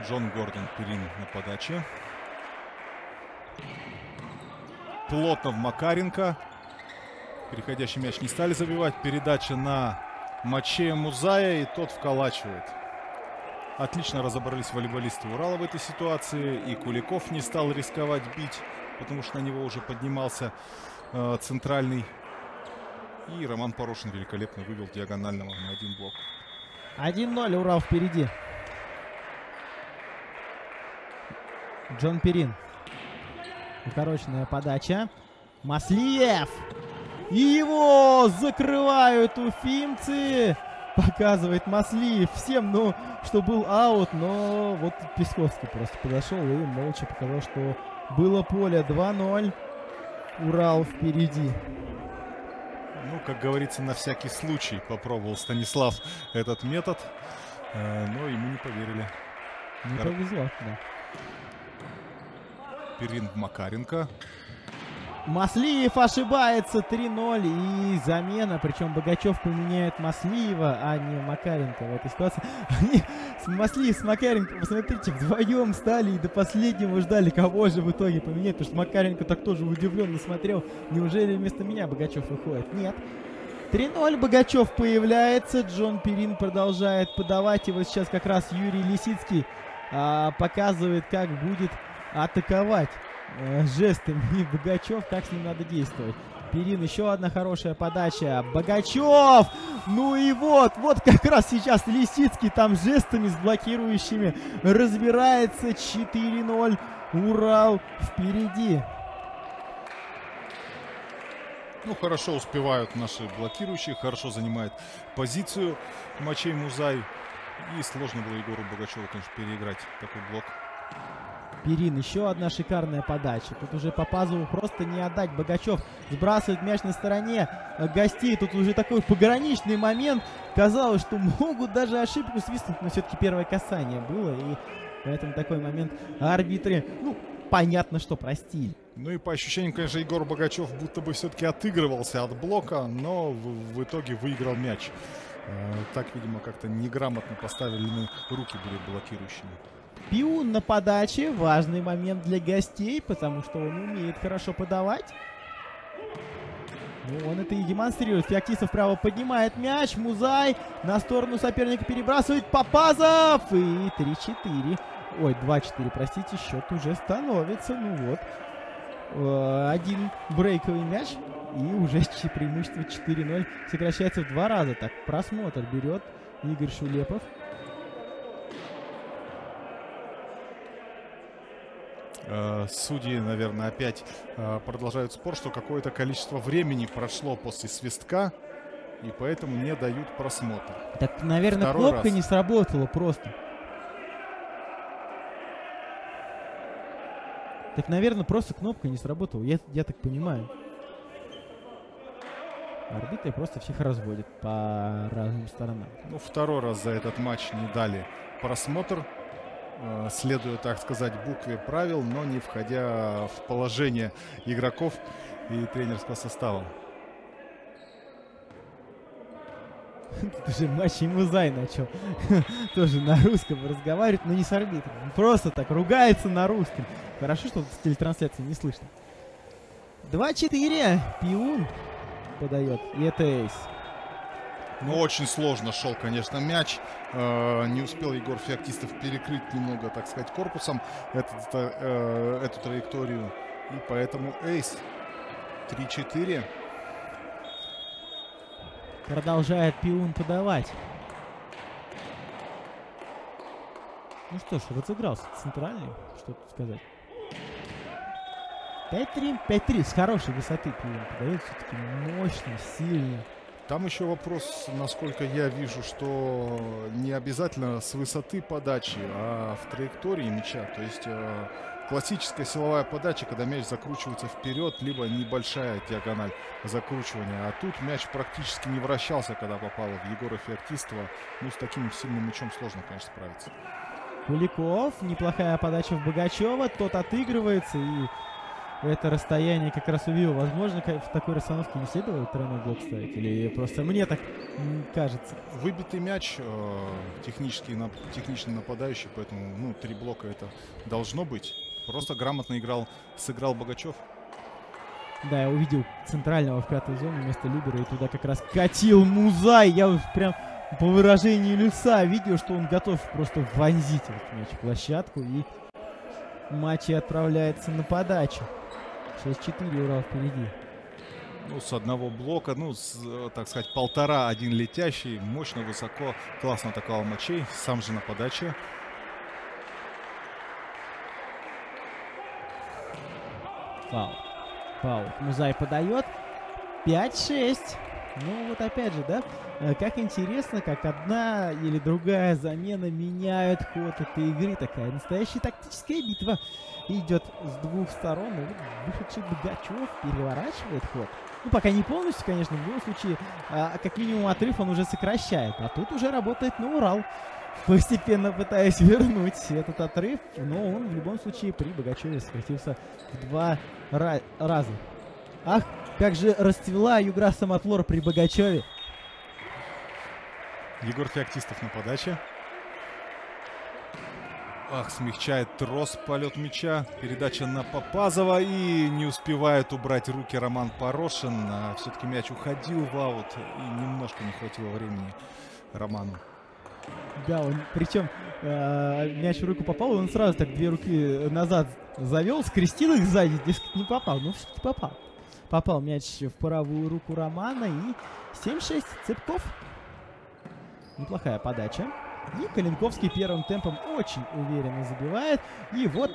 Джон Гордон Перин на подаче. Плотнов Макаренко. Переходящий мяч не стали забивать. Передача на Мачея Музая, и тот вколачивает. Отлично разобрались волейболисты Урала в этой ситуации. И Куликов не стал рисковать бить, потому что на него уже поднимался э, центральный. И Роман Порошин великолепно вывел диагонального на один блок. 1-0, Урал впереди. Джон Перин. Укороченная подача. Маслиев. И его закрывают уфимцы показывает Маслиев всем, ну, что был аут, но вот Песковский просто подошел и молча показал, что было поле 2-0. Урал впереди. Ну, как говорится, на всякий случай попробовал Станислав этот метод, э, но ему не поверили. Не повезло, да. Перин Макаренко. Маслиев ошибается 3-0 и замена, причем Богачев поменяет Маслиева, а не Макаренко в этой ситуации. [laughs] Они, Маслиев с Макаренко, посмотрите, вдвоем стали и до последнего ждали, кого же в итоге поменять, потому что Макаренко так тоже удивленно смотрел, неужели вместо меня Богачев выходит? Нет. 3-0 Богачев появляется, Джон Перин продолжает подавать, и вот сейчас как раз Юрий Лисицкий а, показывает, как будет атаковать э, жестами [laughs] Богачев, как с ним надо действовать. Перин, еще одна хорошая подача. Богачев! Ну и вот, вот как раз сейчас Лисицкий там жестами с блокирующими разбирается. 4-0. Урал впереди. Ну, хорошо успевают наши блокирующие, хорошо занимает позицию Мачей Музай. И сложно было Егору Богачеву, конечно, переиграть такой блок. Перин, еще одна шикарная подача. Тут уже по пазу просто не отдать. Богачев сбрасывает мяч на стороне гостей. Тут уже такой пограничный момент. Казалось, что могут даже ошибку свистнуть, но все-таки первое касание было. И поэтому такой момент арбитры, ну, понятно, что простили. Ну и по ощущениям, конечно, Егор Богачев будто бы все-таки отыгрывался от блока, но в, в итоге выиграл мяч. Э, так, видимо, как-то неграмотно поставили руки были блокирующими. Пиун на подаче. Важный момент для гостей, потому что он умеет хорошо подавать. Ну, он это и демонстрирует. Феоктистов вправо поднимает мяч. Музай на сторону соперника перебрасывает. Попазов! И 3-4. Ой, 2-4, простите, счет уже становится. Ну вот. Э, один брейковый мяч. И уже преимущество 4-0 сокращается в два раза. Так, просмотр берет Игорь Шулепов. Судьи, наверное, опять э, продолжают спор, что какое-то количество времени прошло после свистка, и поэтому не дают просмотр. Так, наверное, Второй кнопка раз. не сработала просто. Так, наверное, просто кнопка не сработала. Я, я так понимаю. Арбитры просто всех разводят по разным сторонам. Ну, второй раз за этот матч не дали просмотр. Э, следуя, так сказать, букве правил, но не входя в положение игроков и тренерского состава. [laughs] Тут уже матч Музай начал [laughs] тоже на русском разговаривать, но не с арбитром. Просто так ругается на русском. Хорошо, что с телетрансляции не слышно. 2-4. Пиун подает. И это эйс. Ну, очень сложно шел, конечно, мяч. Э, не успел Егор Феоктистов перекрыть немного, так сказать, корпусом этот, э, эту траекторию. И поэтому эйс 3-4. Продолжает Пиун подавать. Ну что ж, разыгрался центральный, что тут сказать. 5-3, 5-3, с хорошей высоты Пиун подает, все-таки мощно, сильно. Там еще вопрос, насколько я вижу, что не обязательно с высоты подачи, а в траектории мяча. То есть э, классическая силовая подача, когда мяч закручивается вперед, либо небольшая диагональ закручивания. А тут мяч практически не вращался, когда попал в Егора Феоктистова. Ну, с таким сильным мячом сложно, конечно, справиться. Куликов, неплохая подача в Богачева, тот отыгрывается и это расстояние как раз увидел. Возможно, в такой расстановке не следовало тройной блок ставить? Или просто мне так кажется? Выбитый мяч, э, технический, на, техничный нападающий, поэтому ну, три блока это должно быть. Просто грамотно играл, сыграл Богачев. Да, я увидел центрального в пятой зоне вместо Либера и туда как раз катил Музай. Я прям по выражению лица видел, что он готов просто вонзить этот мяч в площадку и матч отправляется на подачу. 6-4 Урал впереди. Ну, с одного блока, ну, с, так сказать, полтора, один летящий, мощно, высоко, классно атаковал Мачей, сам же на подаче. Фаул. Фаул. Музай подает. 5-6. Ну, вот опять же, да, э, как интересно, как одна или другая замена меняют ход этой игры. Такая настоящая тактическая битва идет с двух сторон. И вот вышедший Богачев переворачивает ход. Ну, пока не полностью, конечно, в любом случае, а, как минимум отрыв он уже сокращает. А тут уже работает на Урал. Постепенно пытаясь вернуть этот отрыв, но он в любом случае при Богачеве сократился в два раза. Ах, как же расцвела Югра Самотлор при Богачеве. Егор Феоктистов на подаче. Ах, смягчает трос полет мяча. Передача на Попазова. И не успевает убрать руки Роман Порошин. А Все-таки мяч уходил в аут. И немножко не хватило времени Роману. Да, он, причем э, мяч в руку попал, и он сразу так две руки назад завел, скрестил их сзади, дескать, не попал. Ну, все-таки попал. Попал мяч в правую руку Романа и 7-6 Цепков. Неплохая подача. И Калинковский первым темпом очень уверенно забивает. И вот,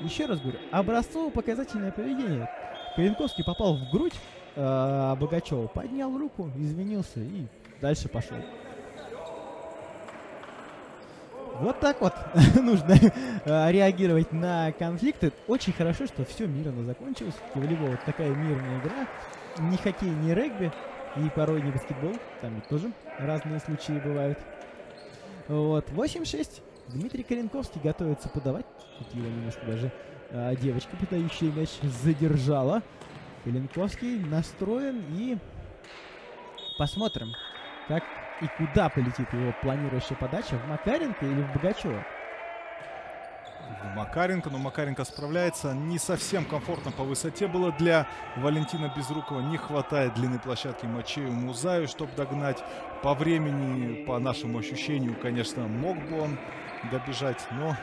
еще раз говорю, образцово-показательное поведение. Калинковский попал в грудь э, Богачева, поднял руку, извинился и дальше пошел. Вот так вот [laughs] нужно э, реагировать на конфликты. Очень хорошо, что все мирно закончилось. Волейбол вот такая мирная игра. Ни хоккей, ни регби. И порой не баскетбол. Там ведь тоже разные случаи бывают. Вот. 8-6. Дмитрий Коренковский готовится подавать. Тут его немножко даже а, девочка, подающая мяч, задержала. Калинковский настроен и посмотрим, как и куда полетит его планирующая подача, в Макаренко или в Богачева? В Макаренко, но Макаренко справляется. Не совсем комфортно по высоте было для Валентина Безрукова. Не хватает длины площадки Мачею Музаю, чтобы догнать. По времени, по нашему ощущению, конечно, мог бы он добежать, но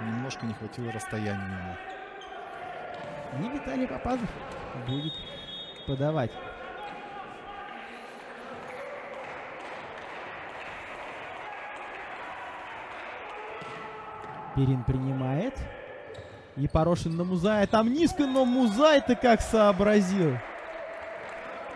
немножко не хватило расстояния ему. Не Виталий Попазов будет подавать. Перин принимает. И Порошин на Музая. Там низко, но Музай-то как сообразил.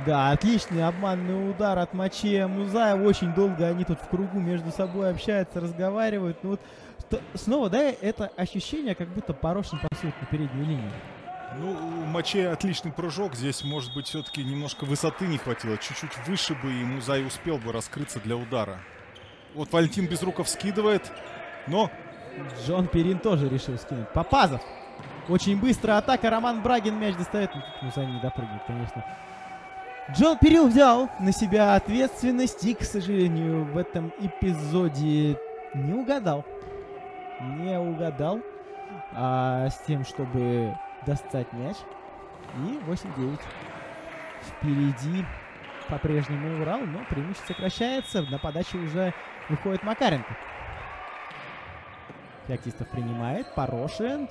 Да, отличный обманный удар от Мачея Музая. Очень долго они тут в кругу между собой общаются, разговаривают. Ну вот снова, да, это ощущение, как будто Порошин пасует на переднюю линию. Ну, у Мачея отличный прыжок. Здесь, может быть, все-таки немножко высоты не хватило. Чуть-чуть выше бы, и Музай успел бы раскрыться для удара. Вот Валентин Безруков скидывает, но Джон Перин тоже решил скинуть. Попазов. Очень быстрая атака. Роман Брагин мяч достает. Ну, за не допрыгнет, конечно. Джон Перил взял на себя ответственность и, к сожалению, в этом эпизоде не угадал. Не угадал а, с тем, чтобы достать мяч. И 8-9. Впереди по-прежнему Урал, но преимущество сокращается. На подаче уже выходит Макаренко. Феоктистов принимает. Порошин.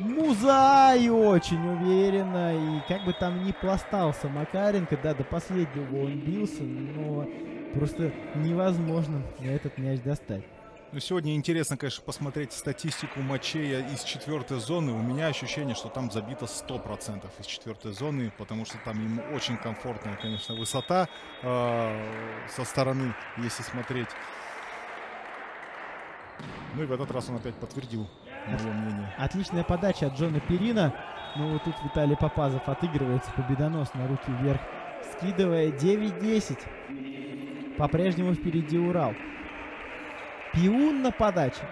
Музай очень уверенно. И как бы там ни пластался Макаренко, да, до последнего он бился, но просто невозможно этот мяч достать. Ну, сегодня интересно, конечно, посмотреть статистику Мачея из четвертой зоны. У меня ощущение, что там забито 100% из четвертой зоны, потому что там ему очень комфортная, конечно, высота э, со стороны, если смотреть. Ну и в этот раз он опять подтвердил мое мнение. Отличная подача от Джона Перина. Ну вот тут Виталий Попазов отыгрывается победоносно, руки вверх, скидывая 9-10. По-прежнему впереди Урал. Пиун на подаче.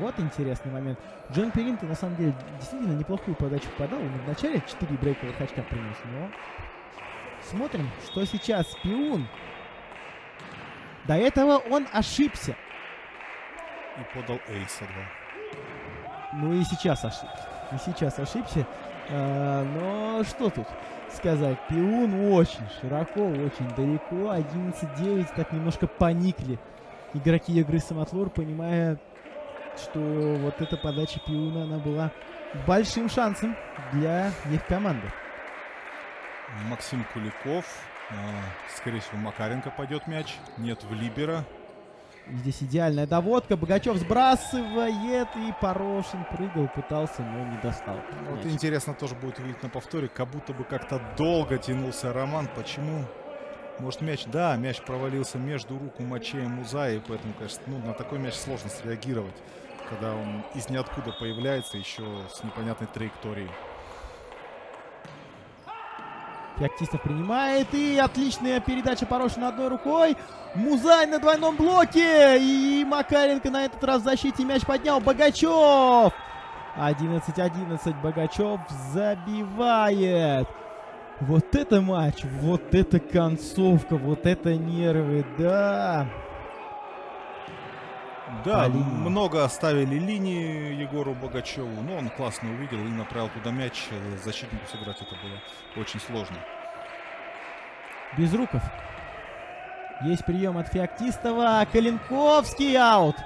Вот интересный момент. Джон Перин-то на самом деле действительно неплохую подачу подал. Он вначале 4 брейковых очка принес, но... Смотрим, что сейчас Пиун. До этого он ошибся. И подал эйса 2. Ну и сейчас ошибся. И сейчас ошибся. А, но что тут сказать? Пиун очень широко, очень далеко. 11-9 так немножко поникли игроки игры Самотлор, понимая, что вот эта подача Пиуна, она была большим шансом для их команды. Максим Куликов. А, скорее всего, Макаренко пойдет мяч. Нет в Либера. Здесь идеальная доводка. Богачев сбрасывает. И Порошин прыгал, пытался, но не достал. Вот мяч. интересно тоже будет увидеть на повторе. Как будто бы как-то долго тянулся Роман. Почему? Может мяч, да, мяч провалился между руку Мачея Муза, и поэтому, конечно, ну, на такой мяч сложно среагировать, когда он из ниоткуда появляется еще с непонятной траекторией. Феоктистов принимает. И отличная передача Порошина одной рукой. Музай на двойном блоке. И Макаренко на этот раз в защите мяч поднял. Богачев. 11-11. Богачев забивает. Вот это матч, вот это концовка, вот это нервы, да. Да, много оставили линии Егору Богачеву, но он классно увидел и направил туда мяч. Защитнику сыграть это было очень сложно. Безруков. Есть прием от Феоктистова. Калинковский аут.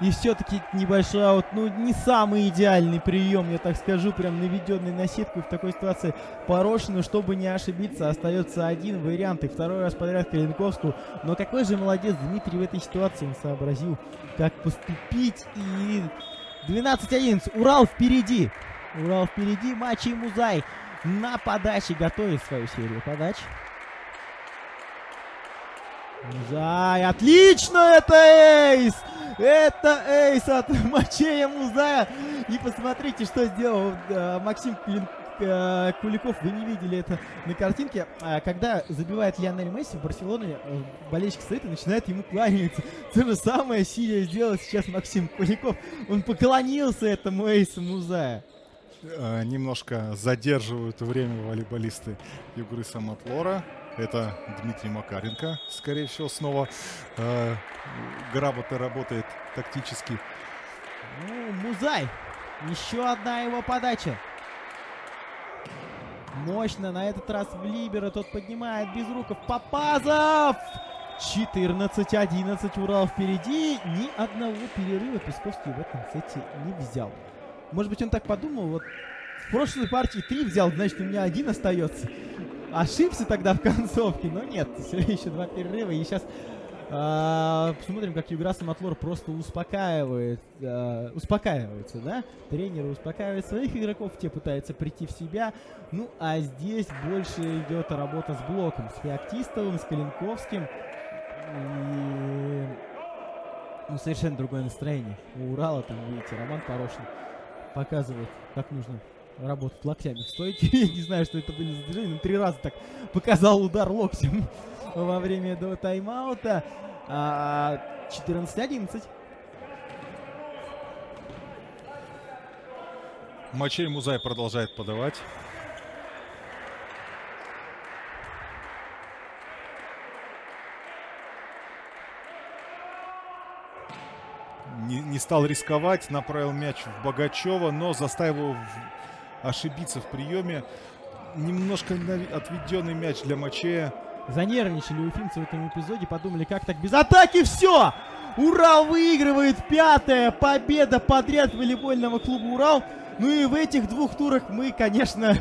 И все-таки небольшой аут, ну, не самый идеальный прием, я так скажу, прям наведенный на сетку. И в такой ситуации Порошину, чтобы не ошибиться, остается один вариант. И второй раз подряд Калинковскую. Но какой же молодец Дмитрий в этой ситуации. Он сообразил, как поступить. И 12-11. Урал впереди. Урал впереди. Матч и Музай на подаче готовит свою серию подач. Музай, отлично, это эйс! Это эйс от [laughs] Мачея Музая. И посмотрите, что сделал э, Максим Клин, э, Куликов. Вы не видели это на картинке. А, когда забивает Лионель Месси в Барселоне, э, болельщик стоит и начинает ему кланяться. То же самое силе сделал сейчас Максим Куликов. Он поклонился этому эйсу Музая. Э, немножко задерживают время волейболисты Югры Самотлора. Это Дмитрий Макаренко, скорее всего, снова э, грамотно работает тактически. Ну, Музай. Еще одна его подача. Мощно на этот раз в Либера. Тот поднимает без руков. Попазов! 14-11. Урал впереди. Ни одного перерыва Песковский в этом сете не взял. Может быть, он так подумал, вот в прошлой партии три взял, значит, у меня один остается. Ошибся тогда в концовке, но нет, все еще два перерыва, и сейчас а, посмотрим, как Юграс Матлор просто успокаивает, а, успокаивается, да? Тренер успокаивает своих игроков, те пытаются прийти в себя. Ну, а здесь больше идет работа с блоком, с Феоктистовым, с Калинковским. И... Ну, совершенно другое настроение. У Урала там, видите, Роман Порошин показывает, как нужно работать локтями в. [laughs] Я не знаю, что это были за движения, но три раза так показал удар локтем во время этого тайм-аута. 14-11. Мачей Музай продолжает подавать. Не, не стал рисковать, направил мяч в Богачева, но заставил его ошибиться в приеме. Немножко отведенный мяч для Мачея. Занервничали уфимцы в этом эпизоде, подумали, как так без атаки, все! Урал выигрывает пятая победа подряд волейбольного клуба Урал. Ну и в этих двух турах мы, конечно,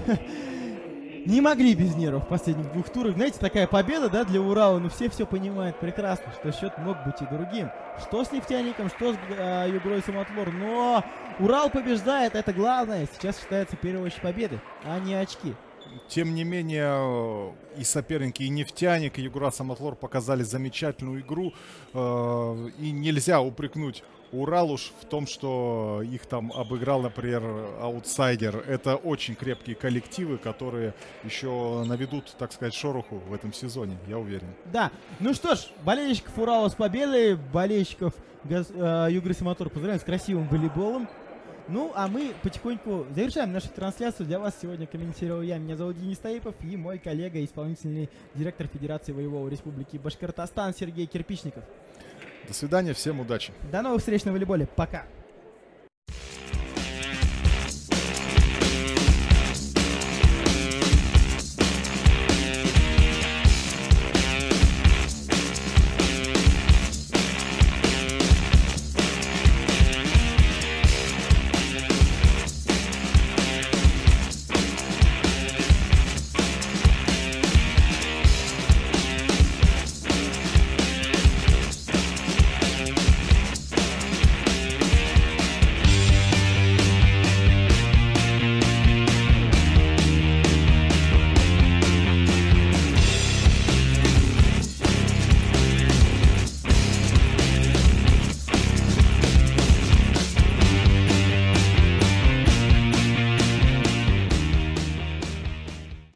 [laughs] не могли без нервов в последних двух турах. Знаете, такая победа, да, для Урала, но все все понимают прекрасно, что счет мог быть и другим. Что с нефтяником, что с э, Югрой Самотлор, но Урал побеждает, это главное. Сейчас считается первой очередь победы, а не очки. Тем не менее, и соперники, и нефтяник, и Югра Самотлор показали замечательную игру. Э, и нельзя упрекнуть Урал уж в том, что их там обыграл, например, аутсайдер. Это очень крепкие коллективы, которые еще наведут, так сказать, шороху в этом сезоне, я уверен. Да. Ну что ж, болельщиков Урала с победой, болельщиков э, Югры Самотор поздравляем с красивым волейболом. Ну, а мы потихоньку завершаем нашу трансляцию. Для вас сегодня комментировал я. Меня зовут Денис Таипов и мой коллега, исполнительный директор Федерации Воевого Республики Башкортостан Сергей Кирпичников. До свидания, всем удачи. До новых встреч на волейболе. Пока.